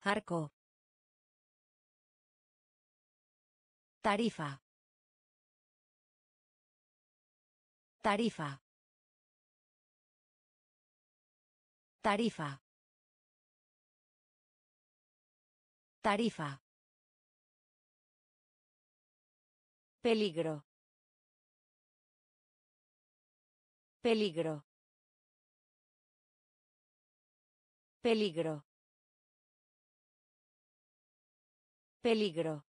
Arco. Tarifa. Tarifa. Tarifa. Tarifa. Peligro. Peligro. Peligro. Peligro.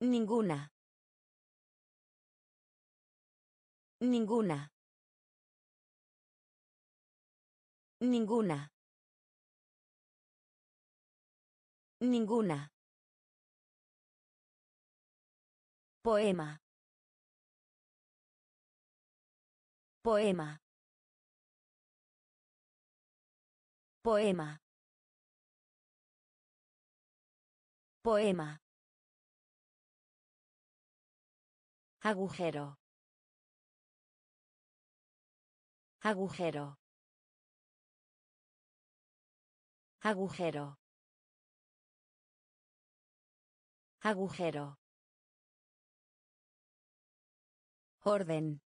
Ninguna. Ninguna. Ninguna. Ninguna. Poema. Poema. Poema. Poema. Agujero. Agujero. Agujero. Agujero. Orden.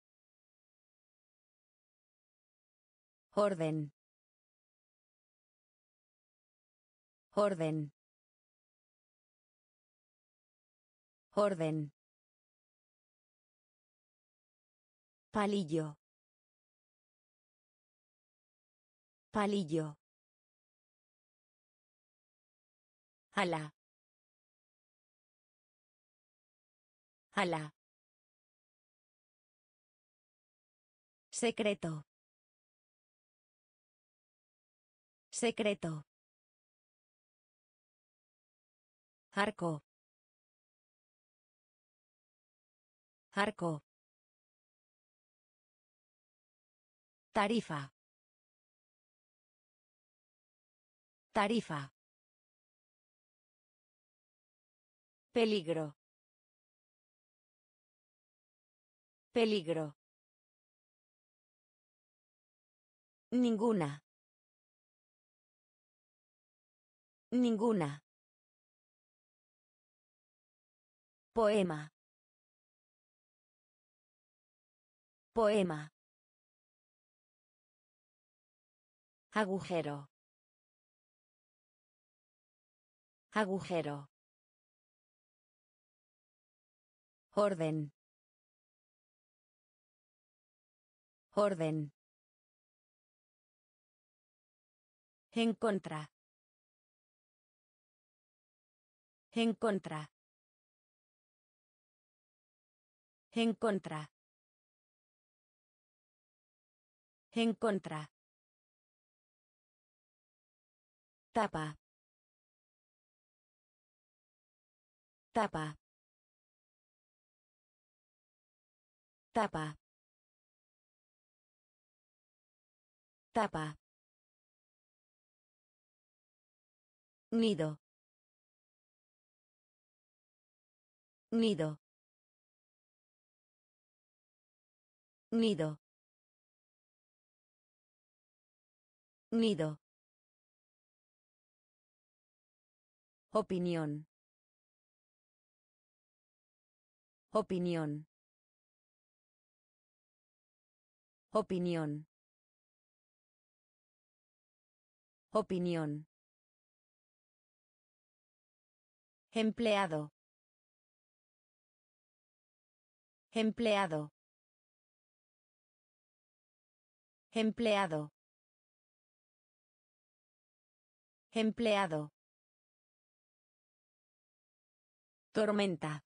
Orden. Orden. Orden. Palillo. Palillo. Ala. Ala. Secreto. Secreto. Arco. Arco. Tarifa. Tarifa. Peligro. Peligro. Ninguna. Ninguna. Poema. Poema. Agujero. Agujero. Orden. Orden. En contra. En contra. En contra. En contra. Tapa. Tapa. Tapa. Tapa. Nido. Nido. Nido. Nido. Opinión. Opinión. Opinión. Opinión. Empleado. Empleado. Empleado. Empleado. Tormenta.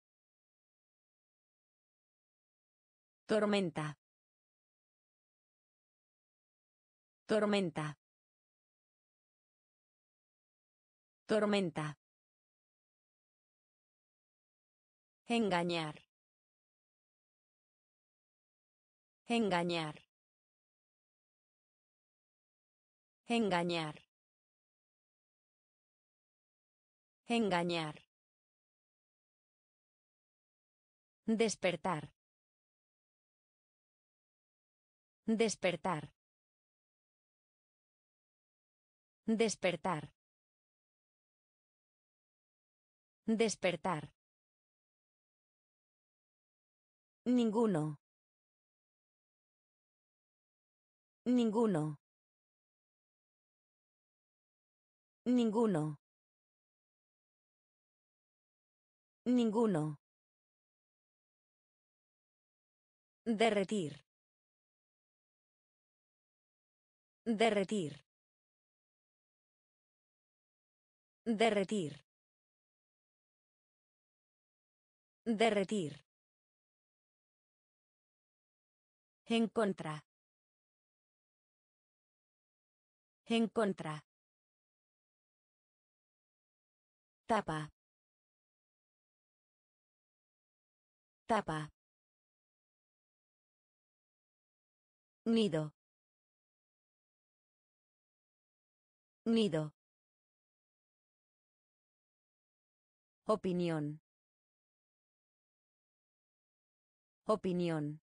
Tormenta. Tormenta. Tormenta. Engañar. Engañar. Engañar. Engañar. Despertar. Despertar. Despertar. Despertar. Ninguno. Ninguno. Ninguno. Ninguno. Derretir. Derretir. Derretir. Derretir. En contra. En contra. Tapa. Tapa. Nido. Nido. Opinión. Opinión.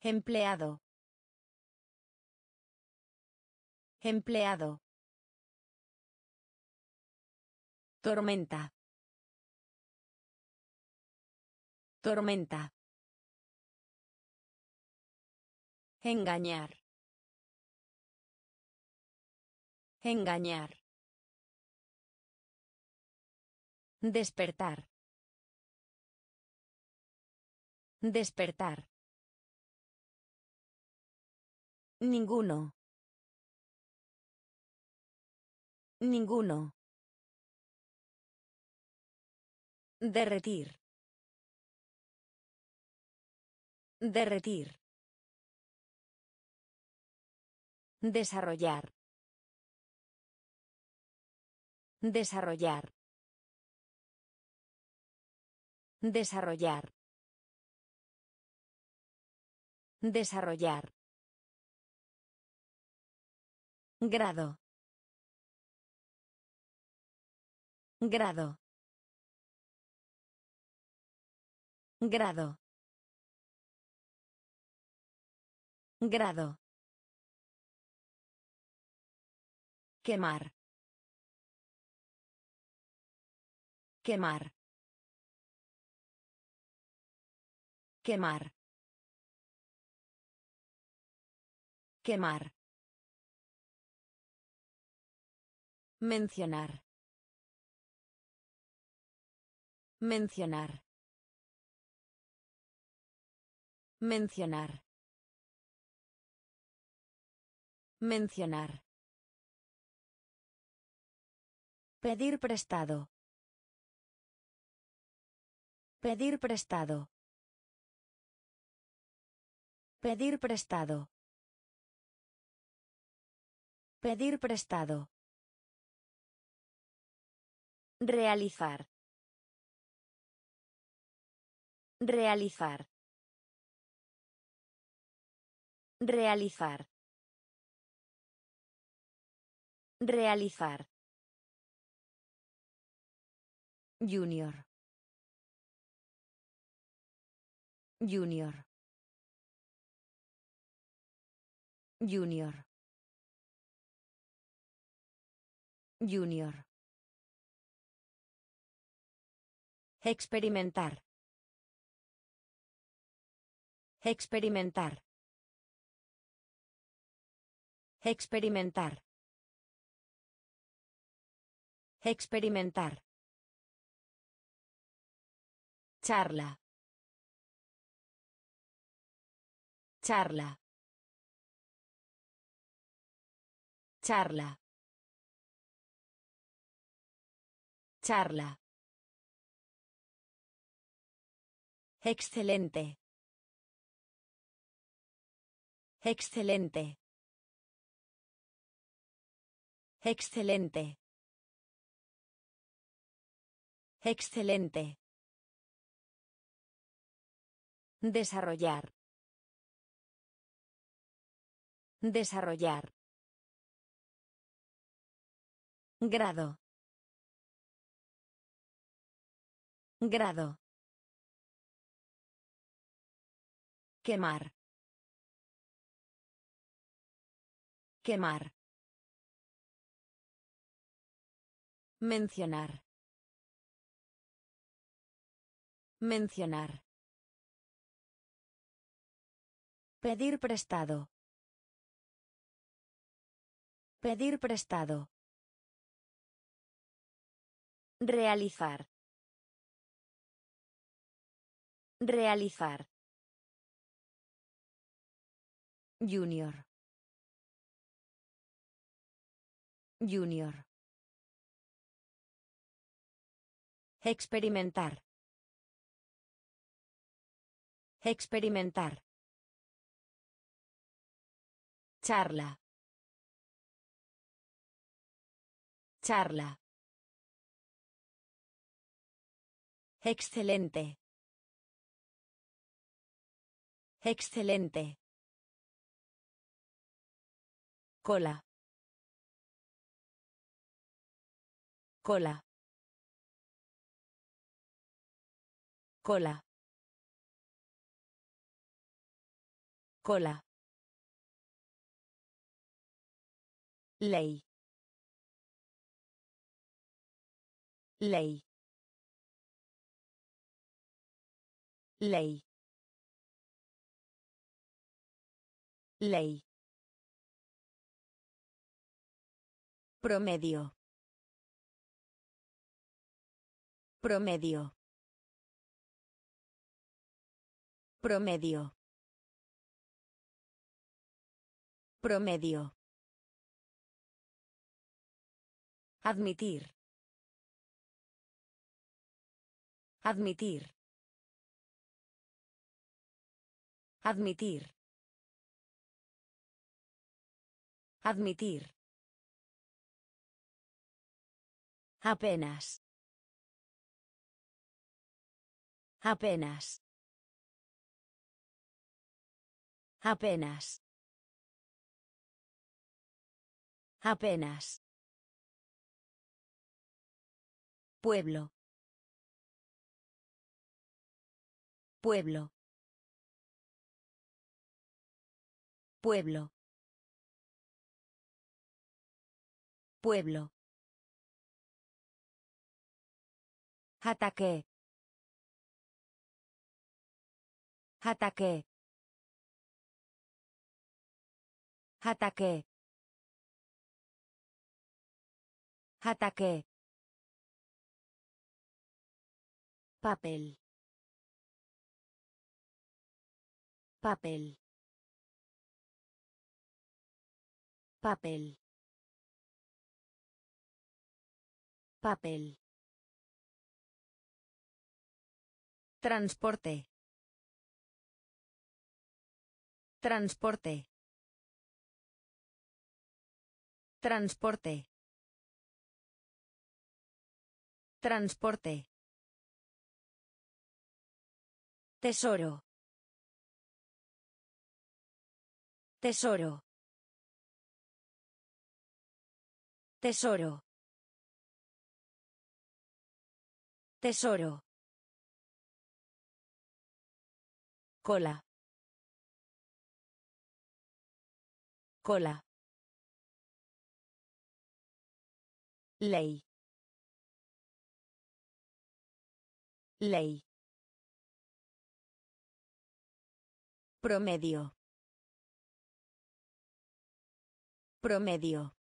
Empleado. Empleado. Tormenta. Tormenta. Engañar. Engañar. Despertar. Despertar. Ninguno. Ninguno. Derretir. Derretir. Desarrollar. Desarrollar. Desarrollar. Desarrollar. Grado. Grado. Grado. Grado. Quemar. Quemar. Quemar. Quemar. Mencionar. Mencionar. Mencionar. Mencionar. Pedir prestado. Pedir prestado. Pedir prestado. Pedir prestado. Realizar. Realizar. Realizar. Realizar. Junior. Junior. Junior. Junior. Experimentar. Experimentar. Experimentar. Experimentar. Charla. Charla. Charla. Charla. Excelente. Excelente. Excelente. Excelente. Desarrollar. Desarrollar. Grado. Grado. Quemar. Quemar. Mencionar. Mencionar. Pedir prestado. Pedir prestado. Realizar. Realizar. Junior. Junior. Experimentar. Experimentar. Charla. Charla. Excelente. Excelente. Cola. Cola. Cola. Cola. Ley. Ley. Ley. Ley. Promedio. Promedio. Promedio. Promedio. Admitir. Admitir. Admitir. Admitir. Apenas. Apenas. Apenas. Apenas. Pueblo. Pueblo. Pueblo. Pueblo. Ataque. Ataque. Ataque. Ataque. Papel. Papel. Papel. Papel. Transporte. Transporte. Transporte. Transporte. Tesoro. Tesoro. Tesoro. Tesoro. Cola. Cola. Ley. Ley. Promedio. Promedio.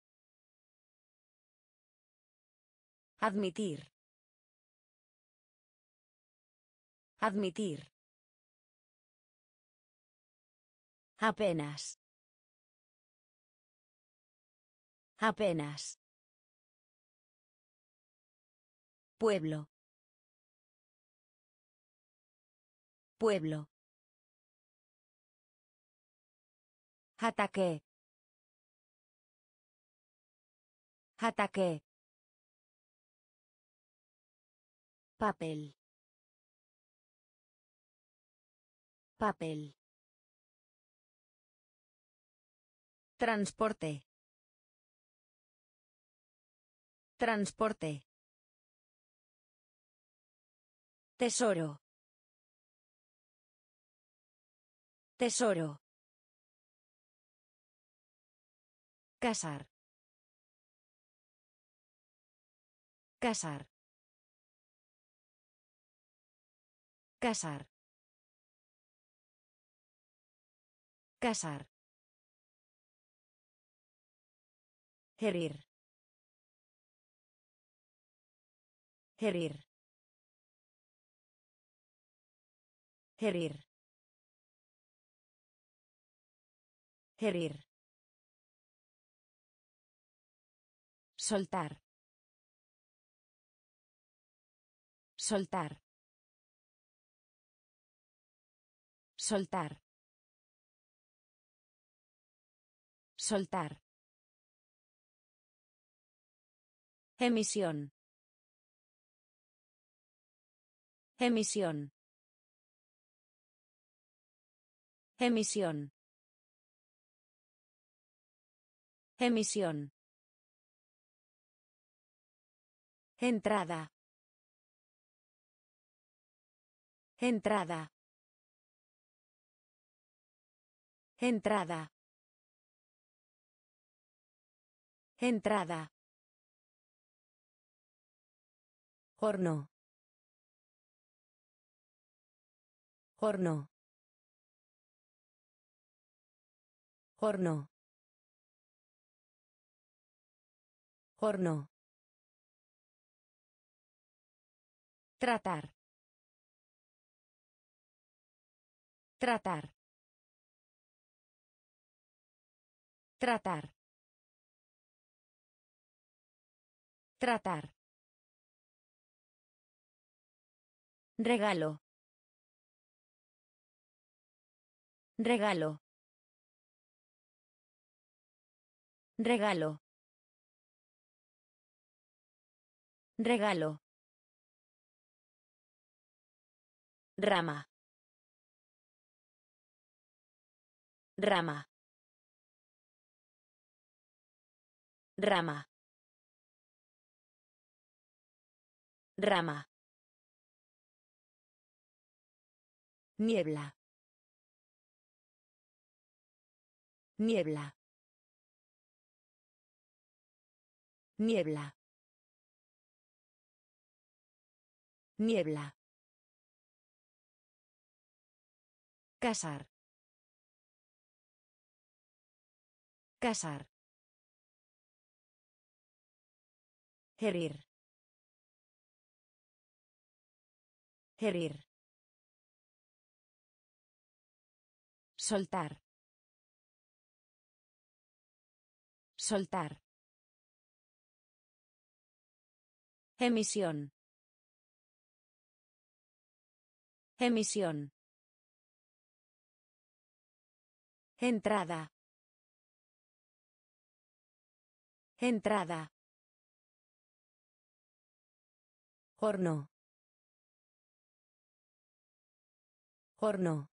Admitir. Admitir. Apenas. Apenas. Pueblo. Pueblo. Ataque. Ataque. Papel. Papel. Transporte. Transporte. Tesoro. Tesoro. Casar. Casar. Casar. Casar. Herir. Herir. Herir. Herir. Soltar. Soltar. Soltar. Soltar. Emisión. Emisión. Emisión. Emisión. Entrada. Entrada. Entrada. Entrada. Horno. Horno. Horno. Horno. Tratar. Tratar. Tratar. Tratar. Regalo. Regalo. Regalo. Regalo. Rama. Rama. Rama. Rama. Niebla. Niebla. Niebla. Niebla. Casar. Casar. Herir. Herir. Soltar. Soltar. Emisión. Emisión. Entrada. Entrada. Horno. Horno.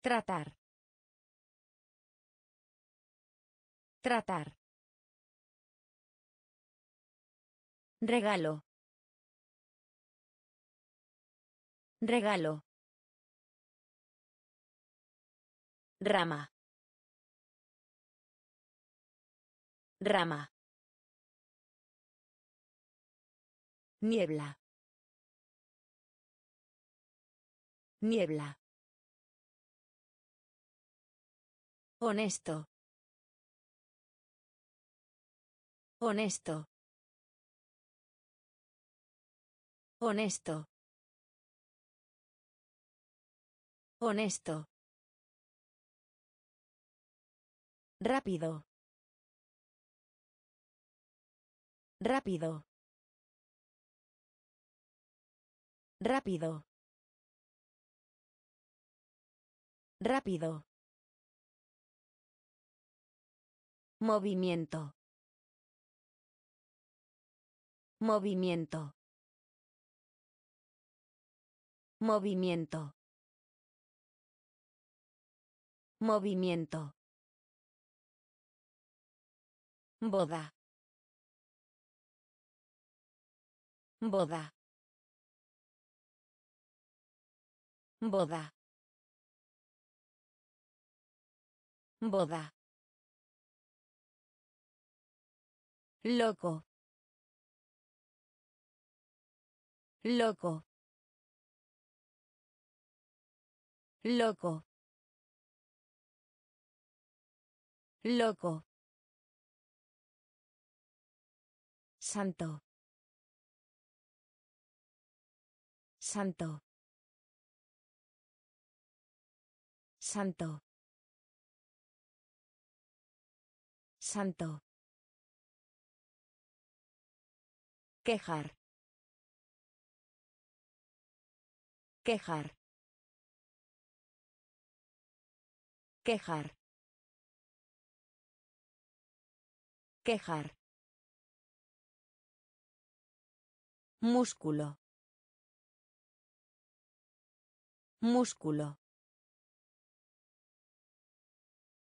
Tratar. Tratar. Regalo. Regalo. Rama. Rama. Niebla. Niebla. Honesto. Honesto. Honesto. Honesto. Rápido. Rápido. Rápido. Rápido. Movimiento. Movimiento. Movimiento. Movimiento. Boda. Boda. Boda. Boda. Loco. Loco. Loco. Loco. Santo. Santo. Santo. Santo. Quejar. Quejar. Quejar. Quejar. Músculo. Músculo.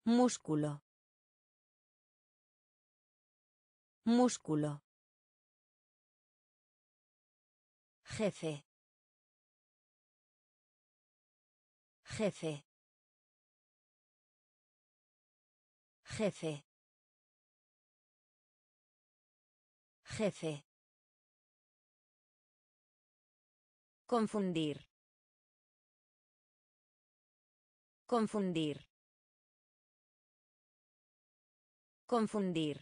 Músculo. Músculo. Jefe. Jefe. Jefe. Jefe. Confundir. Confundir. Confundir.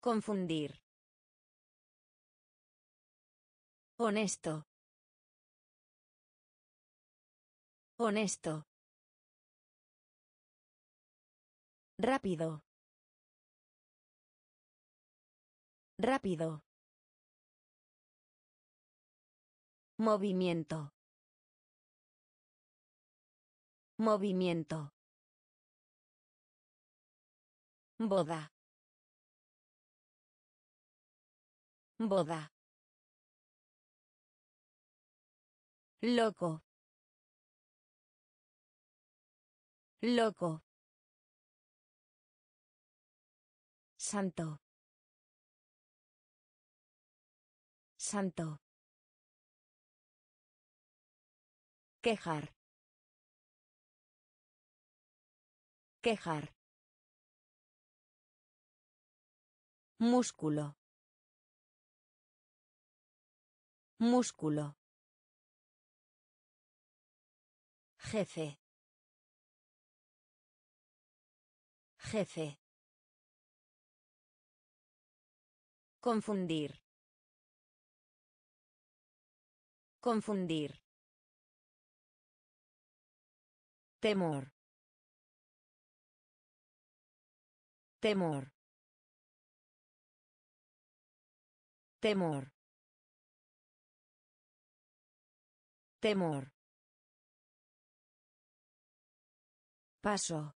Confundir. Honesto. Honesto. Rápido. Rápido. Movimiento. Movimiento. Boda. Boda. Loco. Loco. Santo. Santo. Quejar. Quejar. Músculo. Músculo. Jefe. Jefe. Confundir. Confundir. Temor. Temor. Temor. Temor. Paso.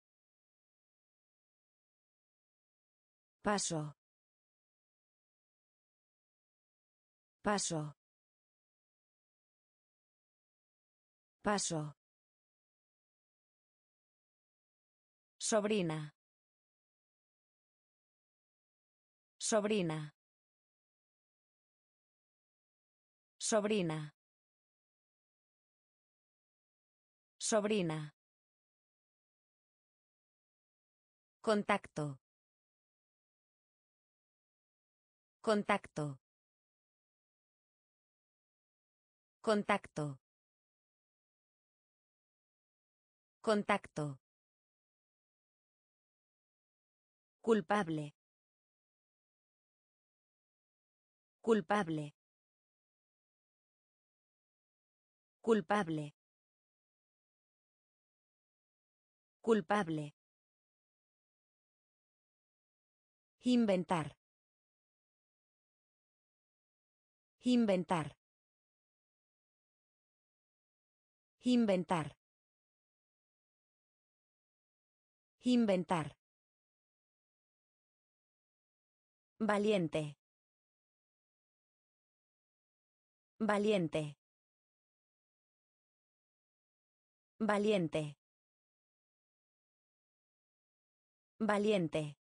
Paso. Paso. Paso. Sobrina. Sobrina. Sobrina. Sobrina. Contacto. Contacto. Contacto. Contacto. Culpable. Culpable. Culpable. Culpable. Inventar. Inventar. Inventar. Inventar. Valiente. Valiente. Valiente. Valiente.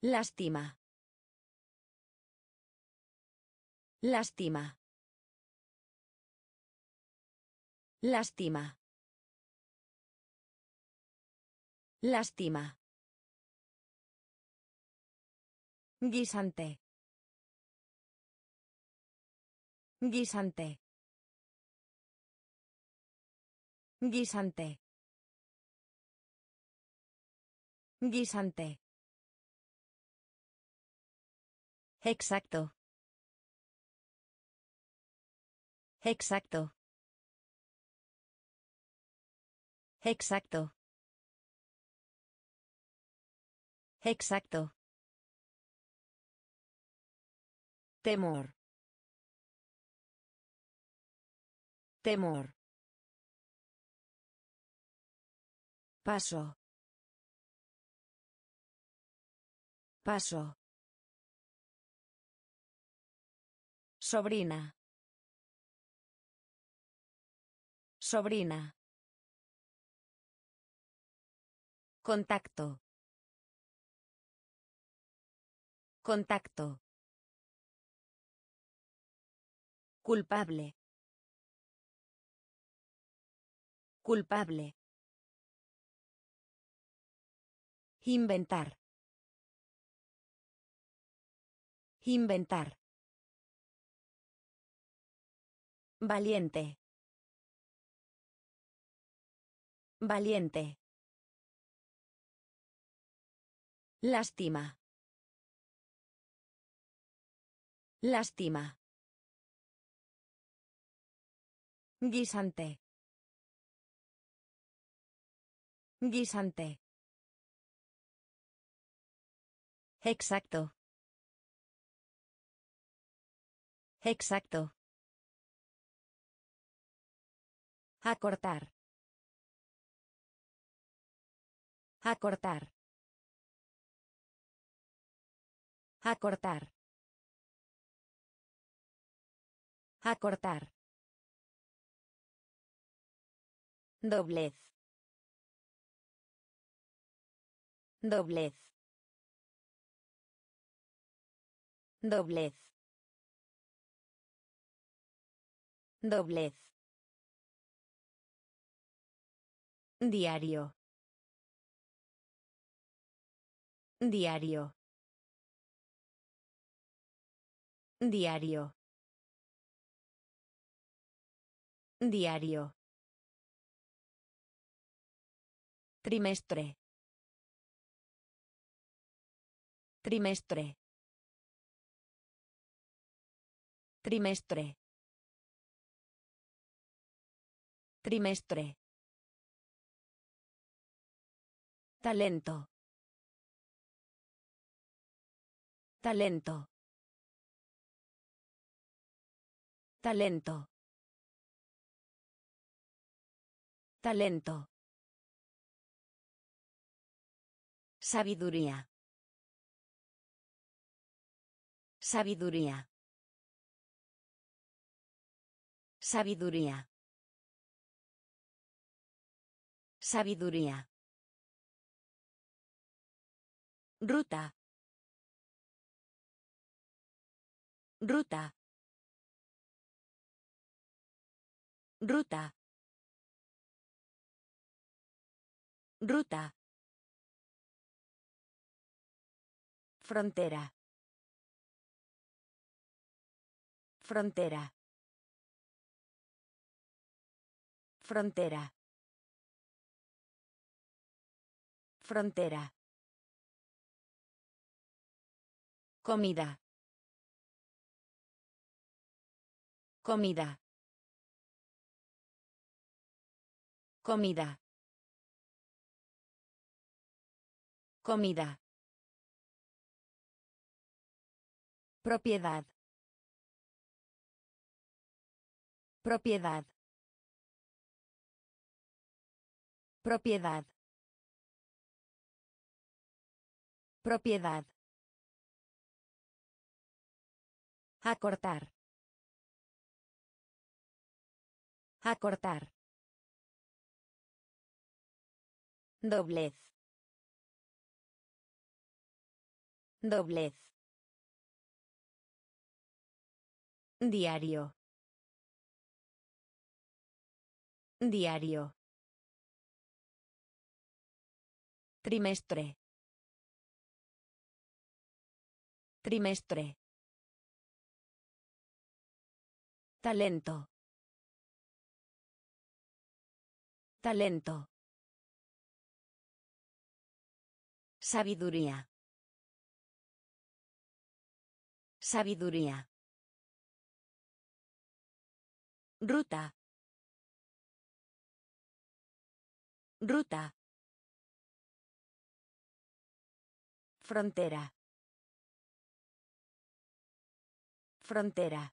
Lástima. Lástima. Lástima. Lástima. Guisante. Guisante. Guisante. Guisante. Exacto. Exacto. Exacto. Exacto. Temor. Temor. Paso. Paso. Sobrina. Sobrina. Contacto. Contacto. Culpable. Culpable. Inventar. Inventar. Valiente. Valiente. Lástima. Lástima. Guisante. Guisante. Exacto. Exacto. Acortar. Acortar. Acortar. Acortar. Doblez. Doblez. Doblez. Doblez. Diario. Diario. Diario. Diario. Trimestre. Trimestre. Trimestre. Trimestre. Talento. Talento. Talento. Talento. Sabiduría. Sabiduría. Sabiduría. Sabiduría. Ruta. Ruta. Ruta. Ruta. Frontera. Frontera. Frontera. Frontera. Comida. Comida. Comida. Comida. Propiedad. Propiedad. Propiedad. Propiedad. Acortar. Acortar. Doblez. Doblez. Diario. Diario. Trimestre. Trimestre. Talento. Talento. Sabiduría. Sabiduría. Ruta. Ruta. Frontera. Frontera.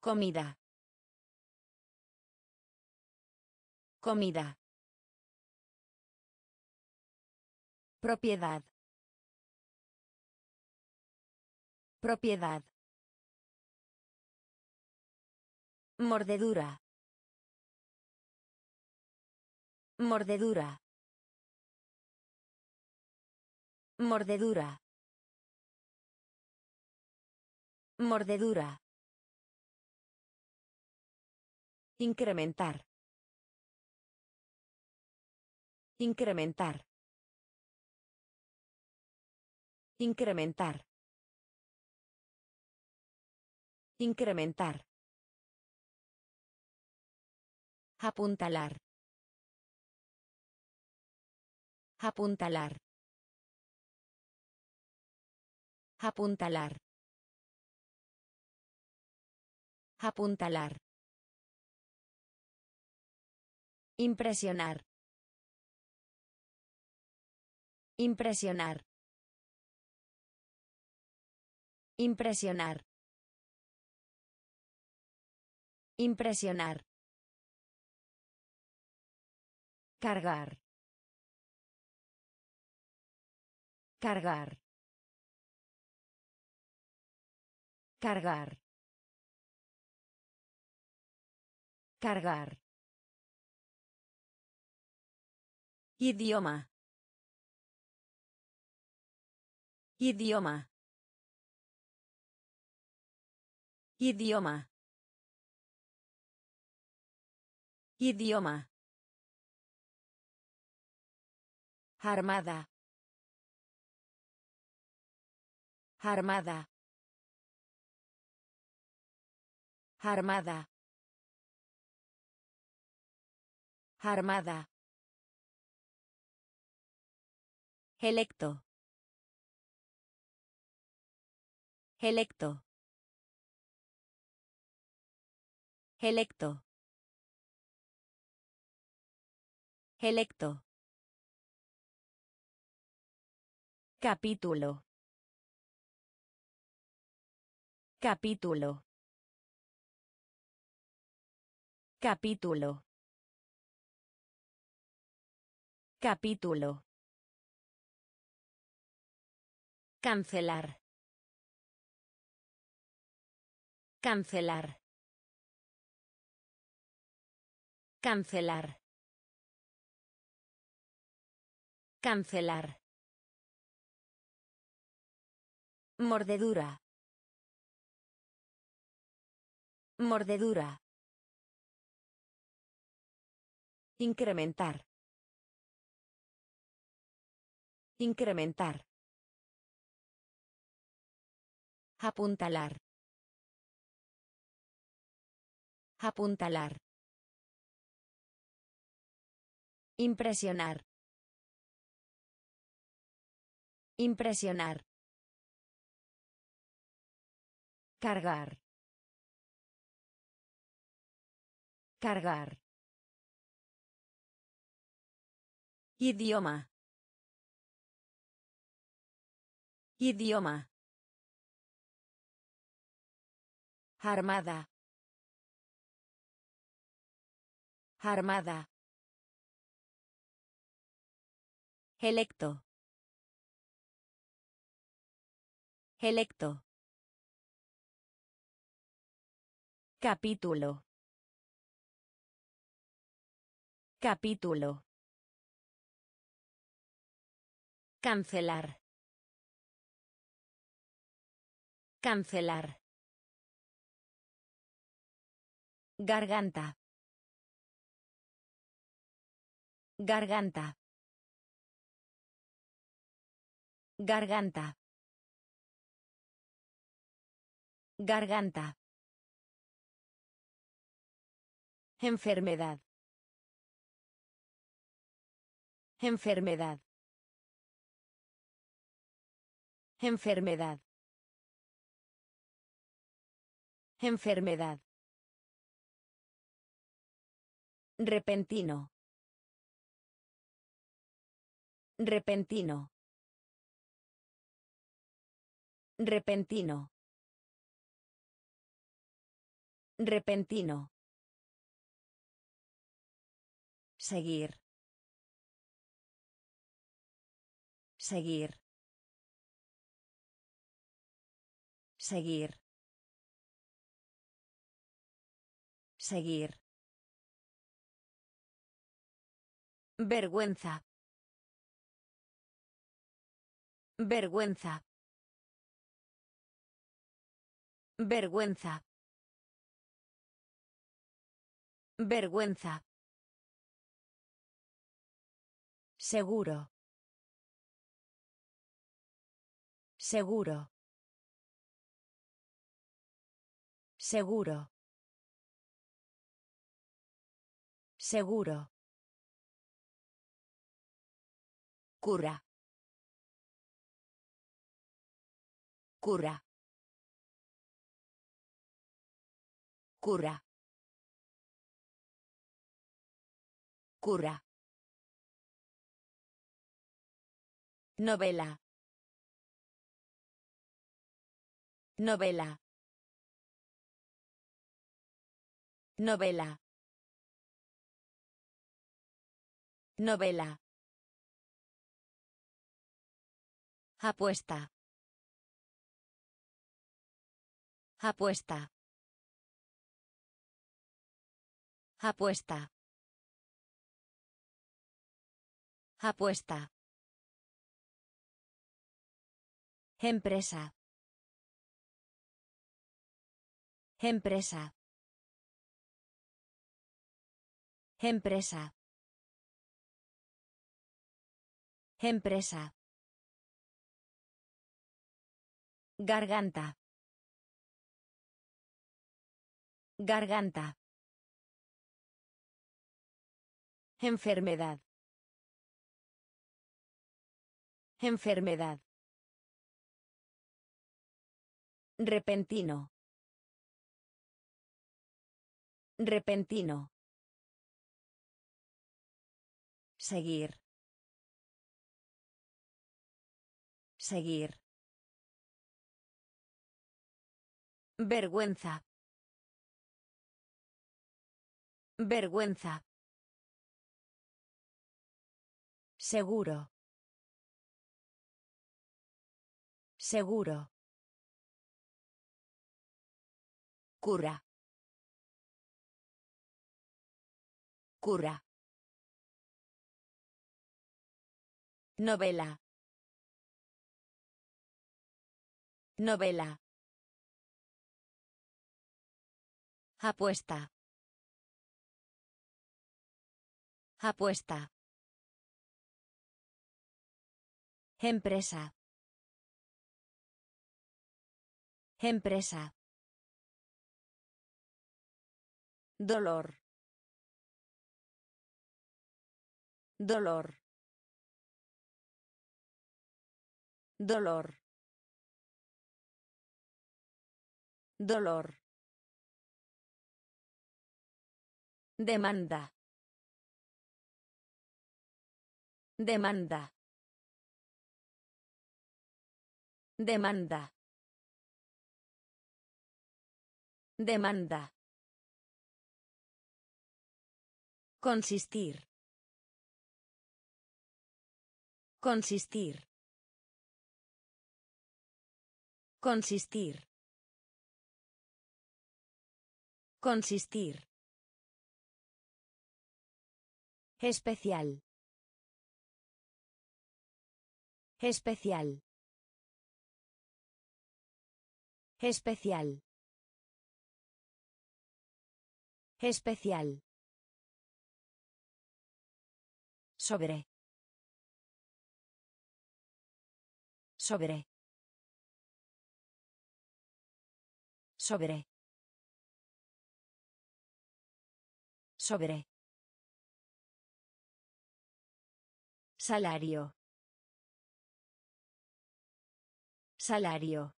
Comida. Comida. Propiedad. Propiedad. Mordedura. Mordedura. Mordedura. Mordedura. Incrementar. Incrementar. Incrementar. Incrementar. Apuntalar. Apuntalar. Apuntalar. Apuntalar. Impresionar. Impresionar. Impresionar. Impresionar. Cargar. Cargar. Cargar. Cargar. Idioma. Idioma. Idioma. Idioma. Armada. Armada. Armada. Armada. Electo. Electo. Electo. Electo. Capítulo. Capítulo. Capítulo. Capítulo. Cancelar. Cancelar. Cancelar. Cancelar. Mordedura. Mordedura. Incrementar. Incrementar. Apuntalar. Apuntalar. Impresionar. Impresionar. Cargar. Cargar. Idioma. Idioma. Armada. Armada. Electo. Electo. Capítulo. Capítulo. Cancelar. Cancelar. Garganta. Garganta. Garganta. Garganta. Enfermedad. Enfermedad. Enfermedad. Enfermedad. Repentino. Repentino. Repentino. Repentino. Seguir. Seguir. Seguir. Seguir. Vergüenza. Vergüenza. Vergüenza. Vergüenza. Seguro. Seguro. Seguro. Seguro. Cura. Cura. Cura. Cura. Novela. Novela. Novela. Novela. Apuesta. Apuesta. Apuesta. Apuesta. Empresa. Empresa. Empresa. Empresa. Garganta. Garganta. Enfermedad. Enfermedad. Repentino. Repentino. Seguir. Seguir. Vergüenza. Vergüenza. Seguro. Seguro. Cura. Cura. Novela. Novela. Apuesta. Apuesta. Empresa. Empresa. Dolor. Dolor. Dolor. Dolor. Demanda. Demanda. Demanda. Demanda. Consistir. Consistir. Consistir. Consistir. Especial. Especial. Especial. Especial. Sobre. Sobre. Sobre. Sobre. Salario. Salario.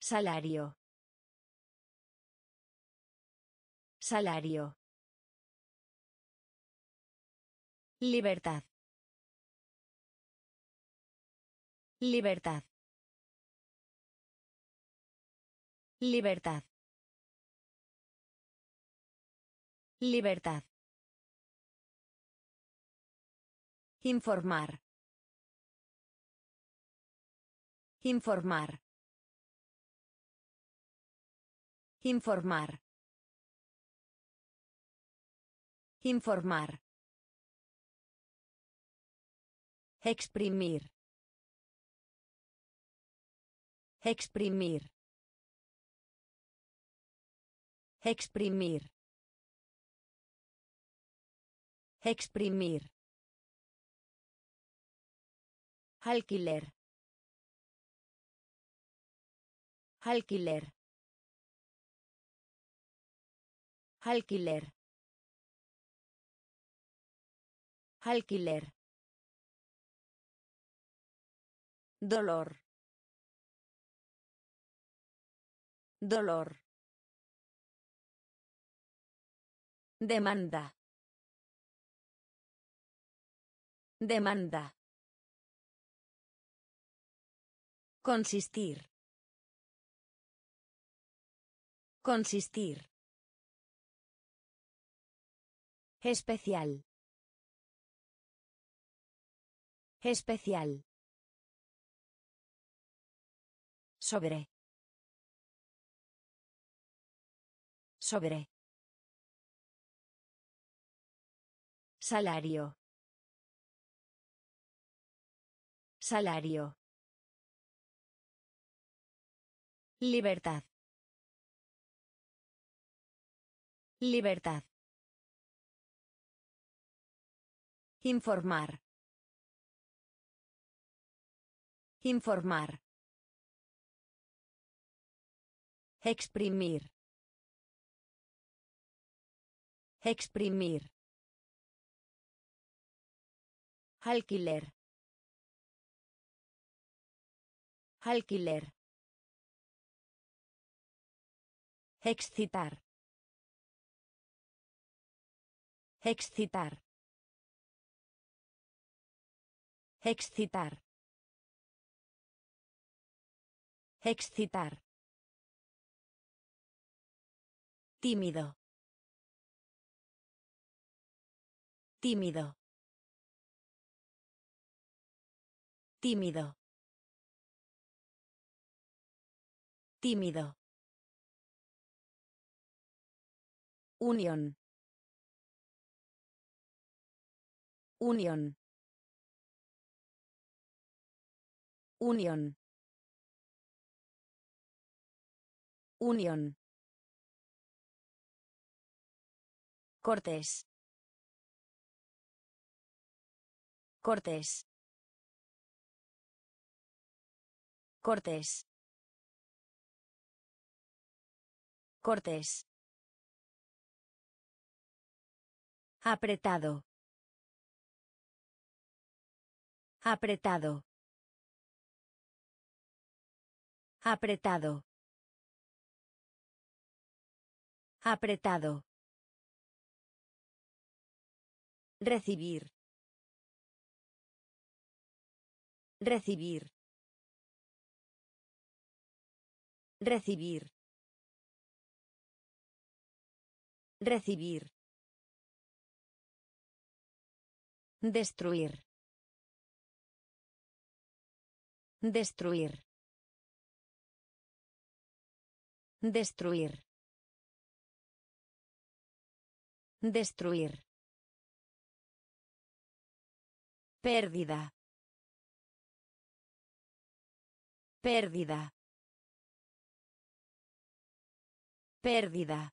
Salario. Salario. Libertad. Libertad. Libertad. Libertad. Informar. Informar. Informar. Informar. Exprimir. Exprimir. Exprimir. Exprimir. Alquiler. Alquiler. Alquiler. Alquiler. Dolor. Dolor. Demanda. Demanda. Consistir. Consistir. Especial. Especial. Sobre. Sobre. Salario. Salario. Libertad. Libertad. Informar. Informar. Exprimir. Exprimir. Alquiler. Alquiler. Excitar. Excitar. Excitar. Excitar. Tímido. Tímido. Tímido. Tímido. Unión. Unión. Unión. Unión. Cortés. Cortés. Cortés. Cortés. Apretado. Apretado. Apretado. Apretado. Recibir. Recibir. Recibir. Recibir. Destruir. Destruir. Destruir. Destruir. Pérdida. Pérdida. Pérdida.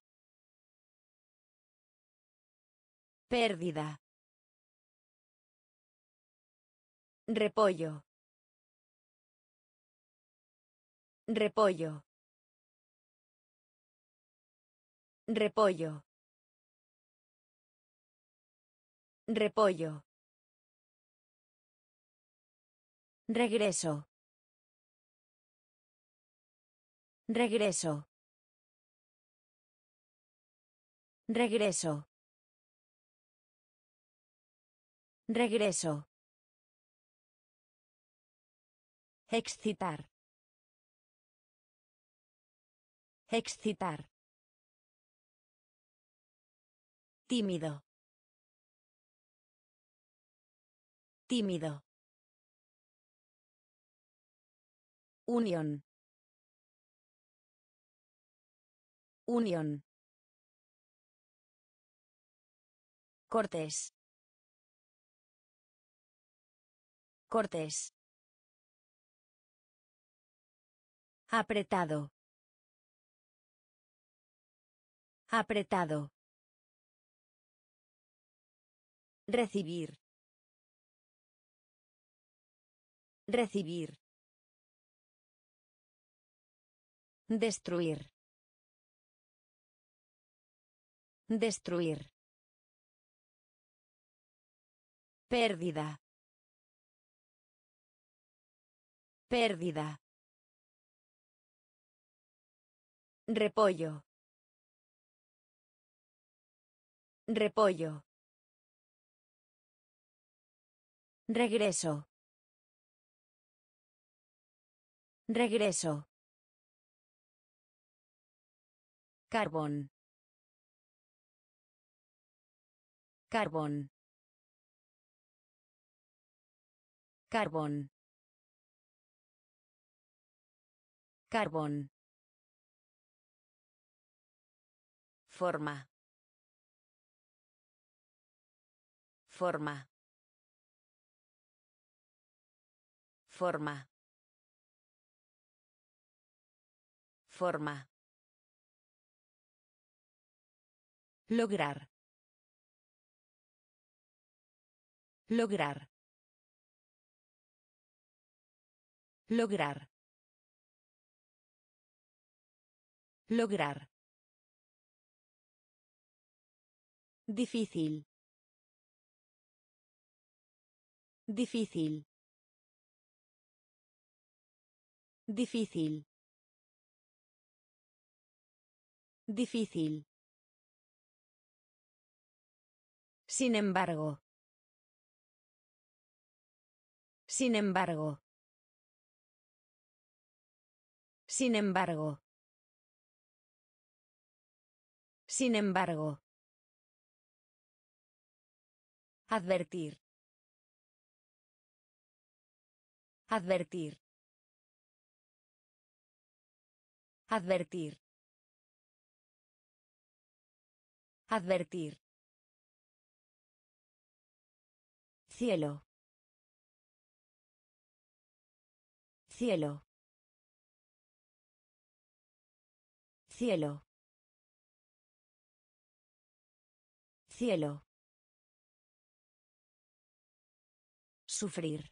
Pérdida. Repollo. Repollo. Repollo. Repollo. Regreso. Regreso. Regreso. Regreso. Excitar. Excitar. Tímido. Tímido. Unión. Unión. Cortés. Cortés. Apretado. Apretado. Recibir. Recibir. Destruir. Destruir. Pérdida. Pérdida. Repollo. Repollo. Regreso. Regreso. Carbón. Carbón. Carbón. Carbón. Forma. Forma. Forma. Forma. Lograr. Lograr. Lograr. Lograr. Difícil. Difícil. Difícil. Difícil. Sin embargo. Sin embargo. Sin embargo. Sin embargo. Advertir. Advertir. Advertir. Advertir. Cielo. Cielo. Cielo. Cielo. Sufrir.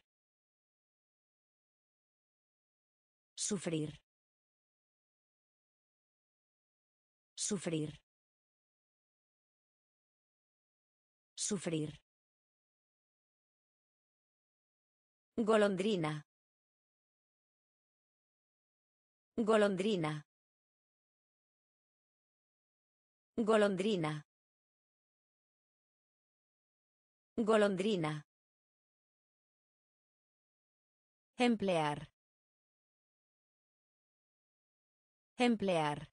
Sufrir. Sufrir. Sufrir. Golondrina. Golondrina. Golondrina. Golondrina. Emplear. Emplear.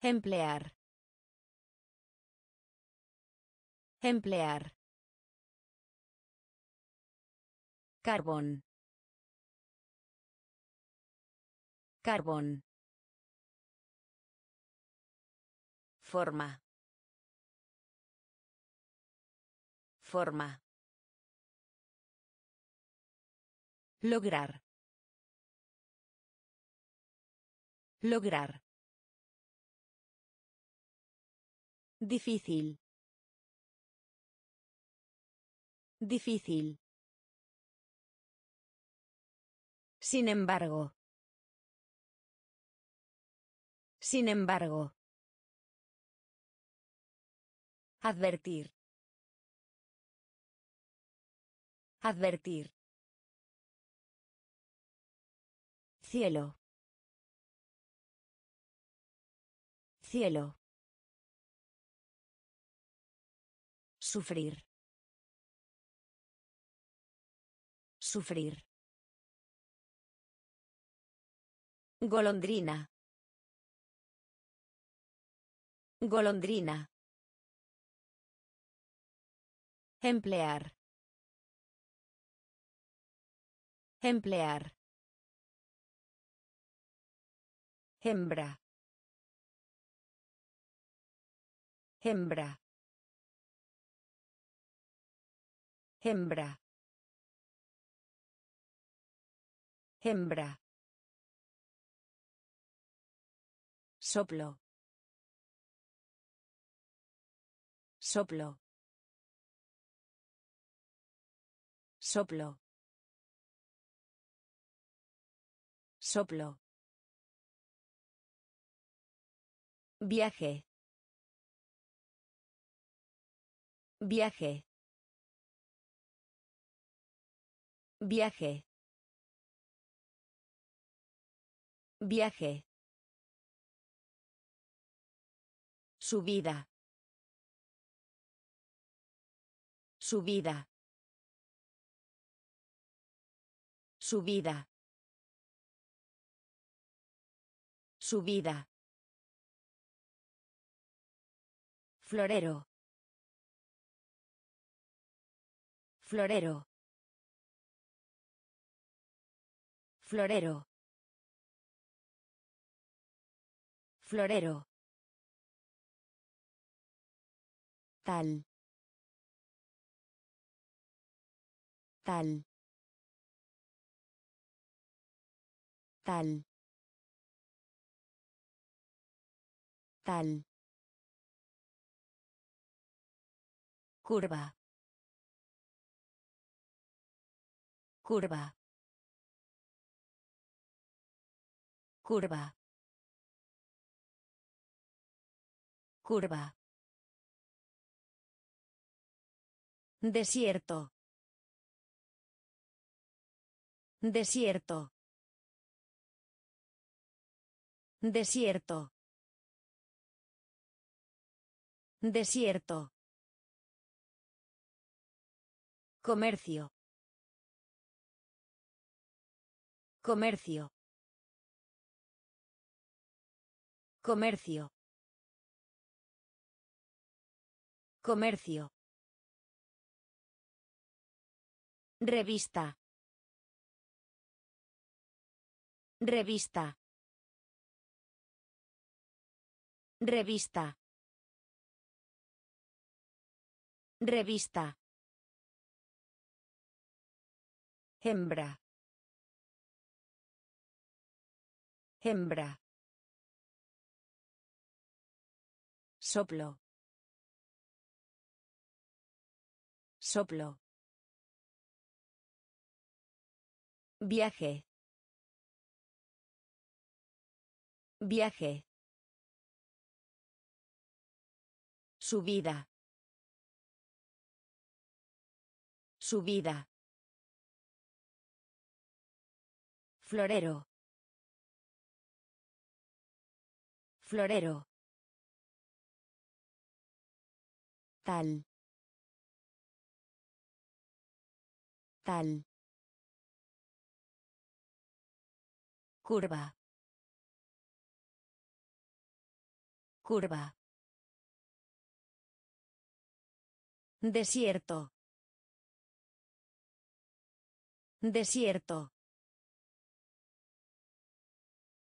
Emplear. Emplear. Carbón. Carbón. Forma. Forma. Lograr. Lograr. Difícil. Difícil. Sin embargo. Sin embargo. Advertir. Advertir. Cielo. Cielo. Sufrir. Sufrir. Golondrina. Golondrina. Emplear. Emplear. Hembra. Hembra. Hembra. Hembra. Soplo. Soplo. Soplo. Soplo. Viaje. Viaje. Viaje. Viaje. Subida. Subida. Subida. Subida. Florero. Florero. Florero. Florero. Tal. Tal. Tal. Tal. Curva. Curva. Curva. Curva. Desierto. Desierto. Desierto. Desierto. Comercio. Comercio. Comercio. Comercio. Revista. Revista. Revista. Revista. Hembra. Hembra. Soplo. Soplo. Viaje. Viaje. Subida. Subida. Florero. Florero. Tal. Tal. Curva. Curva. Desierto. Desierto.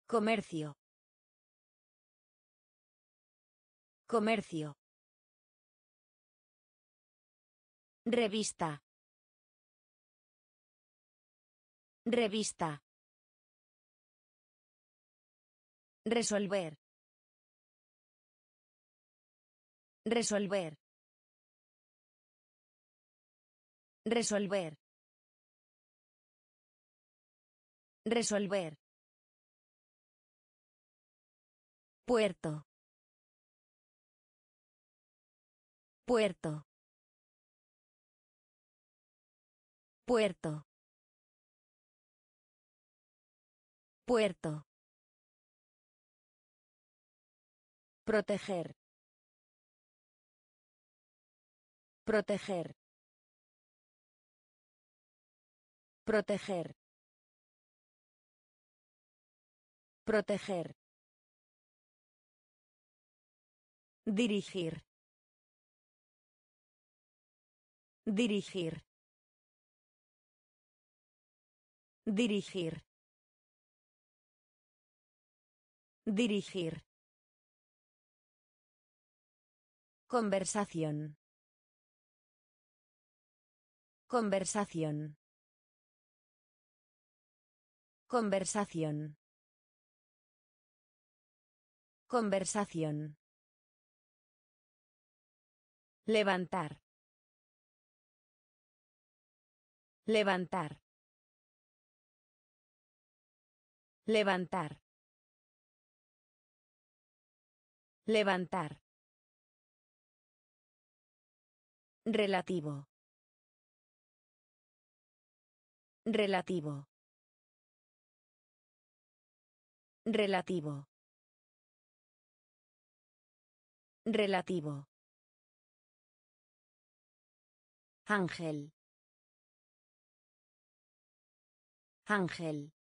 Comercio. Comercio. Revista. Revista. Resolver. Resolver. Resolver. Resolver. Puerto. Puerto. Puerto. Puerto. Proteger. Proteger. Proteger. Proteger. Dirigir. Dirigir. Dirigir. Dirigir. Conversación. Conversación. Conversación. Conversación. Levantar. Levantar. Levantar. Levantar. Relativo. Relativo. Relativo. Relativo. Ángel. Ángel.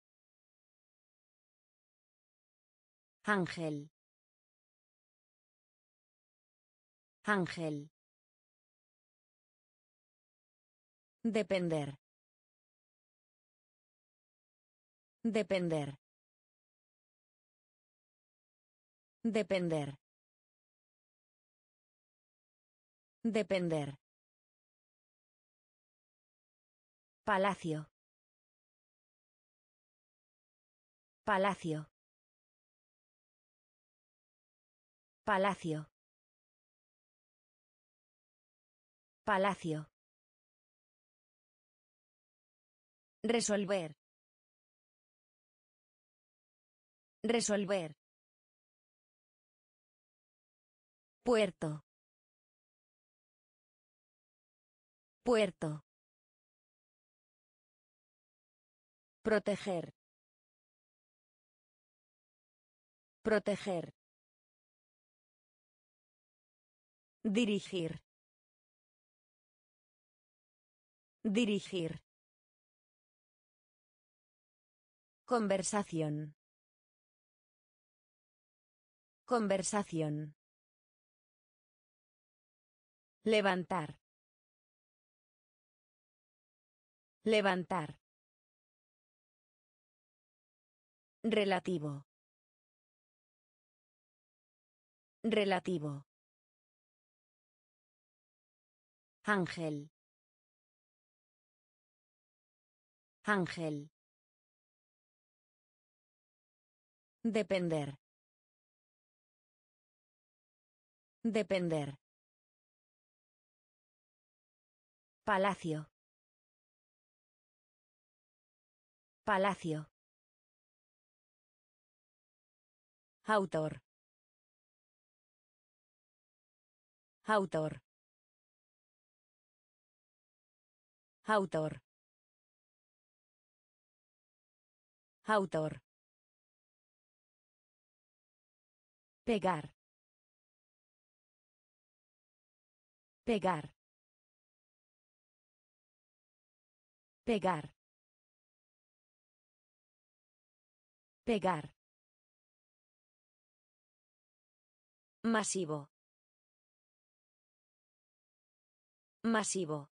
Ángel. Ángel. Depender. Depender. Depender. Depender. Palacio. Palacio. Palacio. Palacio. Resolver. Resolver. Puerto. Puerto. Proteger. Proteger. Dirigir. Dirigir. Conversación. Conversación. Levantar. Levantar. Relativo. Relativo. Ángel. Ángel. Depender. Depender. Palacio. Palacio. Autor. Autor. Autor. Autor. Pegar. Pegar. Pegar. Pegar. Masivo. Masivo.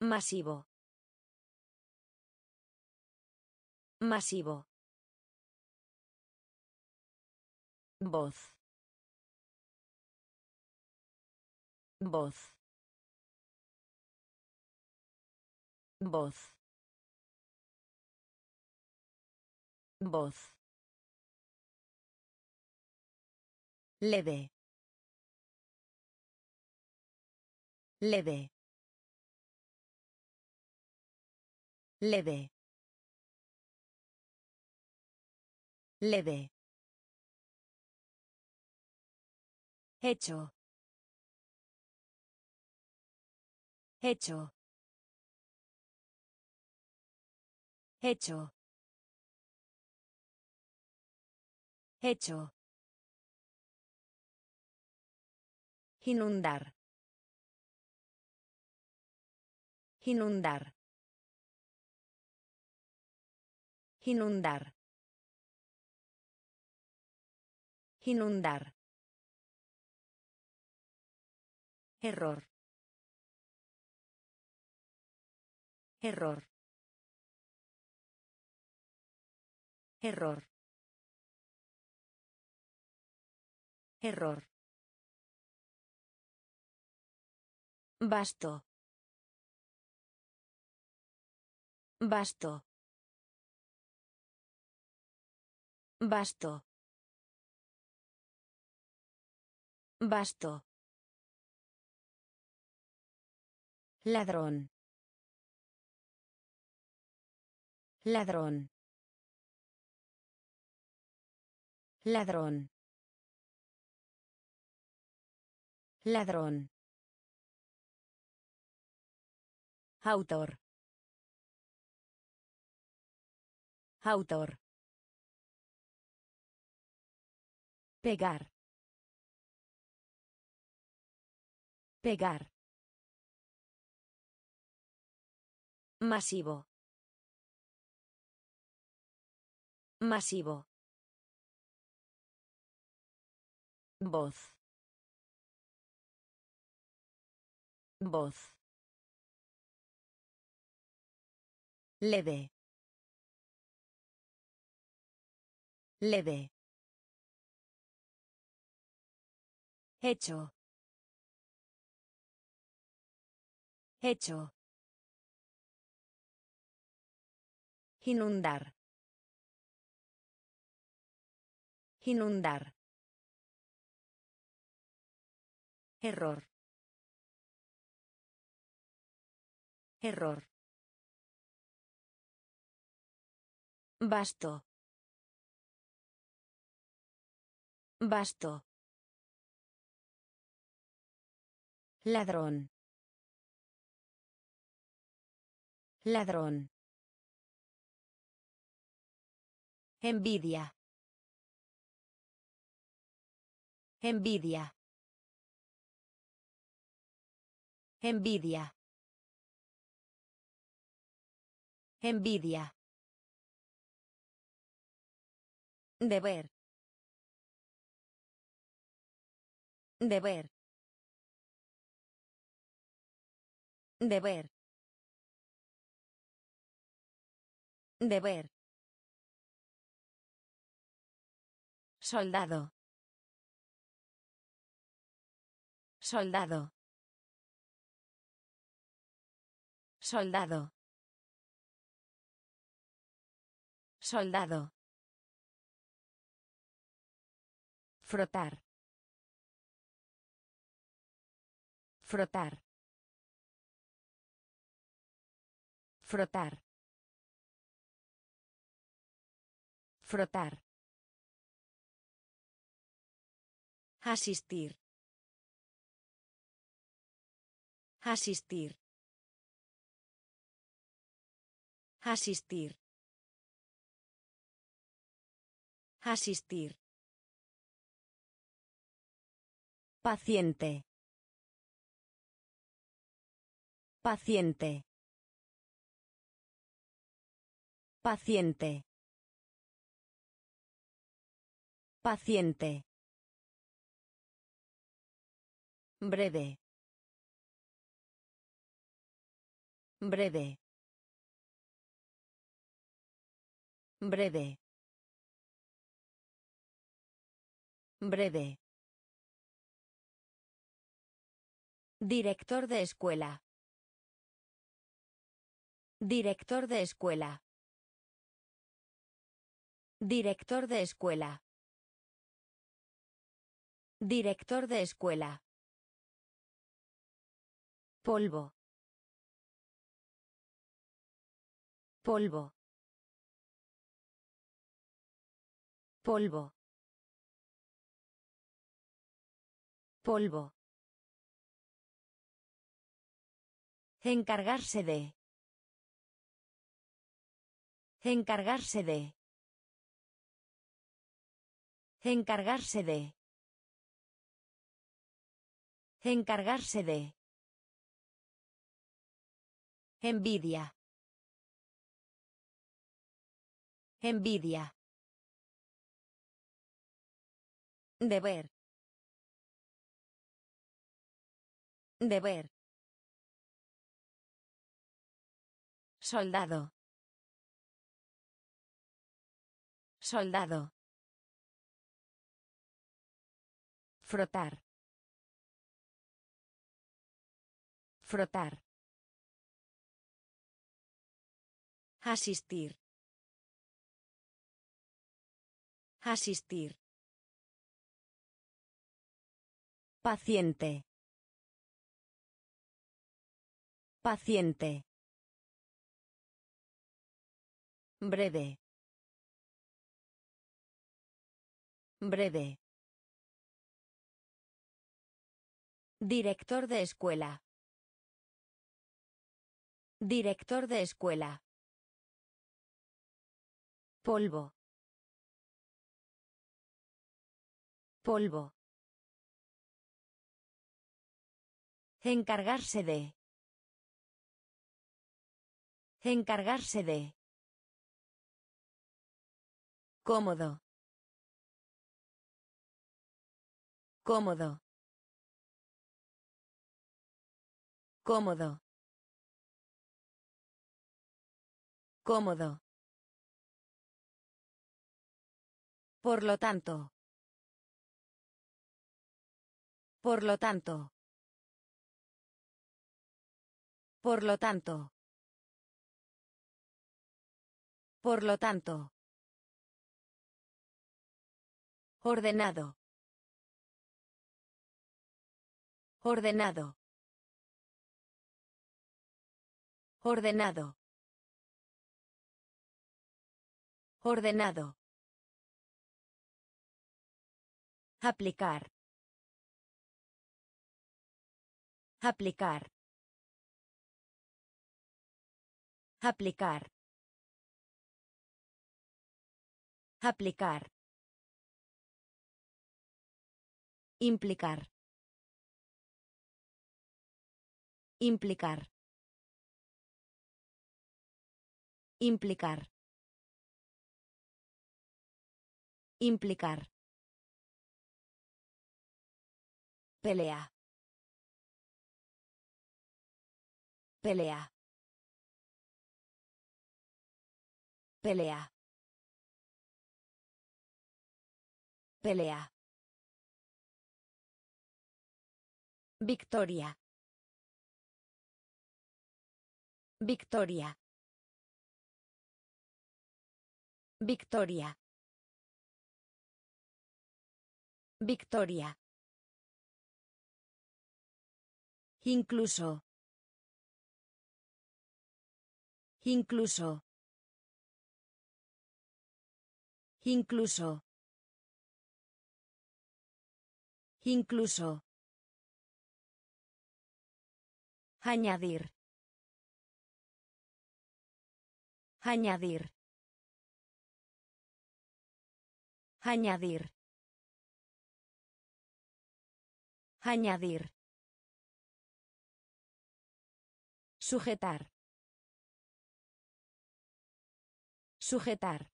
Masivo. Masivo. Voz. Voz. Voz. Voz. Leve. Leve. Leve. Leve. Hecho. Hecho. Hecho. Hecho. Inundar. Inundar. Inundar. Inundar. Error. Error. Error. Error. Basto. Basto. Basto. Basto. Ladrón. Ladrón. Ladrón. Ladrón. Autor. Autor. Pegar. Pegar. Masivo. Masivo. Voz. Voz. Leve. Leve. Hecho. Hecho. Inundar. Inundar. Error. Error. Basto. Basto. Ladrón. Ladrón. Envidia. Envidia. Envidia. Envidia. Deber. Deber. Deber. Deber. Soldado. Soldado. Soldado. Soldado. Frotar. Frotar. Frotar. Frotar. Asistir. Asistir. Asistir. Asistir. Paciente. Paciente. Paciente. Paciente. Breve. Breve. Breve. Breve. Director de escuela. Director de escuela. Director de escuela. Director de escuela. Polvo. Polvo. Polvo. Polvo. Encargarse de. Encargarse de. Encargarse de. Encargarse de. Envidia. Envidia. Deber. Deber. Soldado. Soldado. Frotar. Frotar. Asistir. Asistir. Paciente. Paciente. Breve. Breve. Director de escuela. Director de escuela. Polvo. Polvo. Encargarse de. Encargarse de. Cómodo. Cómodo. Cómodo. Cómodo. Por lo tanto. Por lo tanto. Por lo tanto. Por lo tanto. Ordenado. Ordenado. Ordenado. Ordenado. Aplicar. Aplicar. Aplicar. Aplicar. Implicar. Implicar. Implicar. Implicar. Pelea. Pelea. Pelea. Pelea. Victoria. Victoria. Victoria. Victoria. Incluso. Incluso. Incluso. Incluso. Añadir. Añadir. Añadir. Añadir. Sujetar. Sujetar.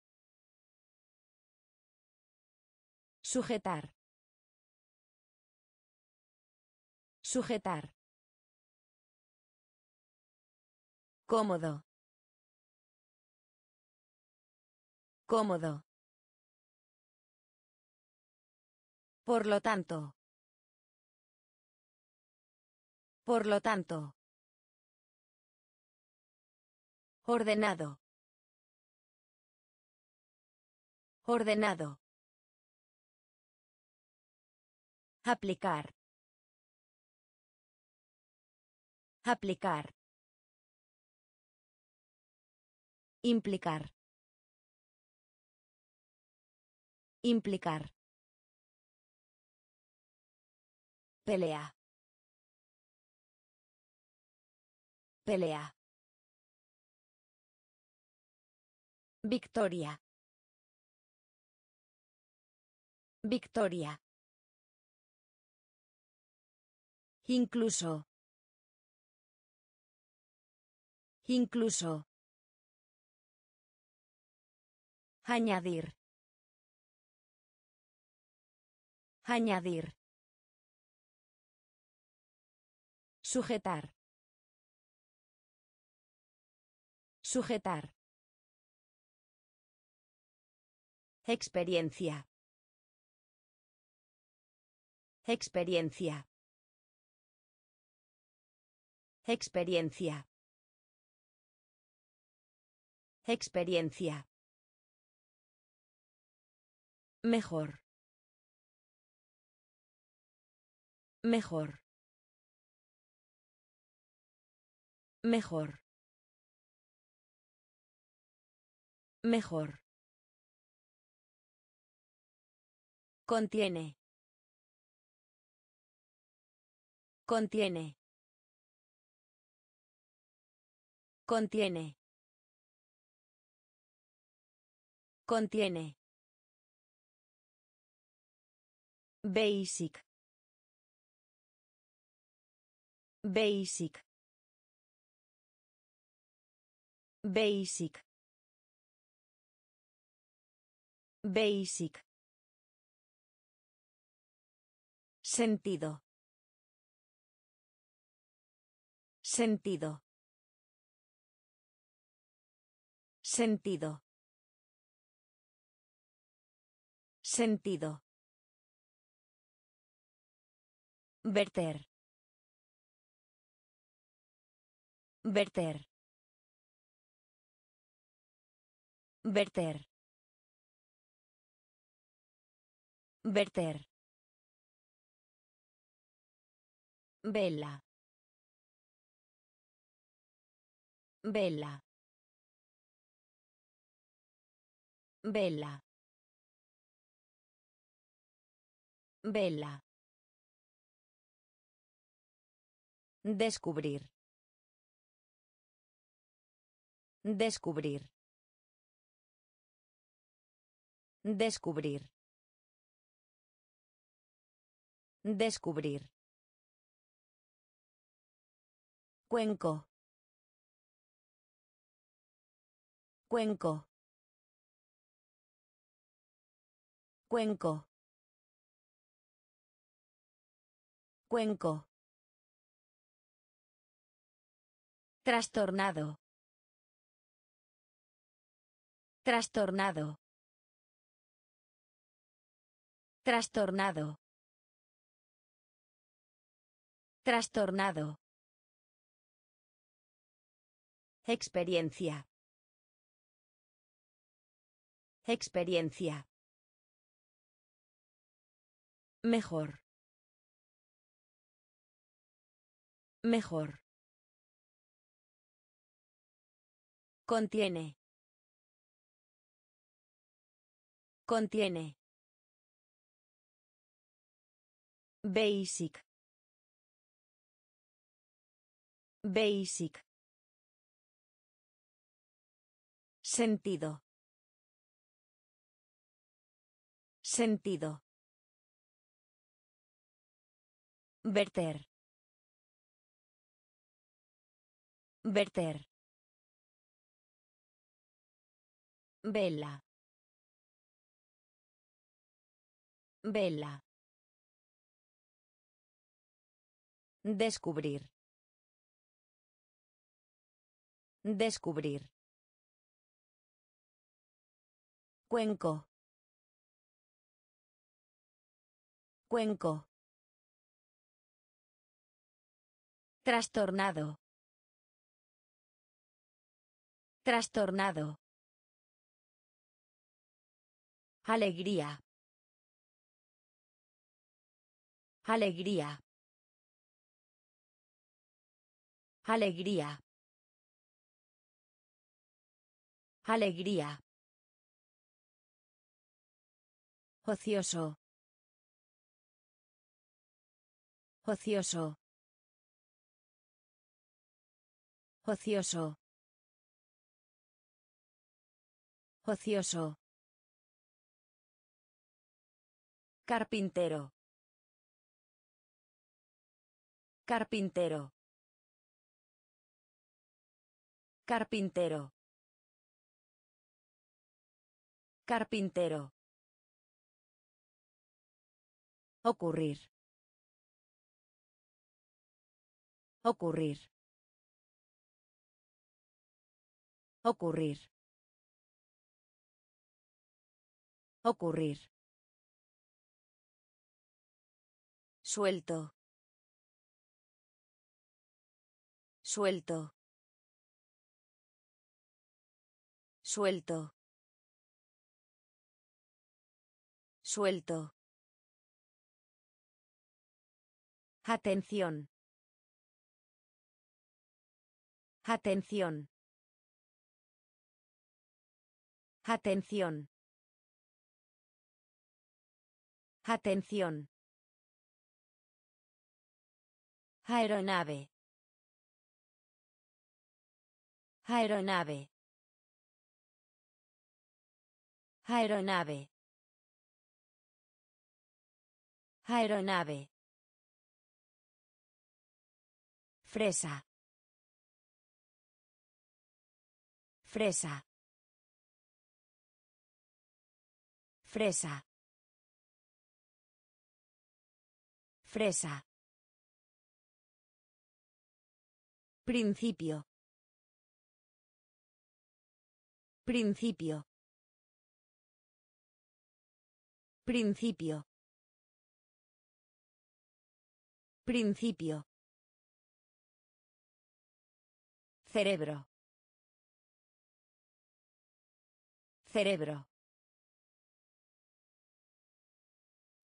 Sujetar. Sujetar. Cómodo. Cómodo. Por lo tanto. Por lo tanto. Ordenado. Ordenado. Aplicar. Aplicar. Implicar. Implicar. Pelea. Pelea. Victoria. Victoria. Incluso. Incluso. Añadir. Añadir. Sujetar. Sujetar. Experiencia. Experiencia. Experiencia. Experiencia. Mejor. Mejor. Mejor. Mejor. Contiene. Contiene. Contiene. Contiene. Basic. Basic. Basic. Basic. Sentido. Sentido. Sentido. Sentido. Verter. Verter. Verter. Verter. Vela. Vela. Vela. Vela. Descubrir. Descubrir. Descubrir. Descubrir. Cuenco. Cuenco. Cuenco. Cuenco. Trastornado. Trastornado. Trastornado. Trastornado. Experiencia. Experiencia. Mejor. Mejor. Contiene. Contiene. Basic. Basic. Sentido. Sentido. Verter. Verter. Vela. Vela. Descubrir. Descubrir. Cuenco. Cuenco. Trastornado. Trastornado. Alegría. Alegría. Alegría. Alegría. Ocioso. Ocioso. Ocioso. Ocioso. Carpintero. Carpintero. Carpintero. Carpintero. Ocurrir. Ocurrir. Ocurrir. Ocurrir. Suelto. Suelto. Suelto. Suelto. Atención. Atención. Atención. Atención. Aeronave. Aeronave. Aeronave. Aeronave. Fresa. Fresa. Fresa. Fresa. Principio. Principio. Principio. Principio. Cerebro. Cerebro.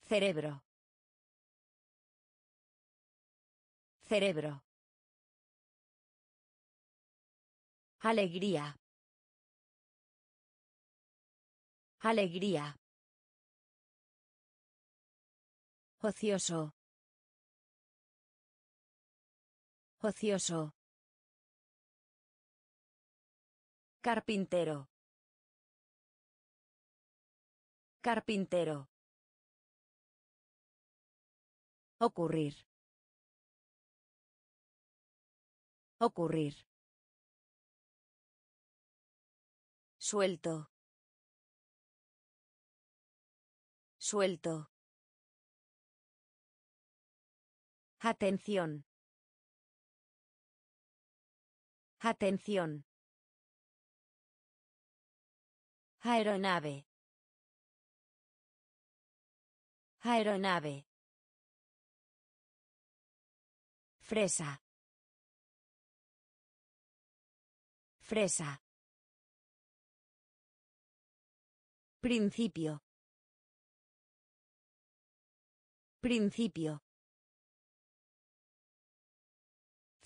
Cerebro. Cerebro. Alegría. Alegría. Ocioso. Ocioso. Carpintero. Carpintero. Ocurrir. Ocurrir. Suelto. Suelto. Atención. Atención. Aeronave. Aeronave. Fresa. Fresa. Principio. Principio.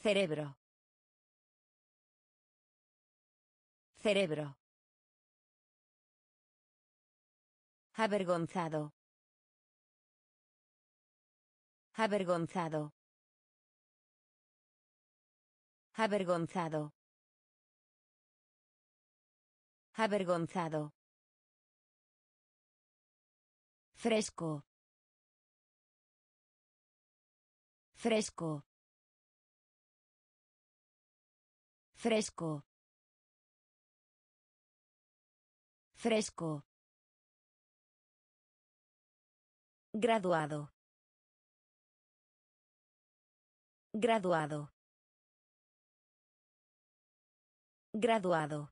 Cerebro. Cerebro. Avergonzado. Avergonzado. Avergonzado. Avergonzado. Fresco. Fresco. Fresco. Fresco. Graduado. Graduado. Graduado.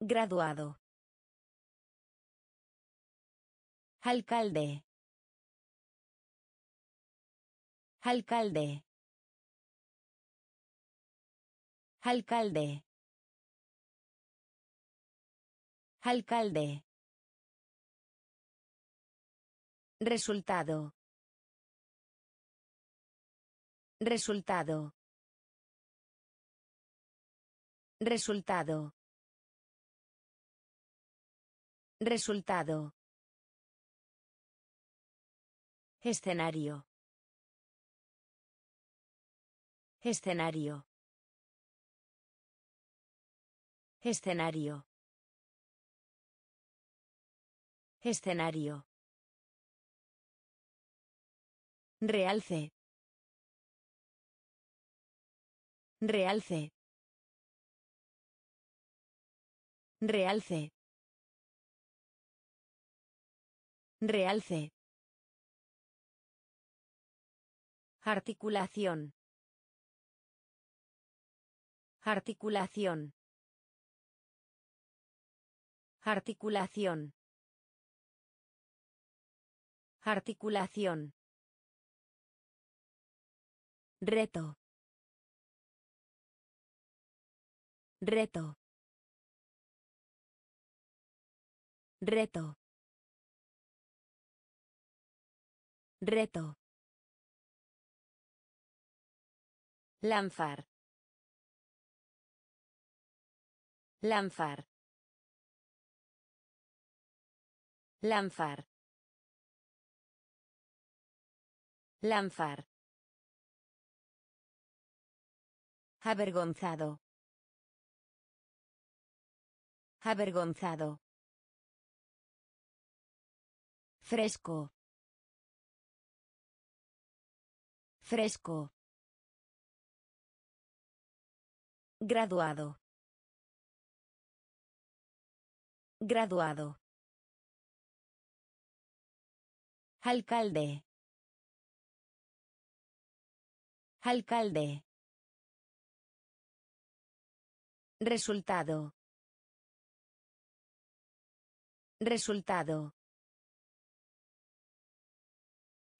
Graduado. Alcalde. Alcalde. Alcalde. Alcalde. Resultado. Resultado. Resultado. Resultado. Escenario. Escenario. Escenario. Escenario. Realce. Realce. Realce. Realce. Articulación. Articulación. Articulación. Articulación. Reto. Reto. Reto. Reto. Lanzar. Lanzar. Lanzar. Lanzar. Avergonzado. Avergonzado. Fresco. Fresco. Graduado. Graduado. Alcalde. Alcalde. Resultado. Resultado.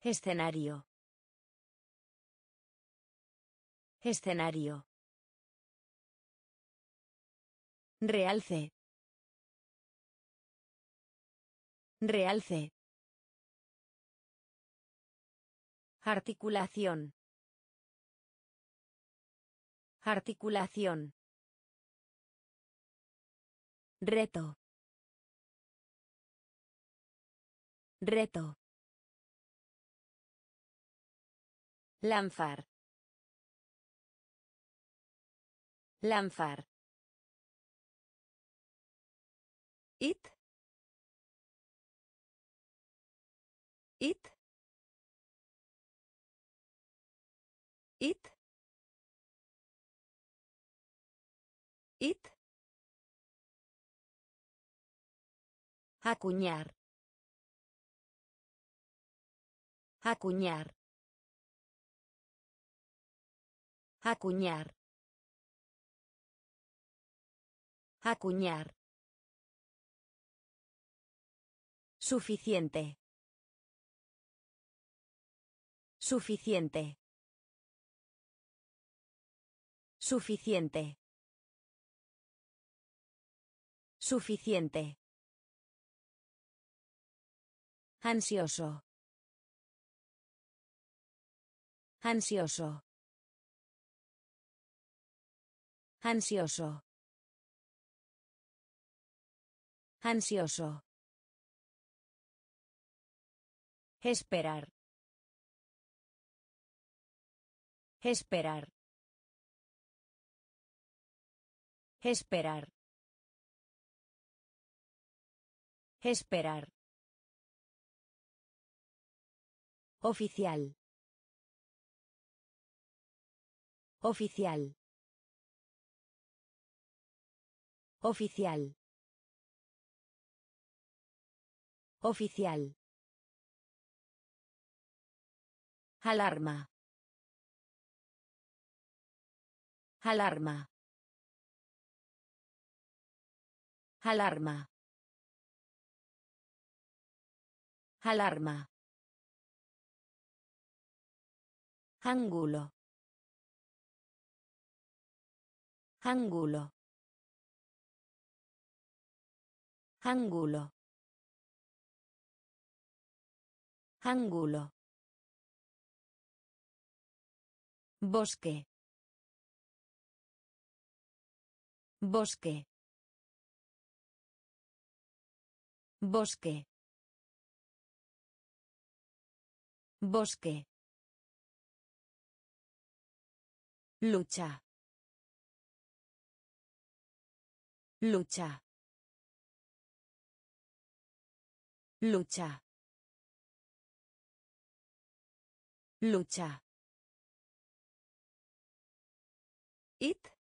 Escenario. Escenario. Realce. Realce. Articulación. Articulación. Reto. Reto. Lanzar. Lanzar. It. It. It. It. Acuñar. Acuñar. Acuñar. Acuñar. Suficiente. Suficiente. Suficiente. Suficiente. Ansioso. Ansioso. Ansioso. Ansioso. Esperar. Esperar. Esperar. Esperar. Oficial. Oficial. Oficial. Oficial. Alarma. Alarma. Alarma. Alarma. Ángulo. Ángulo. Ángulo. Ángulo. Bosque. Bosque. Bosque. Bosque. Lucha. Lucha. Lucha. Lucha. It.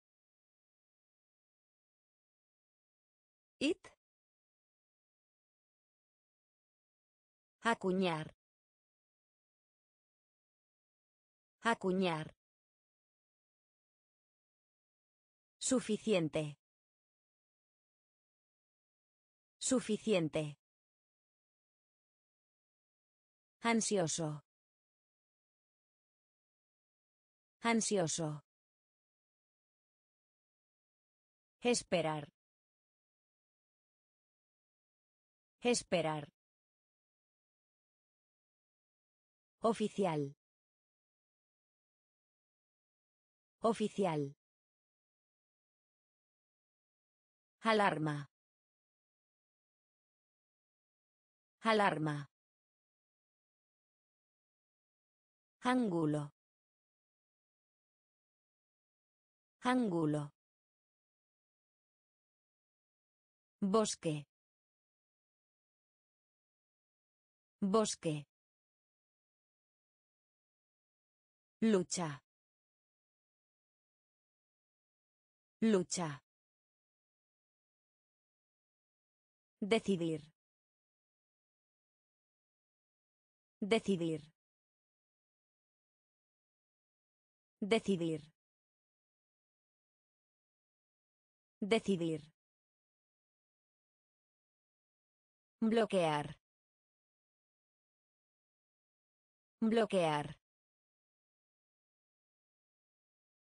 It. Acuñar. Acuñar. Suficiente. Suficiente. Ansioso. Ansioso. Esperar. Esperar. Oficial. Oficial. Alarma. Alarma. Ángulo. Ángulo. Bosque. Bosque. Lucha. Lucha. Decidir. Decidir. Decidir. Decidir. Bloquear. Bloquear.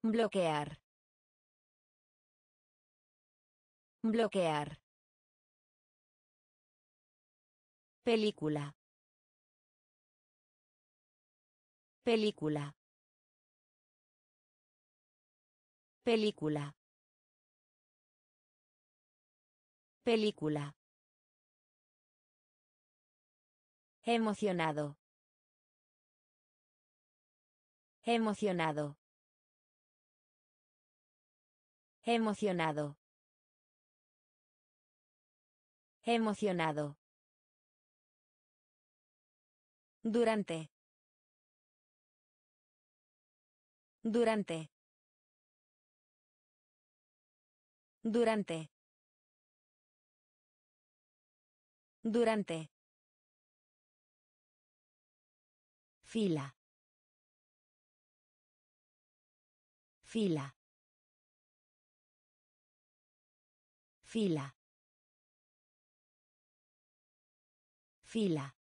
Bloquear. Bloquear. Película. Película. Película. Película. Emocionado. Emocionado. Emocionado. Emocionado. Durante. Durante. Durante. Durante. Fila. Fila. Fila. Fila.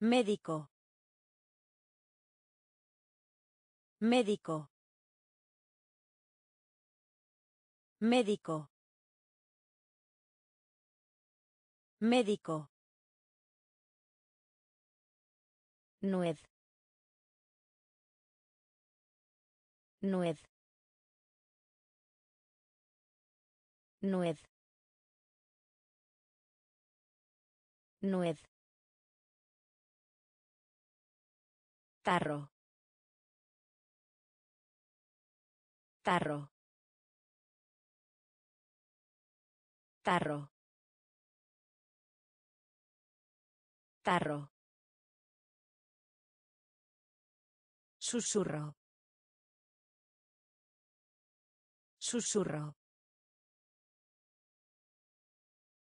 Médico. Médico. Médico. Médico. Nuez. Nuez. Nuez. Nuez. Tarro. Tarro. Tarro. Tarro. Susurro. Susurro.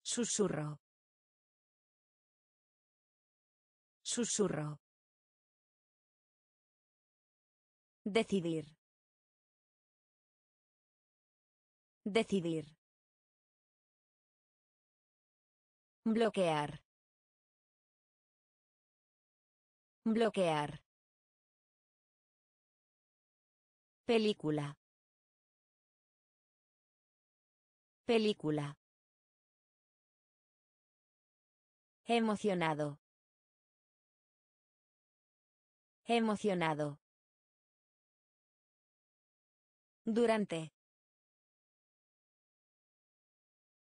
Susurro. Susurro. Decidir. Decidir. Bloquear. Bloquear. Película. Película. Emocionado. Emocionado. Durante.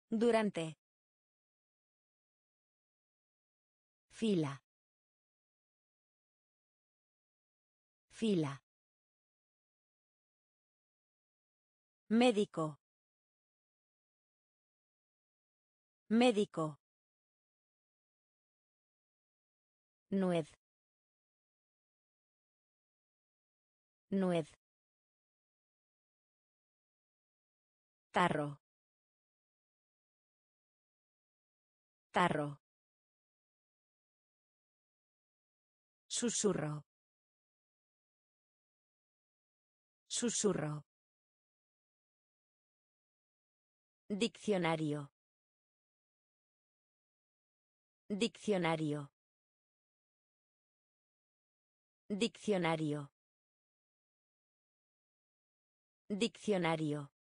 Durante. Fila. Fila. Médico. Médico. Nuez. Nuez. Tarro. Tarro. Susurro. Susurro. Diccionario. Diccionario. Diccionario. Diccionario.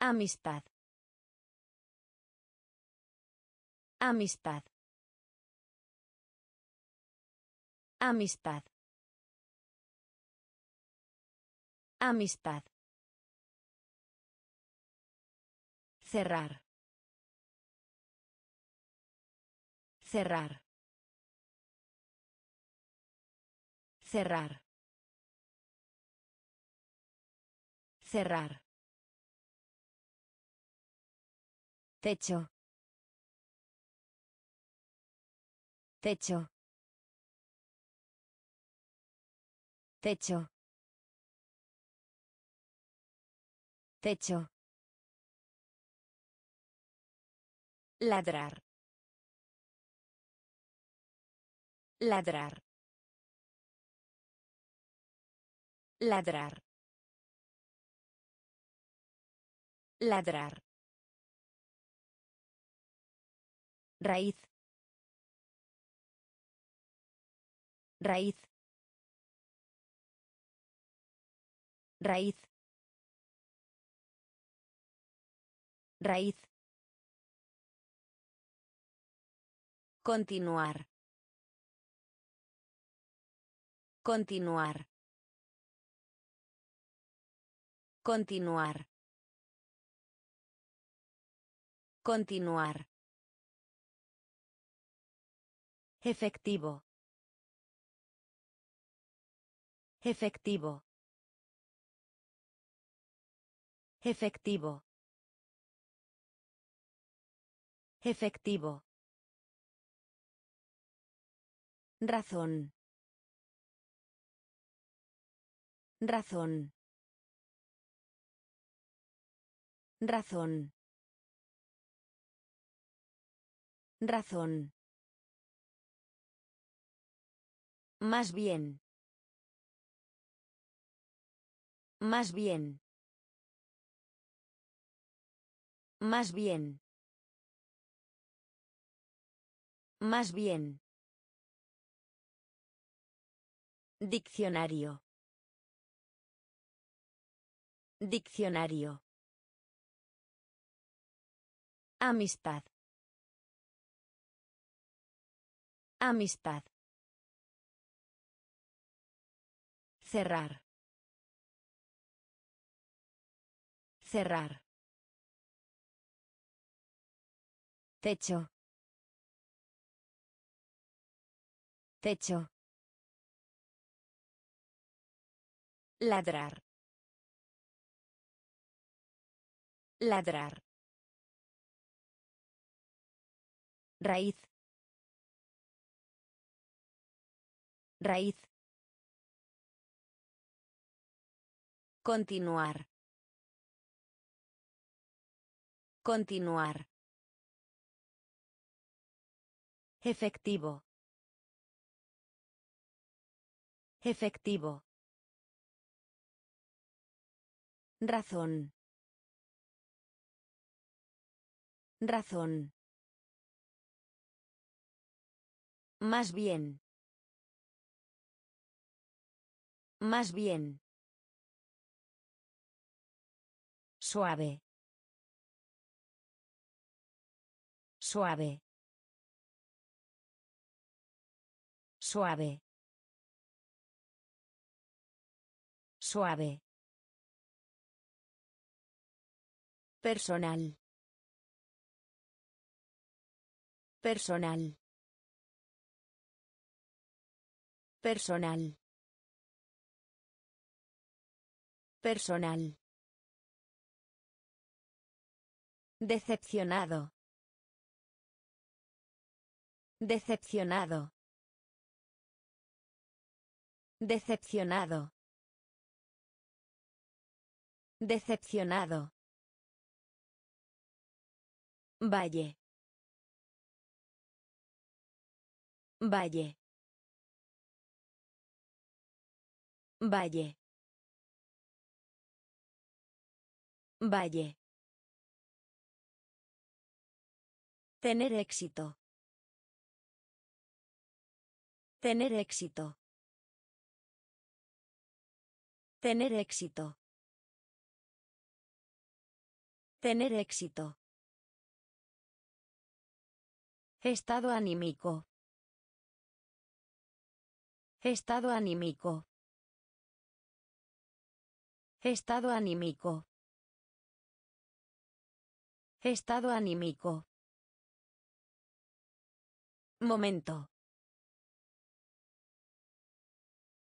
Amistad. Amistad. Amistad. Amistad. Cerrar. Cerrar. Cerrar. Cerrar. Techo. Techo. Techo. Techo. Ladrar. Ladrar. Ladrar. Ladrar. Raíz. Raíz. Raíz. Raíz. Continuar. Continuar. Continuar. Continuar. Efectivo. Efectivo. Efectivo. Efectivo. Razón. Razón. Razón. Razón. Más bien. Más bien. Más bien. Más bien. Diccionario. Diccionario. Amistad. Amistad. Cerrar. Cerrar. Techo. Techo. Ladrar. Ladrar. Raíz. Raíz. Continuar. Continuar. Efectivo. Efectivo. Razón. Razón. Más bien. Más bien. Suave. Suave. Suave. Suave. Personal. Personal. Personal. Personal. Decepcionado. Decepcionado. Decepcionado. Decepcionado. Valle. Valle. Valle. Valle. Tener éxito. Tener éxito. Tener éxito. Tener éxito. Estado anímico. Estado anímico. Estado anímico. Estado anímico. Momento.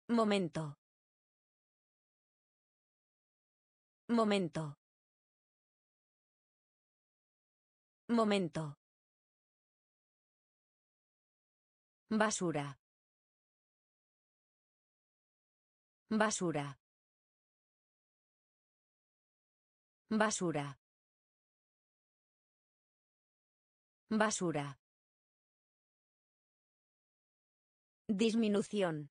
Momento. Momento. Momento. Basura. Basura. Basura. Basura. Disminución.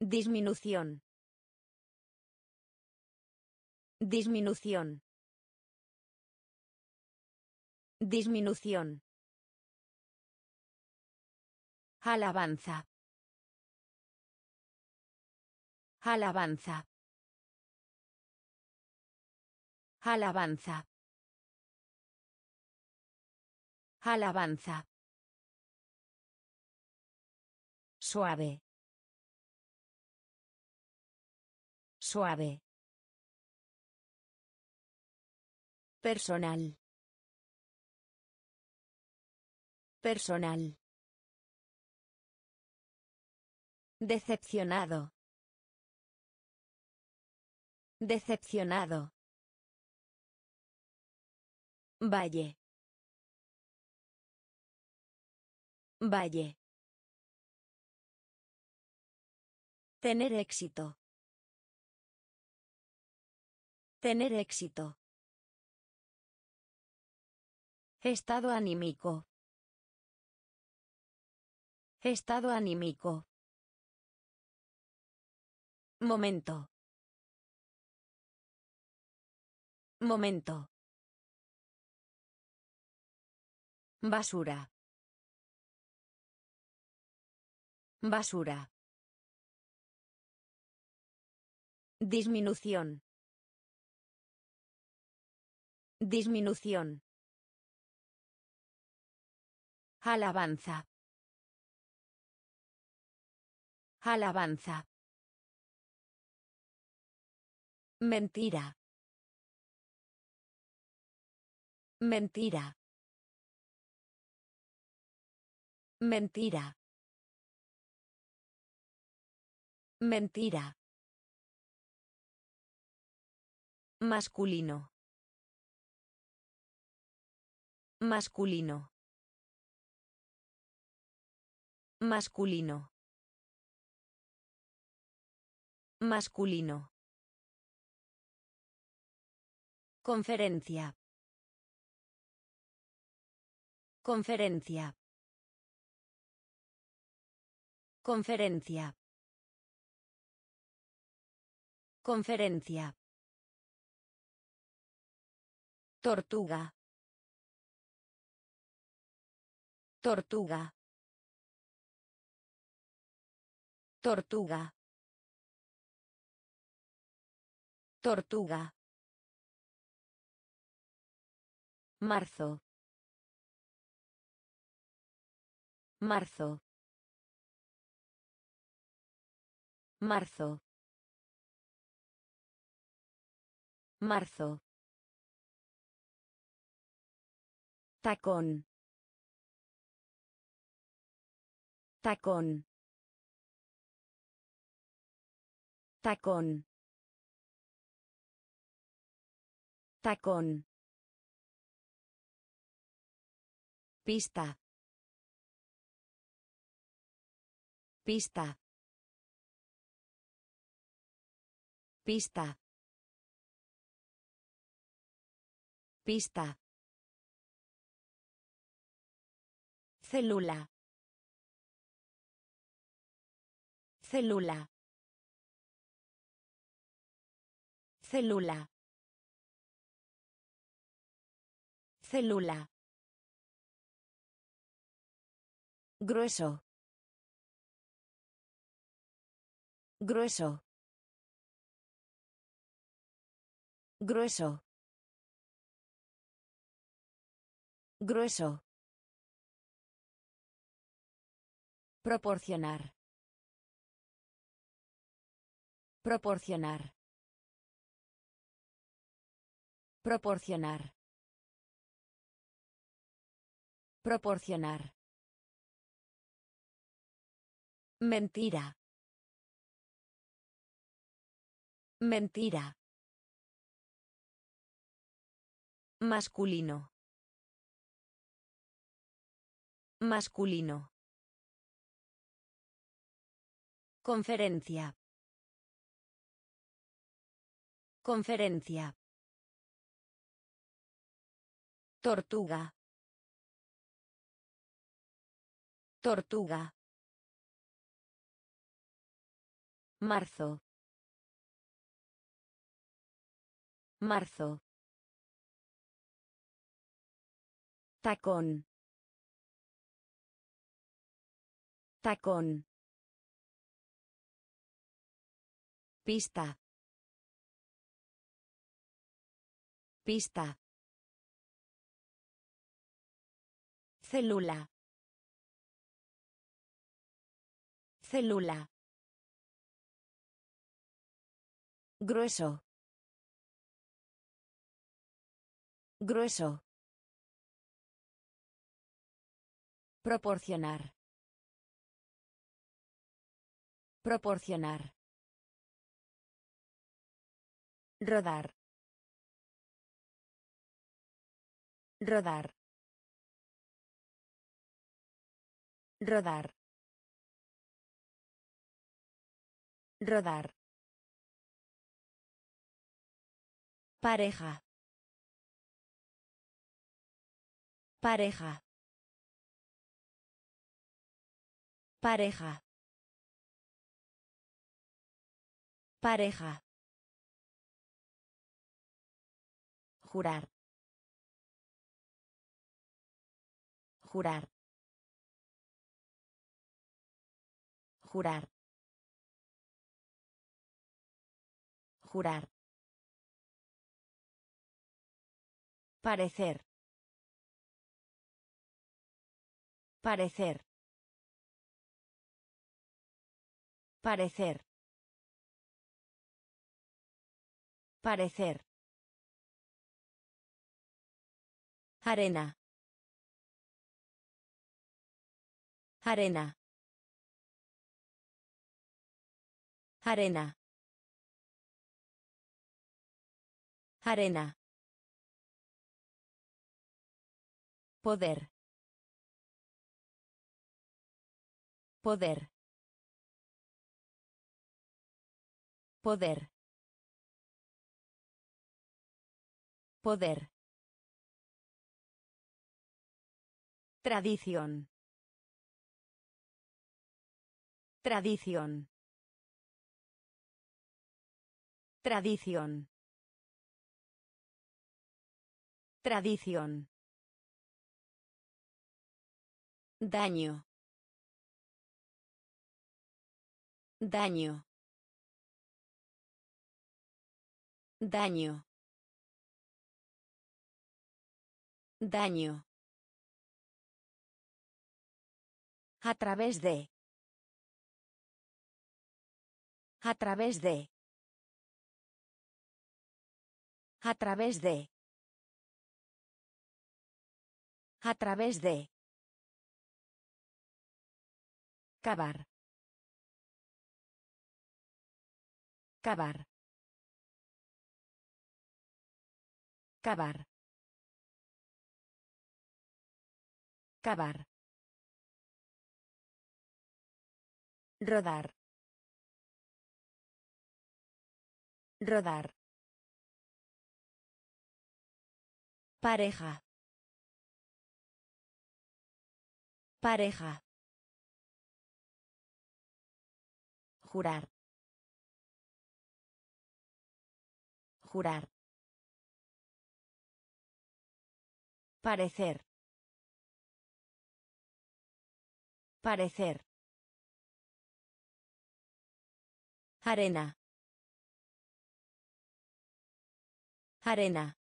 Disminución. Disminución. Disminución. Alabanza. Alabanza. Alabanza. Alabanza. Suave. Suave. Personal. Personal. Decepcionado. Decepcionado. Valle. Valle. Tener éxito. Tener éxito. Estado anímico. Estado anímico. Momento. Momento. Basura. Basura. Disminución. Disminución. Alabanza. Alabanza. Mentira. Mentira. Mentira. Mentira. Masculino. Masculino. Masculino. Masculino. Conferencia. Conferencia. Conferencia. Conferencia. Tortuga. Tortuga. Tortuga. Tortuga. Marzo. Marzo. Marzo. Marzo. Tacón. Tacón. Tacón. Tacón. Pista. Pista. Pista. Pista. Célula. Célula. Célula. Célula. Grueso. Grueso. Grueso. Grueso. Proporcionar. Proporcionar. Proporcionar. Proporcionar. Mentira. Mentira. Masculino. Masculino. Conferencia. Conferencia. Tortuga. Tortuga. Marzo. Marzo. Tacón. Tacón. Pista. Pista. Célula. Célula. Grueso. Grueso. Proporcionar. Proporcionar. Rodar. Rodar. Rodar. Rodar. Pareja. Pareja. Pareja. Pareja. Jurar. Jurar. Jurar. Jurar. Parecer. Parecer. Parecer. Parecer. Arena. Arena. Arena. Arena. Poder. Poder. Poder. Poder. Tradición. Tradición. Tradición. Tradición. Daño. Daño. Daño. Daño. A través de. A través de. A través de. A través de. Cavar. Cavar. Cavar. Cavar. Rodar. Rodar. Pareja. Pareja. Jurar. Jurar. Parecer. Parecer. Arena. Arena.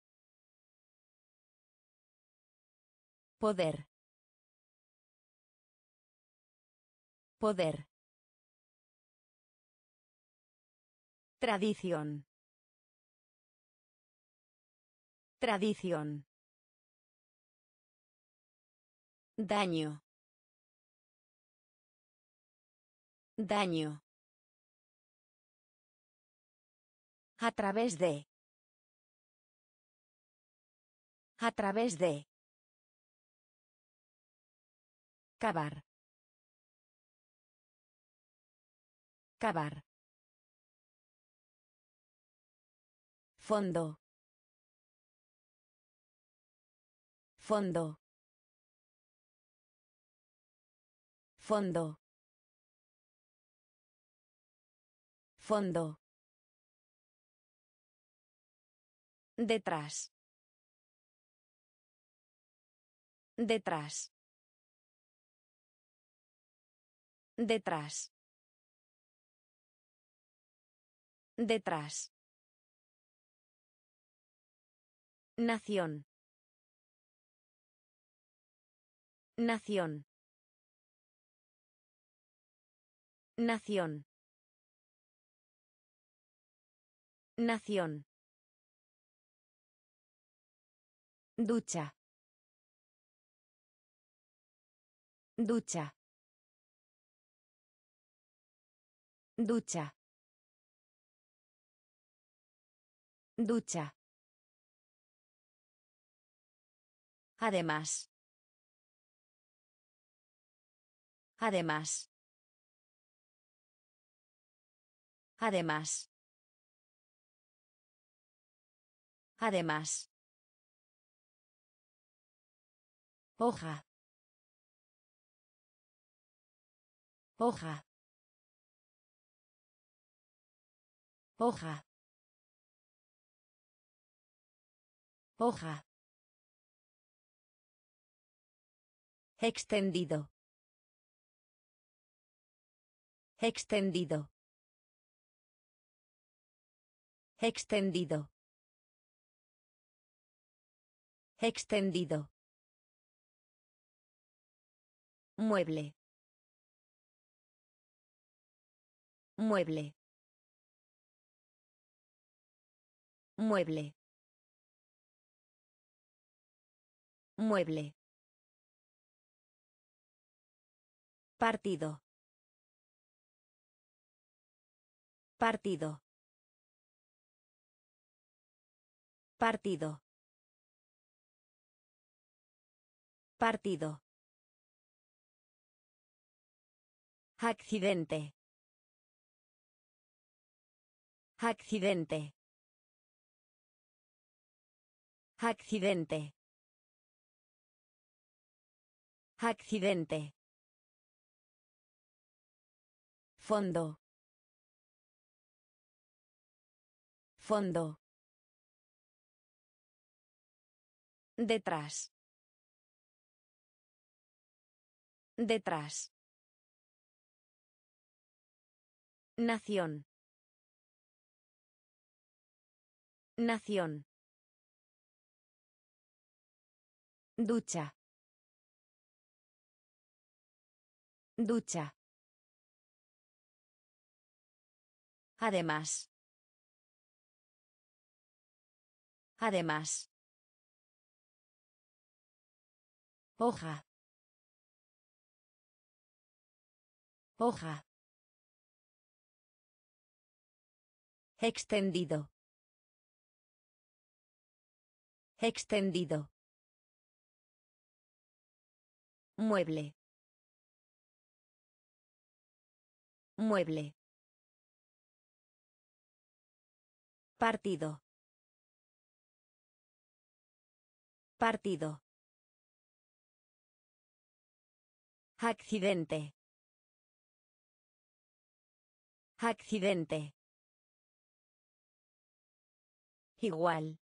Poder. Poder. Tradición. Tradición. Daño. Daño. A través de. A través de. Cavar. Cavar. Fondo. Fondo. Fondo. Fondo. Detrás. Detrás. Detrás. Detrás. Nación. Nación. Nación. Nación. Ducha. Ducha. Ducha. Ducha. Además. Además. Además. Además. Hoja. Hoja. Hoja. Hoja. Extendido. Extendido. Extendido. Extendido. Mueble. Mueble. Mueble. Mueble. Partido. Partido. Partido. Partido. Accidente. Accidente. Accidente. Accidente. Fondo. Fondo. Detrás. Detrás. Nación. Nación. Ducha. Ducha. Además. Además. Hoja. Hoja. Extendido. Extendido. Mueble. Mueble. Partido. Partido. Accidente. Accidente. Igual.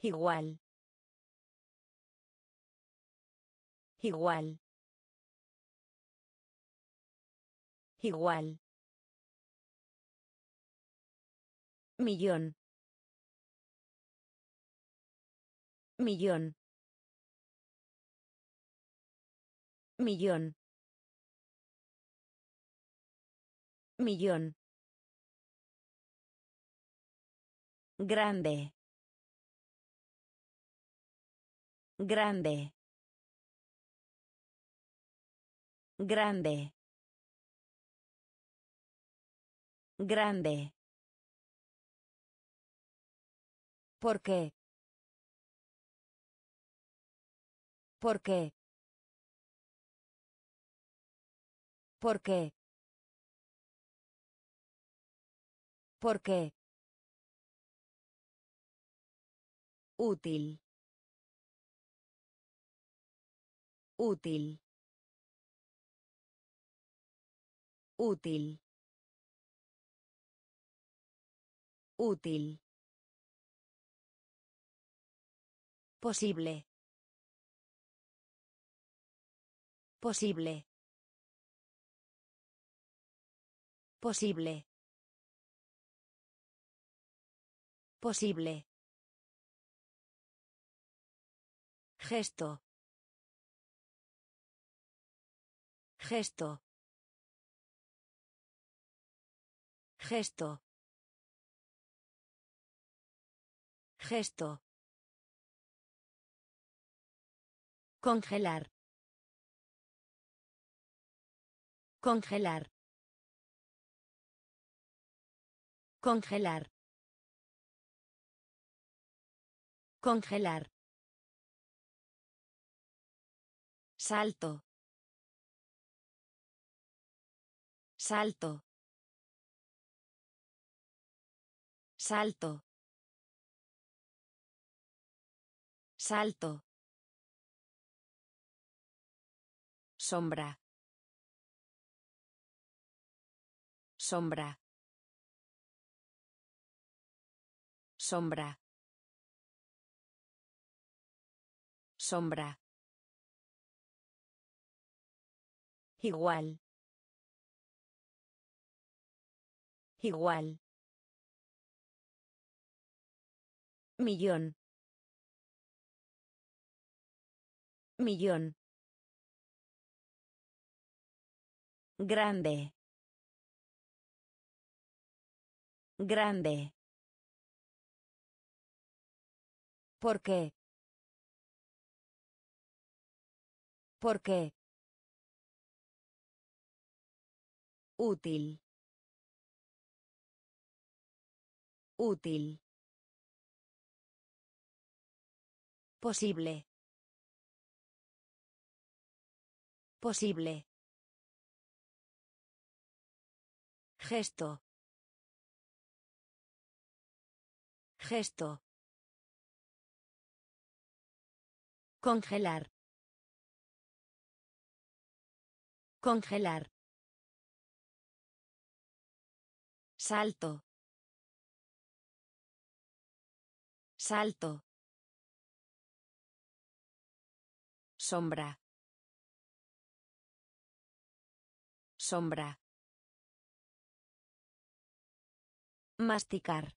Igual. Igual. Igual. Millón. Millón. Millón. Millón. Grande. Grande. Grande. Grande. ¿Por qué? ¿Por qué? ¿Por qué? ¿Por qué? Útil. Útil. Útil. Útil. Posible. Posible. Posible. Posible. Gesto. Gesto. Gesto. Gesto. Congelar. Congelar. Congelar. Congelar. Salto. Salto. Salto. Salto. Sombra. Sombra. Sombra. Sombra. Igual. Igual. Millón. Millón. Grande. Grande. ¿Por qué? Útil. Útil. Posible. Posible. Gesto. Gesto. Congelar. Congelar. Salto. Salto. Sombra. Sombra. Masticar.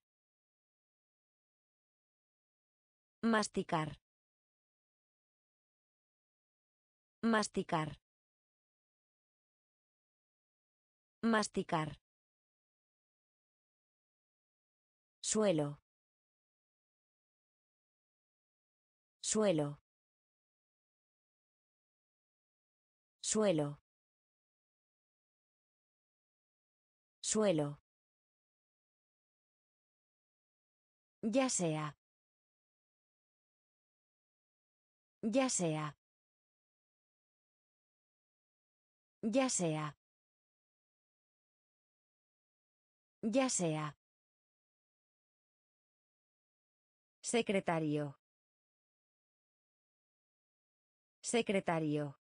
Masticar. Masticar. Masticar. Suelo. Suelo. Suelo. Suelo. Ya sea. Ya sea. Ya sea. Ya sea. Secretario. Secretario.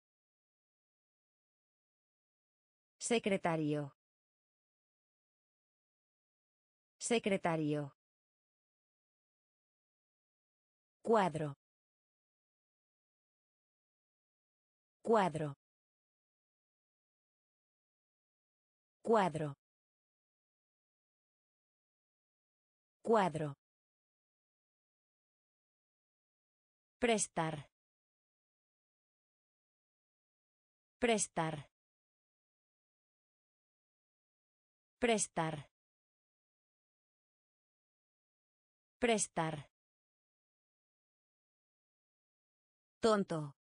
Secretario. Secretario. Cuadro. Cuadro. Cuadro. Cuadro. Prestar. Prestar. Prestar. Prestar. Tonto.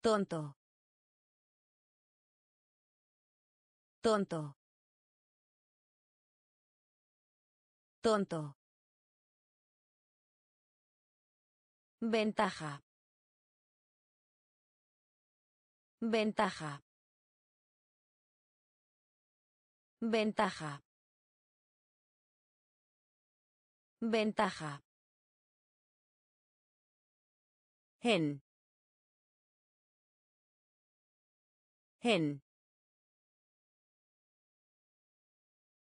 Tonto. Tonto. Tonto. Ventaja. Ventaja. Ventaja. Ventaja. Gen. Gen.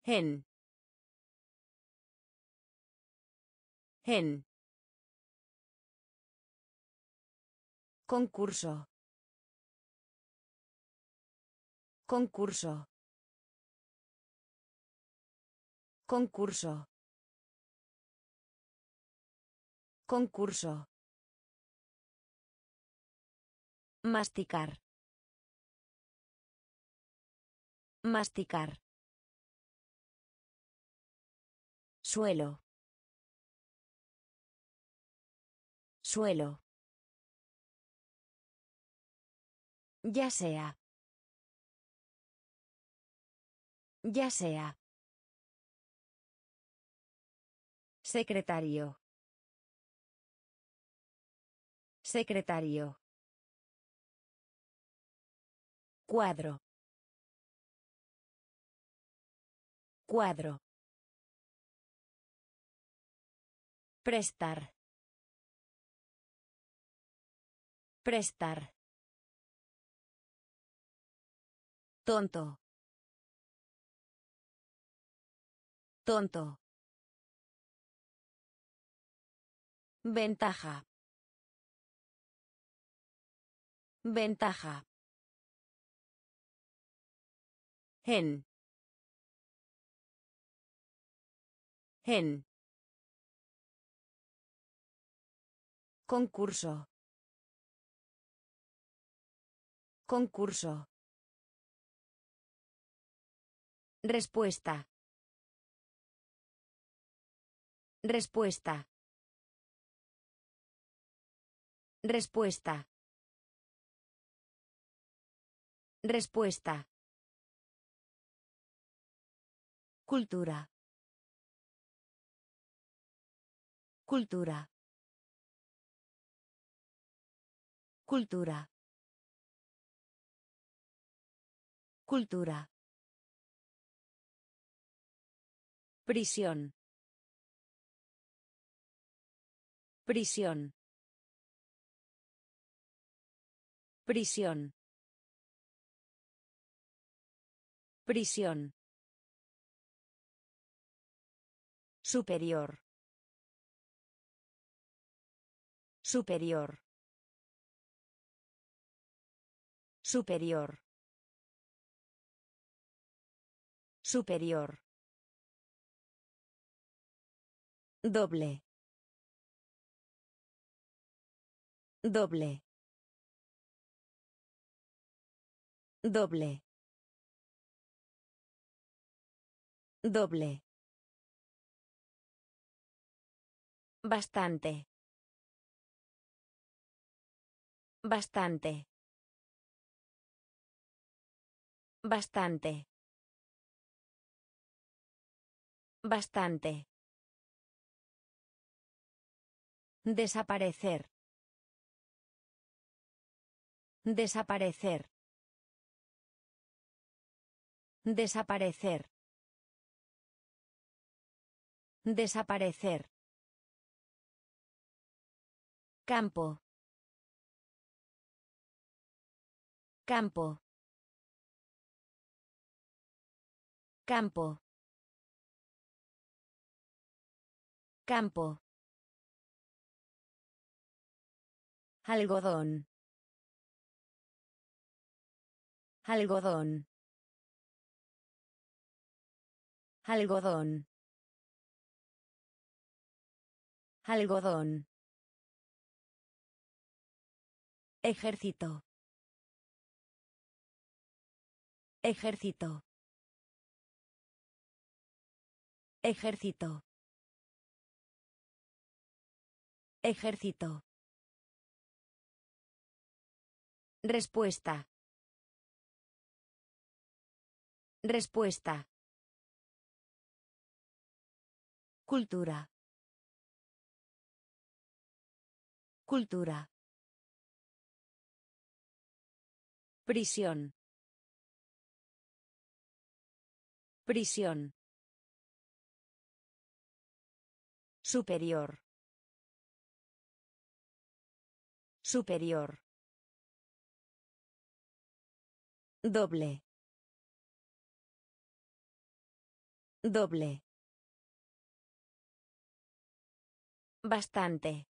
Gen. Gen. Concurso. Concurso. Concurso. Concurso. Masticar. Masticar. Suelo. Suelo. Ya sea. Ya sea. Secretario. Secretario. Cuadro. Cuadro. Prestar. Prestar. Tonto. Tonto. Ventaja. Ventaja. Gen. Gen. Concurso. Concurso. Respuesta. Respuesta. Respuesta. Respuesta. Cultura. Cultura. Cultura. Cultura. Prisión. Prisión. Prisión. Prisión. Superior. Superior. Superior. Superior. Doble. Doble. Doble. Doble. Bastante. Bastante. Bastante. Bastante. Desaparecer. Desaparecer. Desaparecer. Desaparecer. Campo. Campo. Campo. Campo. Algodón. Algodón. Algodón. Algodón. Ejército. Ejército. Ejército. Ejército. Respuesta. Respuesta. Cultura. Cultura. Prisión. Prisión. Superior. Superior. Doble. Doble. Bastante.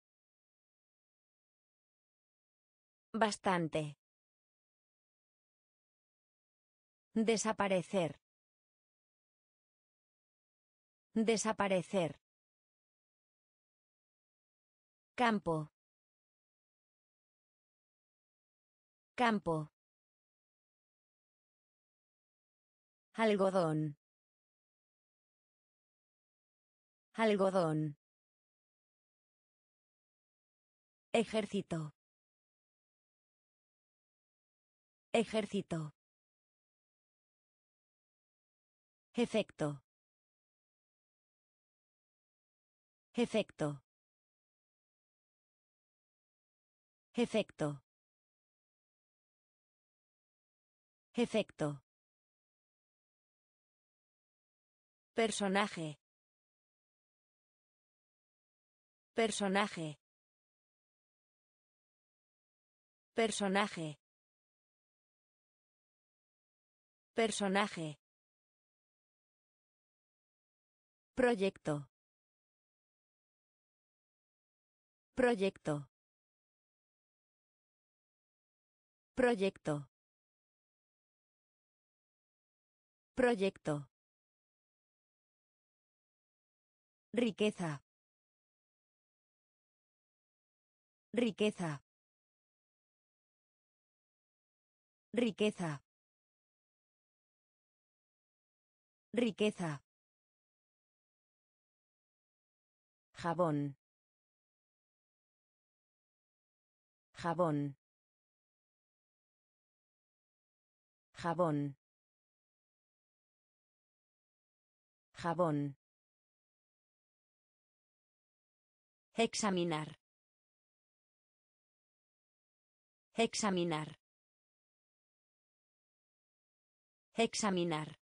Bastante. Desaparecer. Desaparecer. Campo. Campo. Algodón. Algodón. Ejército. Ejército. Efecto. Efecto. Efecto. Efecto. Personaje. Personaje. Personaje. Personaje. Proyecto. Proyecto. Proyecto. Proyecto. Riqueza. Riqueza. Riqueza. Riqueza. Jabón. Jabón. Jabón. Jabón. Examinar. Examinar. Examinar.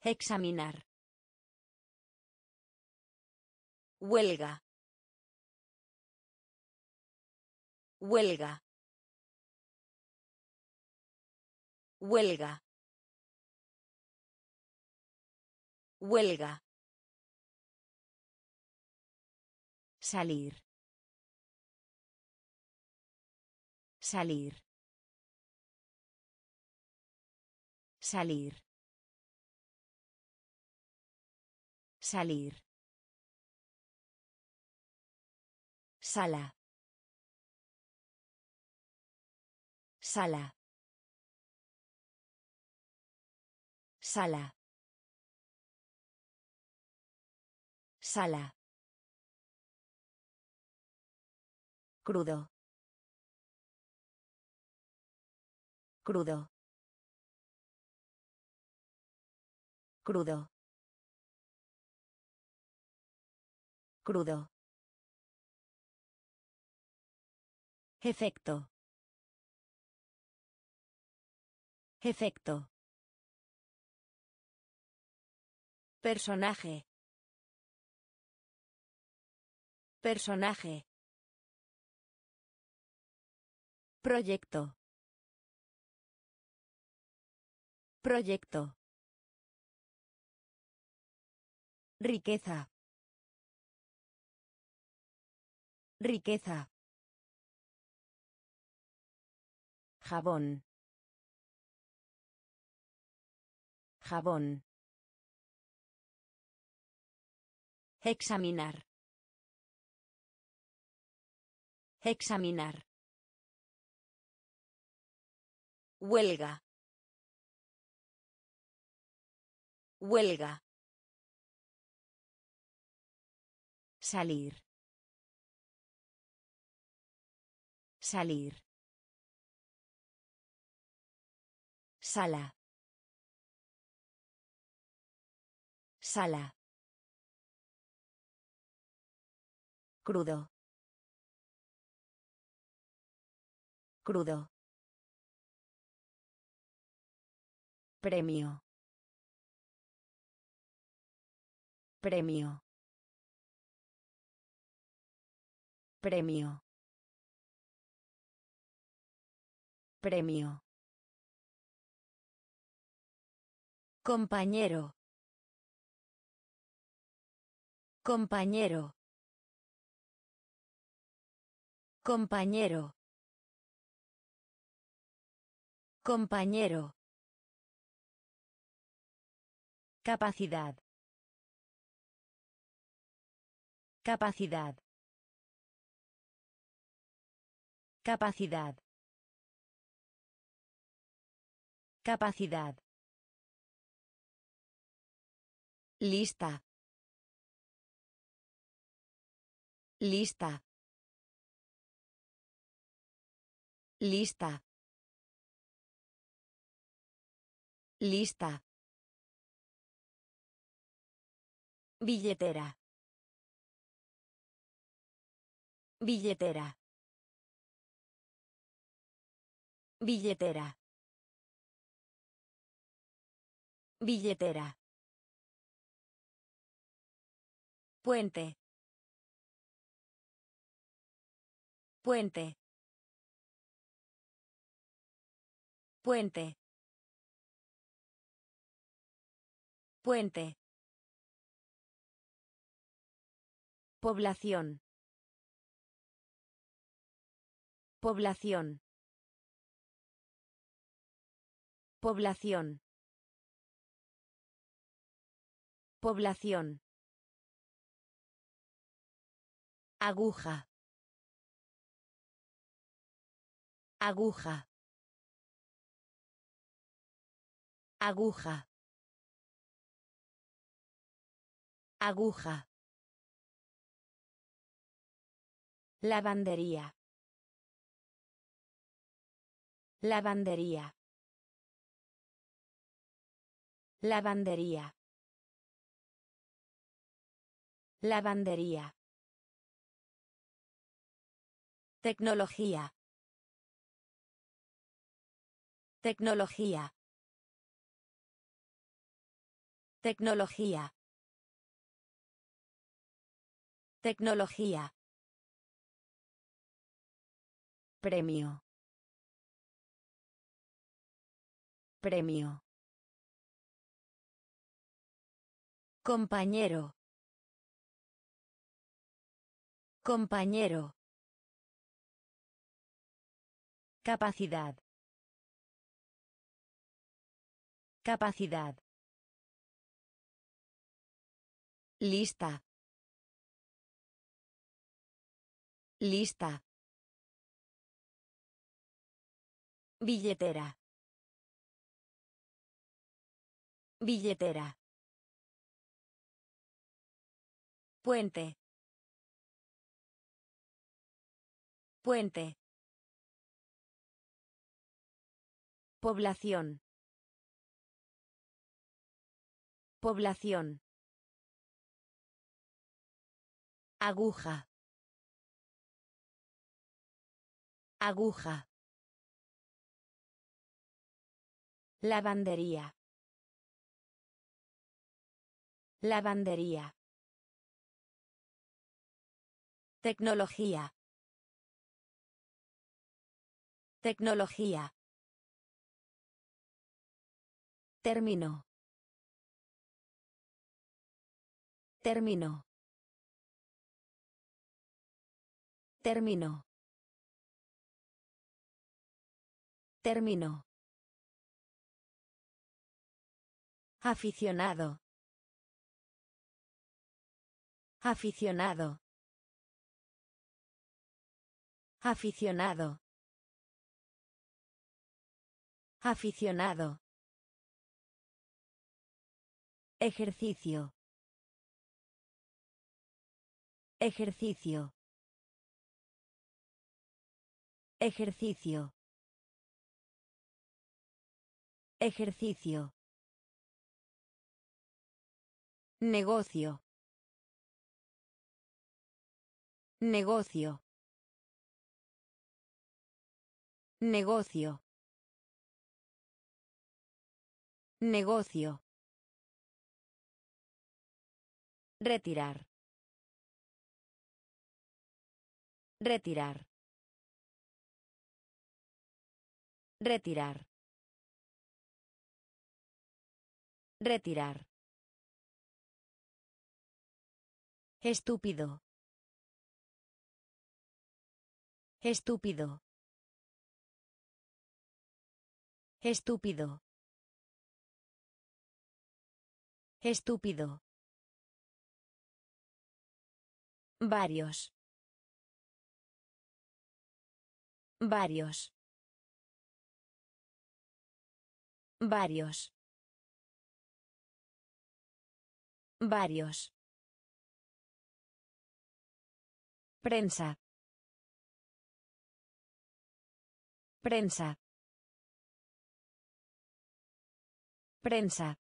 Examinar. Huelga. Huelga. Huelga. Huelga. Salir. Salir. Salir. Salir. Sala. Sala. Sala. Sala. Crudo. Crudo. Crudo. Crudo. Efecto. Efecto. Personaje. Personaje. Proyecto. Proyecto. Riqueza. Riqueza. Jabón. Jabón. Examinar. Examinar. Huelga. Huelga. Salir. Salir. Sala. Sala. Crudo. Crudo. Premio. Premio. Premio. Premio. Compañero. Compañero. Compañero. Compañero. Capacidad. Capacidad. Capacidad. Capacidad. Lista. Lista. Lista. Lista. Billetera. Billetera. Billetera. Billetera. Puente. Puente. Puente. Puente. Población. Población. Población. Población. Aguja. Aguja. Aguja. Aguja. Lavandería. Lavandería. Lavandería. Lavandería. Tecnología. Tecnología. Tecnología. Tecnología. Premio. Premio. Compañero. Compañero. Capacidad. Capacidad. Lista. Lista. Billetera. Billetera. Puente. Puente. Población. Población. Aguja. Aguja. Lavandería. Lavandería. Tecnología. Tecnología. Término. Término. Término. Término. Aficionado. Aficionado. Aficionado. Aficionado. Ejercicio. Ejercicio. Ejercicio. Ejercicio. Negocio. Negocio. Negocio. Negocio. Retirar. Retirar. Retirar. Retirar. Estúpido. Estúpido. Estúpido. Estúpido. Varios. Varios. Varios. Varios. Prensa. Prensa. Prensa.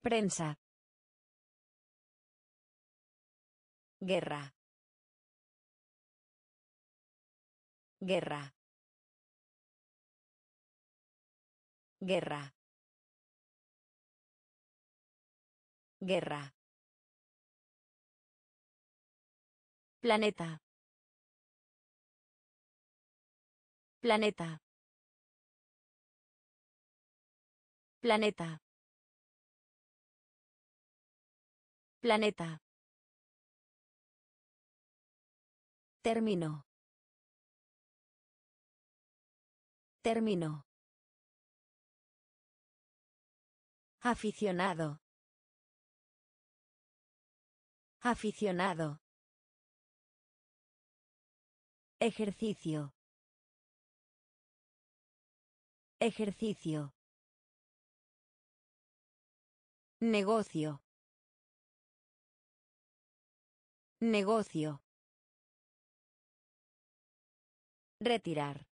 Prensa. Guerra. Guerra. Guerra. Guerra. Planeta. Planeta. Planeta. Planeta. Término. Término. Aficionado. Aficionado. Ejercicio. Ejercicio. Negocio. Negocio. Retirar.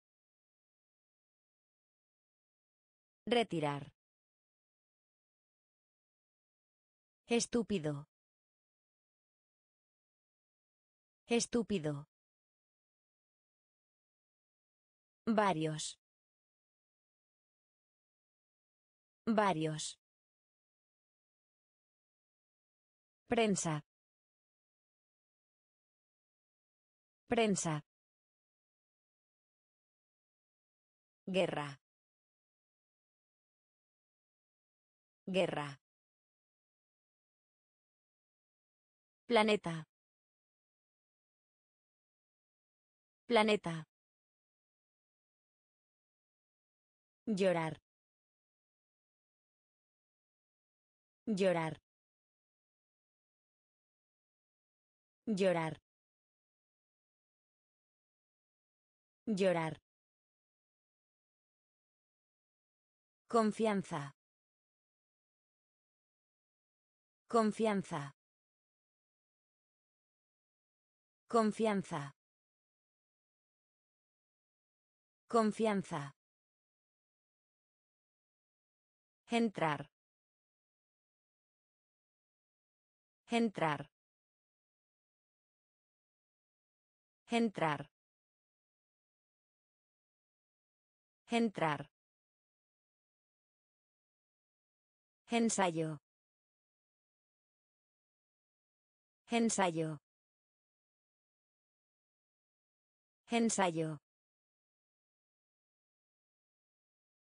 Retirar. Estúpido. Estúpido. Varios. Varios. Prensa. Prensa. Guerra. Guerra. Planeta. Planeta. Llorar. Llorar. Llorar. Llorar. Confianza. Confianza. Confianza. Confianza. Entrar. Entrar. Entrar. Entrar. Ensayo. Ensayo. Ensayo.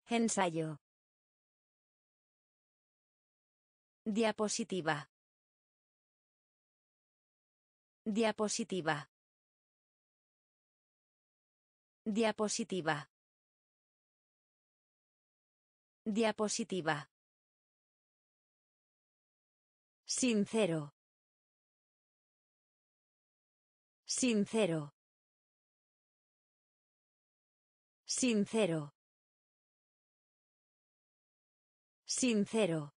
Ensayo. Diapositiva. Diapositiva. Diapositiva. Diapositiva. Sincero. Sincero. Sincero. Sincero.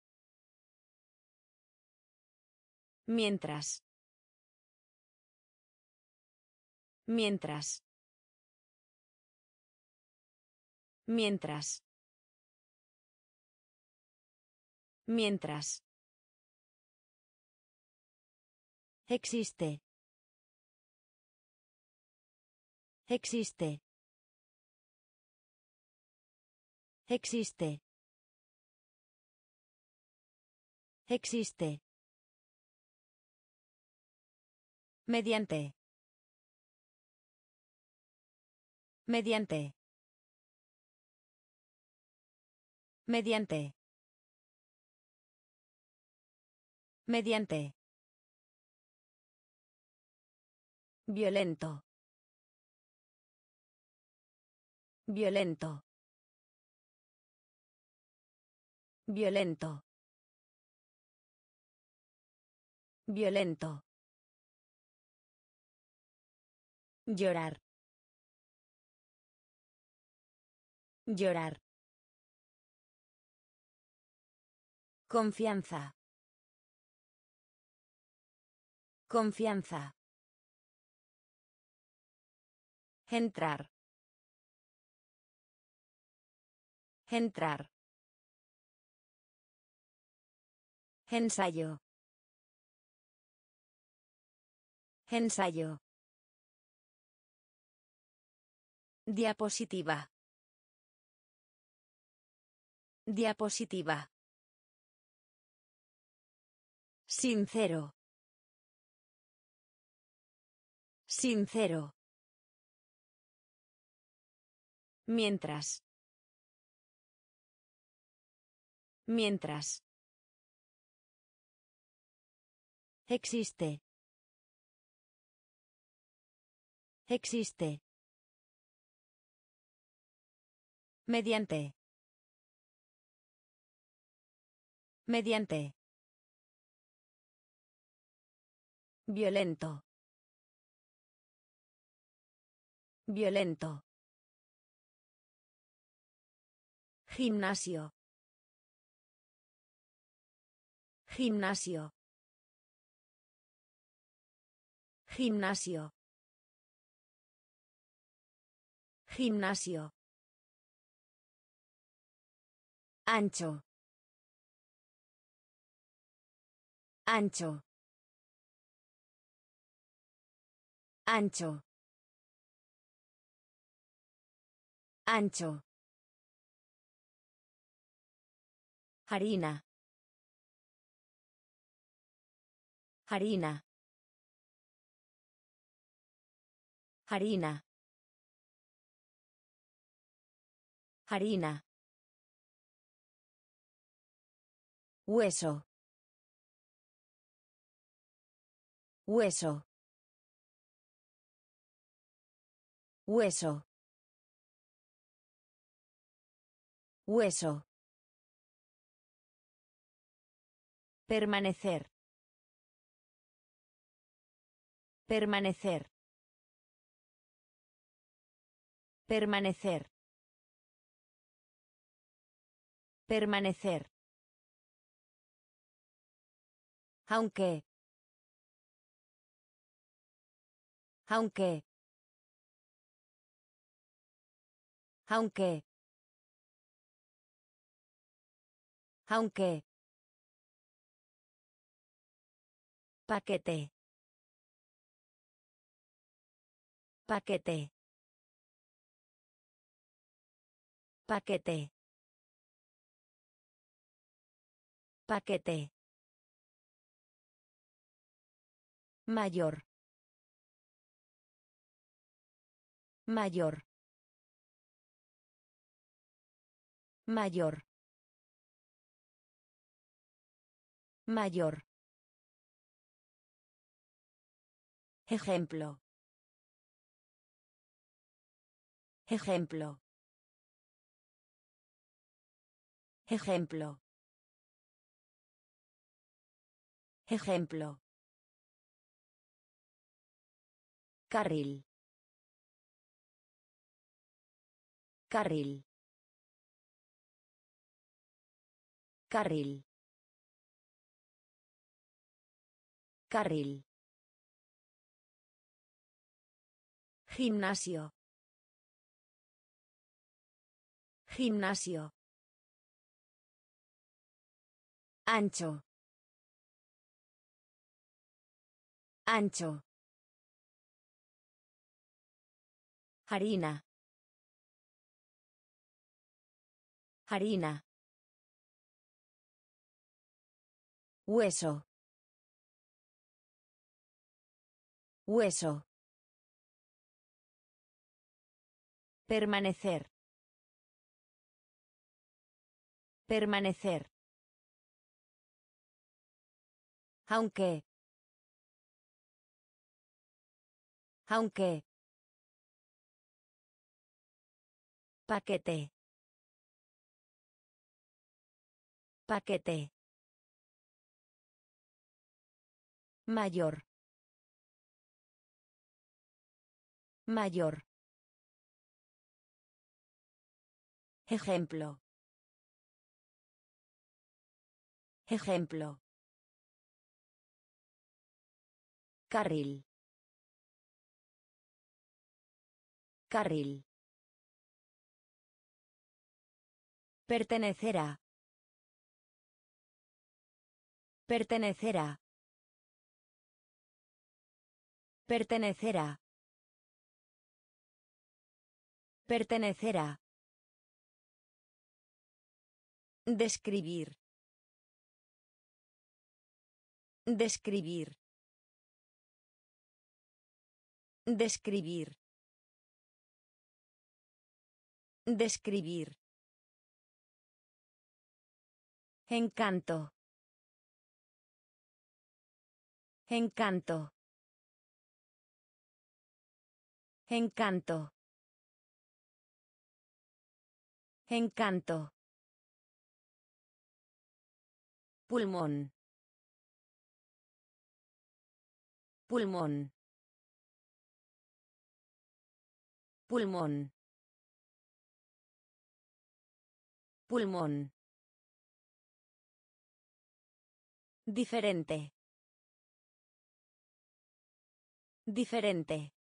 Mientras. Mientras. Mientras. Mientras. Existe. Existe. Existe. Existe. Mediante. Mediante. Mediante. Mediante. Violento. Violento. Violento. Violento. Llorar. Llorar. Confianza. Confianza. Entrar. Entrar. Ensayo. Ensayo. Diapositiva. Diapositiva. Sincero. Sincero. Mientras. Mientras. Existe. Existe. Mediante. Violento. Violento. Gimnasio. Gimnasio. Gimnasio. Gimnasio. Ancho. Ancho. Ancho. Ancho. Harina. Harina. Harina. Harina. Hueso. Hueso. Hueso. Hueso. Permanecer. Permanecer. Permanecer. Permanecer. Aunque. Aunque. Aunque. Aunque. Paquete. Paquete. Paquete. Paquete. Mayor. Mayor. Mayor. Mayor. Ejemplo. Ejemplo. Ejemplo. Ejemplo. Carril. Carril. Carril. Carril. Gimnasio. Gimnasio. Ancho. Ancho. Harina. Harina. Hueso. Hueso. Permanecer. Permanecer. Aunque. Aunque. Paquete. Paquete. Mayor. Mayor. Ejemplo. Ejemplo. Carril. Carril. Pertenecerá. Pertenecerá. Pertenecerá. Pertenecerá. Describir. Describir. Describir. Describir. Encanto. Encanto. Encanto. Encanto. Pulmón. Pulmón. Pulmón. Pulmón. Diferente. Diferente.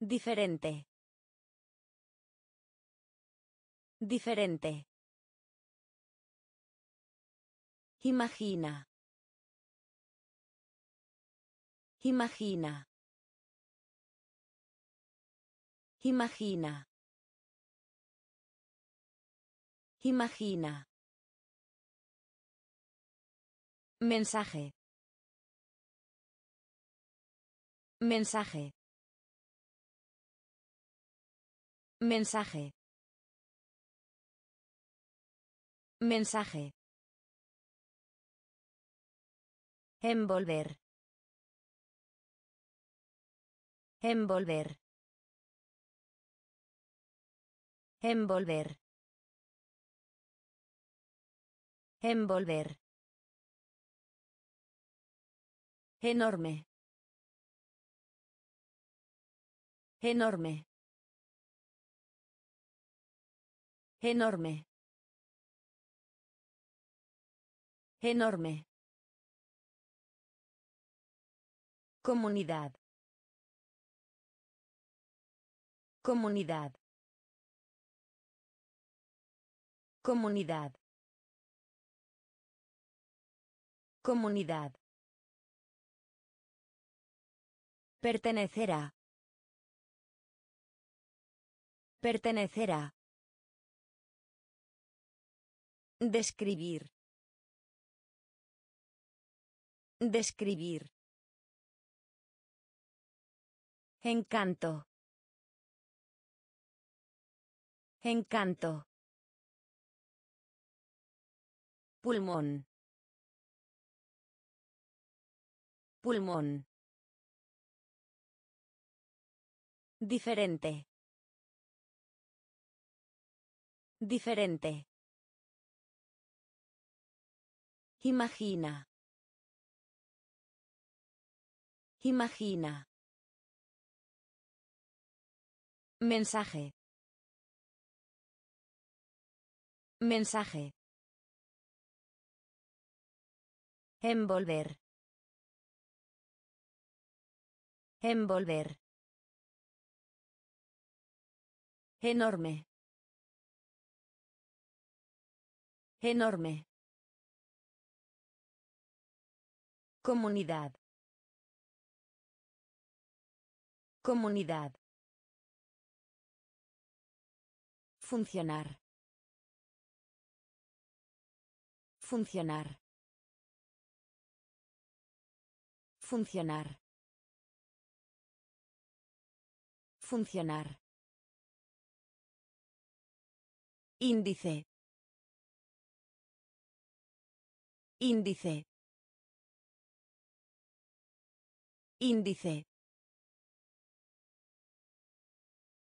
Diferente. Diferente. Imagina. Imagina. Imagina. Imagina. Mensaje. Mensaje. Mensaje. Mensaje. Envolver. Envolver. Envolver. Envolver. Enorme. Enorme. Enorme. Enorme. Comunidad. Comunidad. Comunidad. Comunidad. Pertenecerá. Pertenecerá. Describir. Describir. Encanto. Encanto. Pulmón. Pulmón. Diferente. Diferente. Imagina. Imagina. Mensaje. Mensaje. Envolver. Envolver. Enorme. Enorme. Comunidad. Comunidad. Funcionar. Funcionar. Funcionar. Funcionar. Índice. Índice. Índice.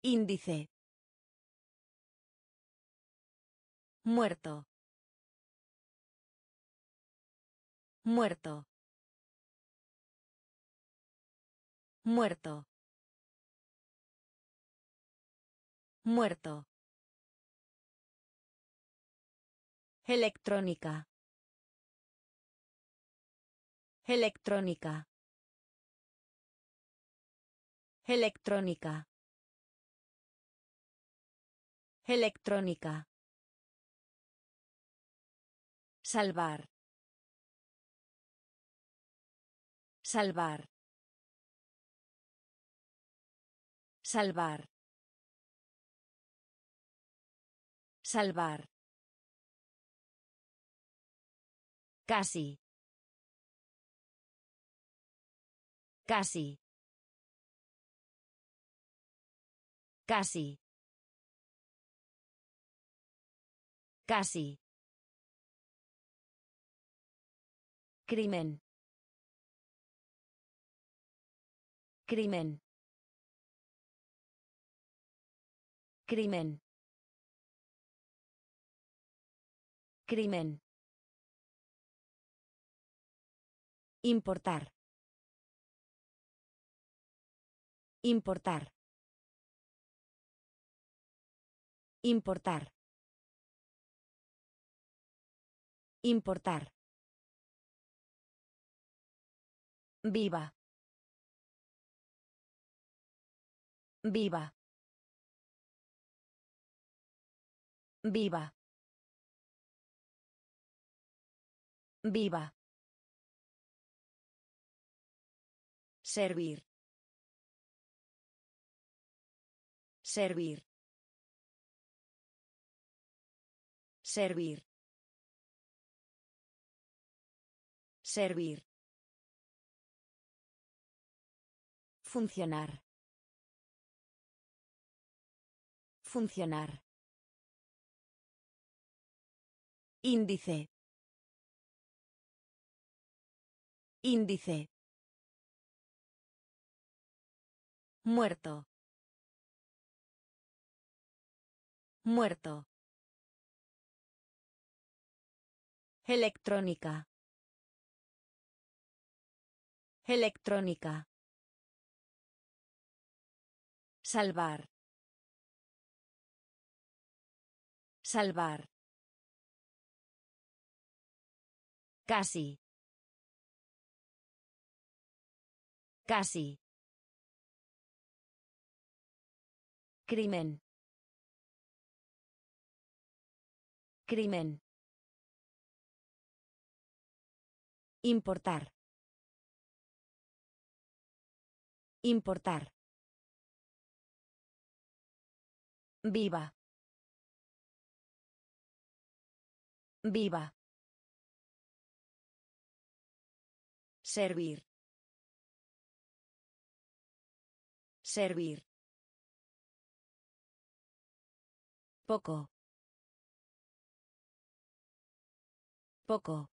Índice. Muerto. Muerto. Muerto. Muerto. Electrónica. Electrónica. Electrónica. Electrónica. Salvar. Salvar. Salvar. Salvar. Casi. Casi. Casi. Casi. Crimen. Crimen. Crimen. Crimen. Importar. Importar. Importar. Importar. Viva. Viva. Viva. Viva. Servir. Servir. Servir. Servir. Funcionar. Funcionar. Índice. Índice. Muerto. Muerto. Electrónica. Electrónica. Salvar. Salvar. Casi. Casi. Crimen. Crimen. Importar. Importar. Viva. Viva. Servir. Servir. Poco. Poco.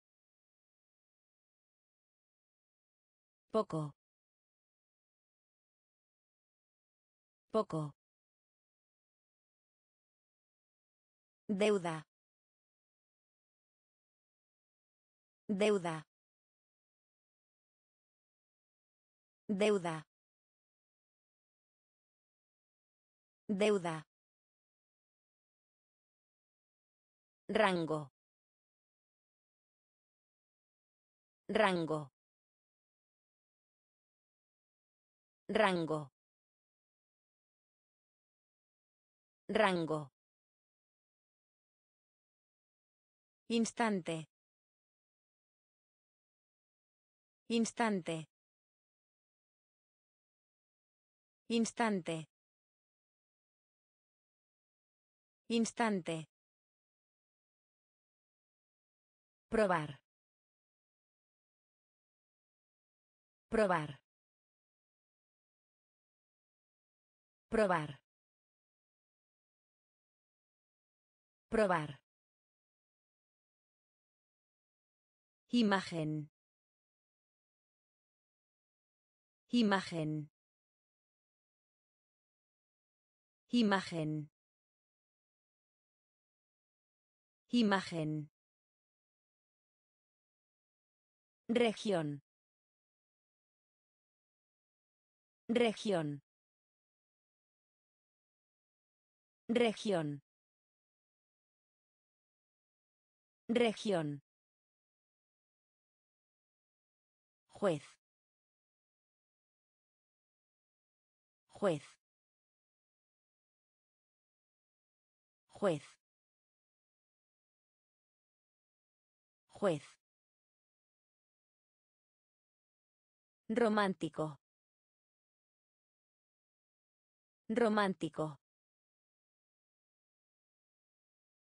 Poco. Poco. Deuda. Deuda. Deuda. Deuda. Rango. Rango. Rango. Rango. Instante. Instante. Instante. Instante. Probar. Probar. Probar. Probar. Imagen. Imagen. Imagen. Imagen. Región. Región. Región. Región. Juez. Juez. Juez. Juez. Romántico. Romántico.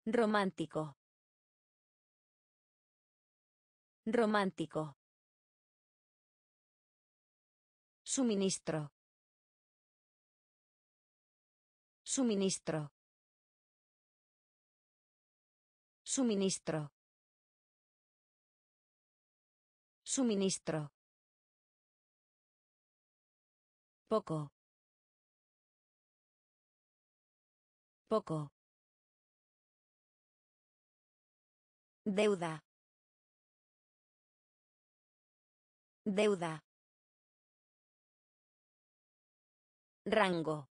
Romántico. Romántico. Suministro. Suministro. Suministro. Suministro. Poco. Poco. Deuda. Deuda. Rango.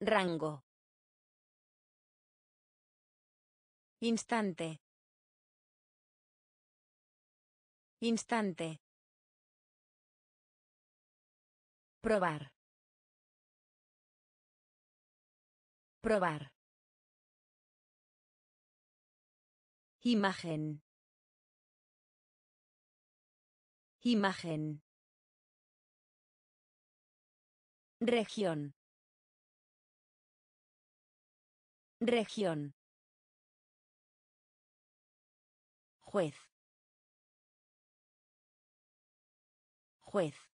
Rango. Instante. Instante. Probar. Probar. Imagen. Imagen. Región. Región. Juez. Juez.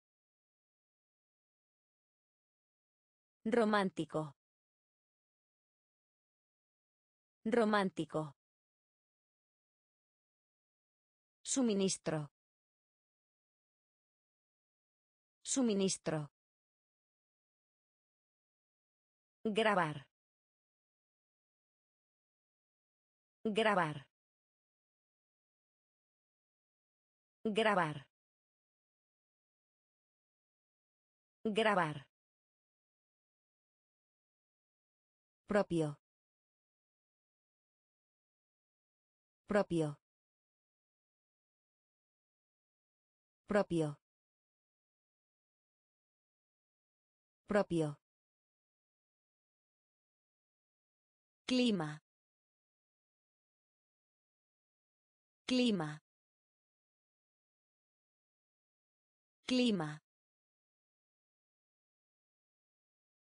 Romántico. Romántico. Suministro. Suministro. Grabar. Grabar. Grabar. Grabar. Propio. Propio. Propio. Propio. Clima. Clima. Clima.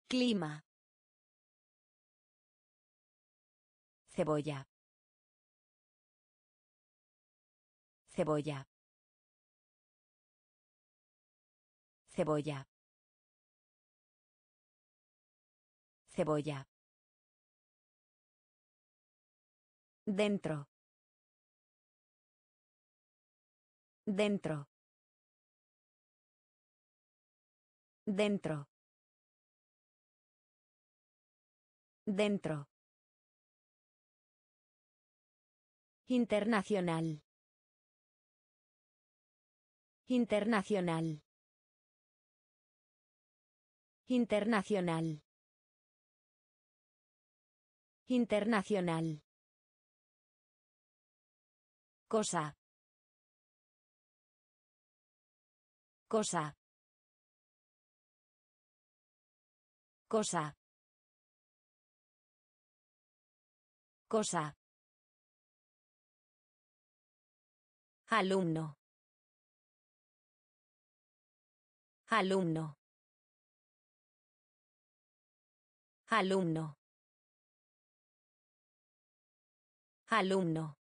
Clima. Cebolla. Cebolla. Cebolla. Cebolla. Dentro. Dentro. Dentro. Dentro. Internacional. Internacional. Internacional. Internacional. Cosa. Cosa. Cosa. Cosa. Alumno. Alumno. Alumno. Alumno.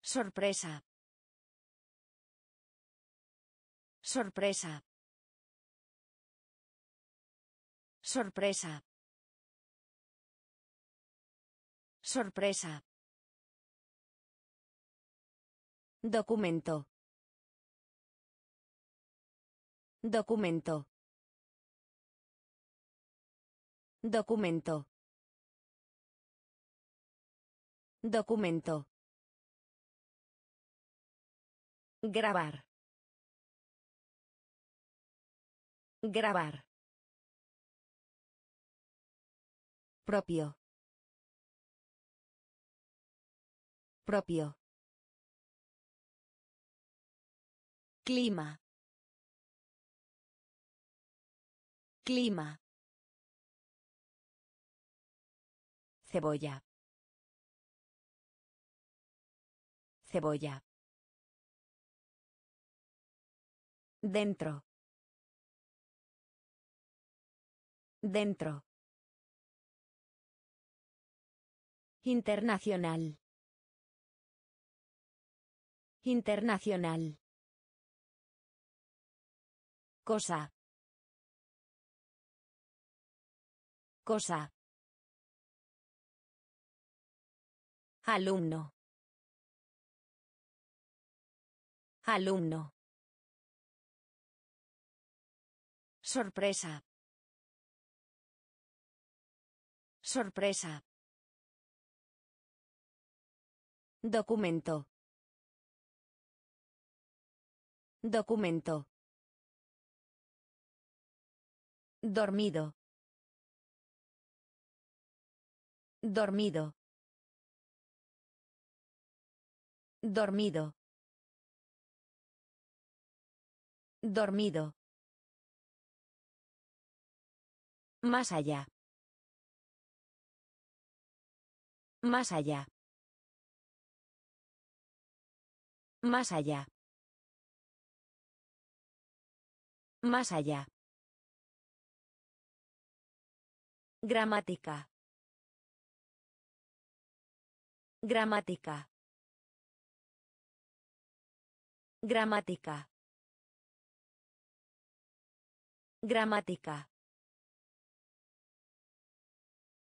Sorpresa. Sorpresa. Sorpresa. Sorpresa. Documento. Documento. Documento. Documento. Grabar. Grabar. Propio. Propio. Clima. Clima. Cebolla. Cebolla. Dentro. Dentro. Internacional. Internacional. Cosa. Cosa. Alumno. Alumno. Sorpresa. Sorpresa. Documento. Documento. Dormido. Dormido. Dormido. Dormido. Más allá. Más allá. Más allá. Más allá. Gramática. Gramática. Gramática. Gramática.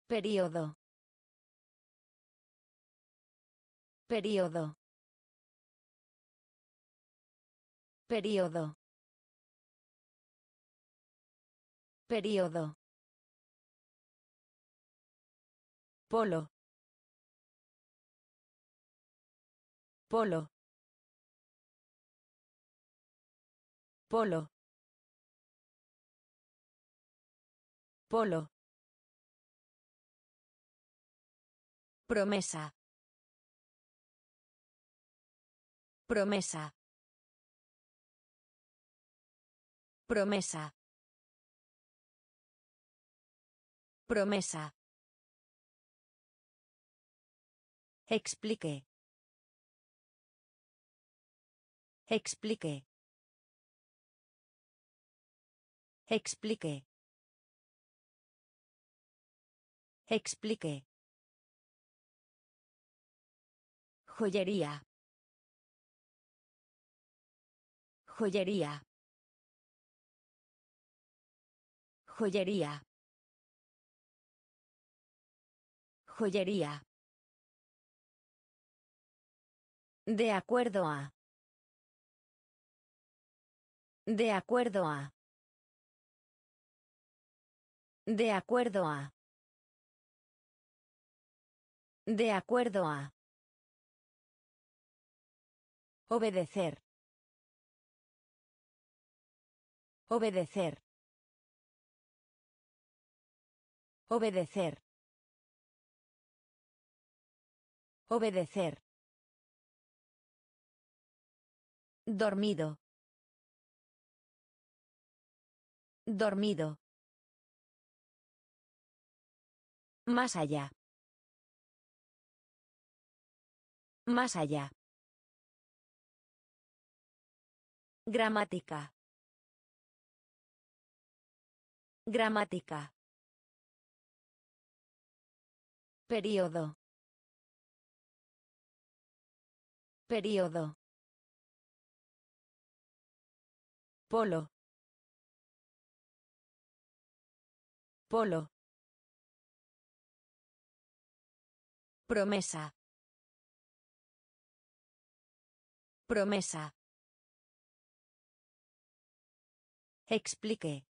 Período. Período. Período. Período. Polo. Polo. Polo. Polo. Promesa. Promesa. Promesa. Promesa. Explique. Explique. Explique. Explique. Joyería. Joyería. Joyería. Joyería. De acuerdo a. De acuerdo a. De acuerdo a. De acuerdo a. Obedecer. Obedecer. Obedecer. Obedecer. Dormido. Dormido. Más allá. Más allá. Gramática. Gramática. Período. Período. Polo. Polo. Promesa. Promesa. Explique.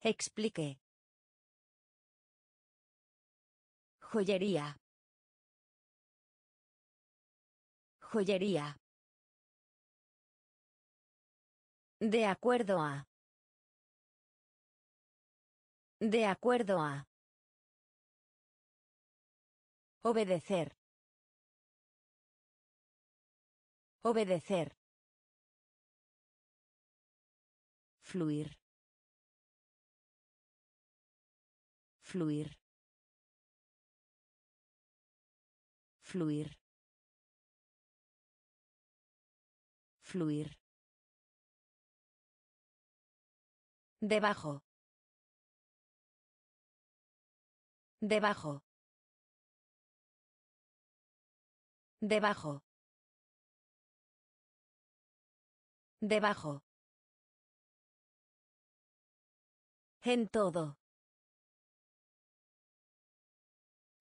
Explique. Joyería. Joyería. De acuerdo a. De acuerdo a. Obedecer. Obedecer. Fluir. Fluir. Fluir. Fluir. Debajo. Debajo. Debajo. Debajo. En todo.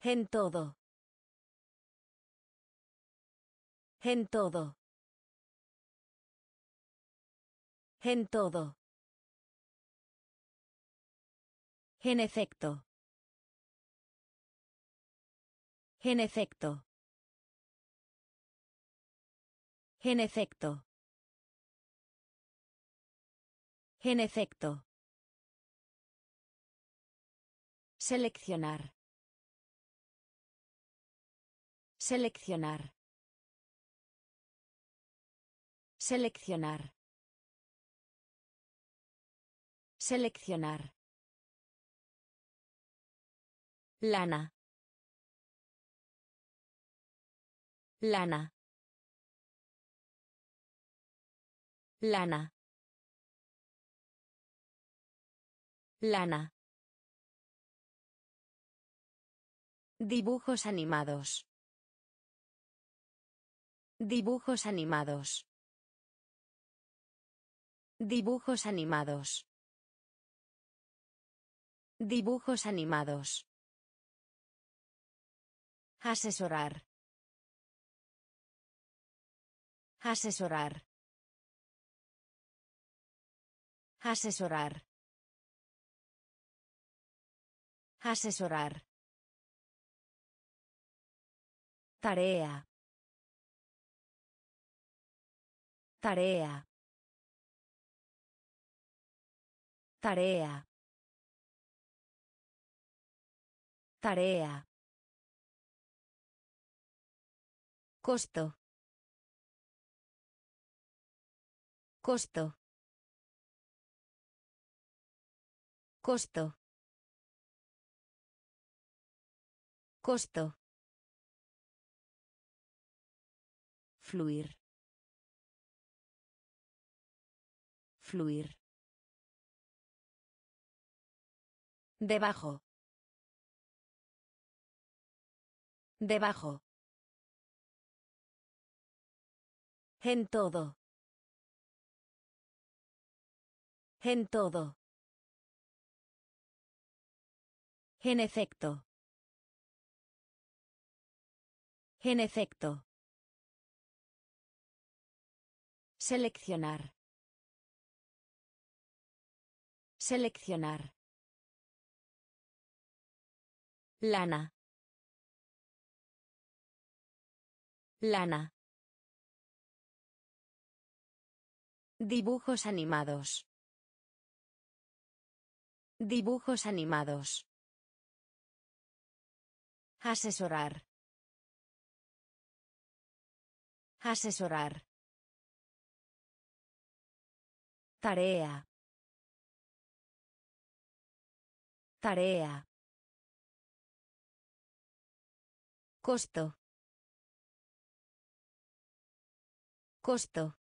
En todo. En todo. En todo. En efecto. En efecto. En efecto. En efecto. Seleccionar. Seleccionar. Seleccionar. Seleccionar. Lana. Lana. Lana. Lana. Dibujos animados. Dibujos animados. Dibujos animados. Dibujos animados. Asesorar. Asesorar. Asesorar. Asesorar. Tarea. Tarea. Tarea. Tarea. Costo. Costo. Costo. Costo. Fluir. Fluir. Debajo. Debajo. En todo. En todo. En efecto. En efecto. Seleccionar. Seleccionar. Lana. Lana. Dibujos animados. Dibujos animados. Asesorar. Asesorar. Tarea. Tarea. Costo. Costo.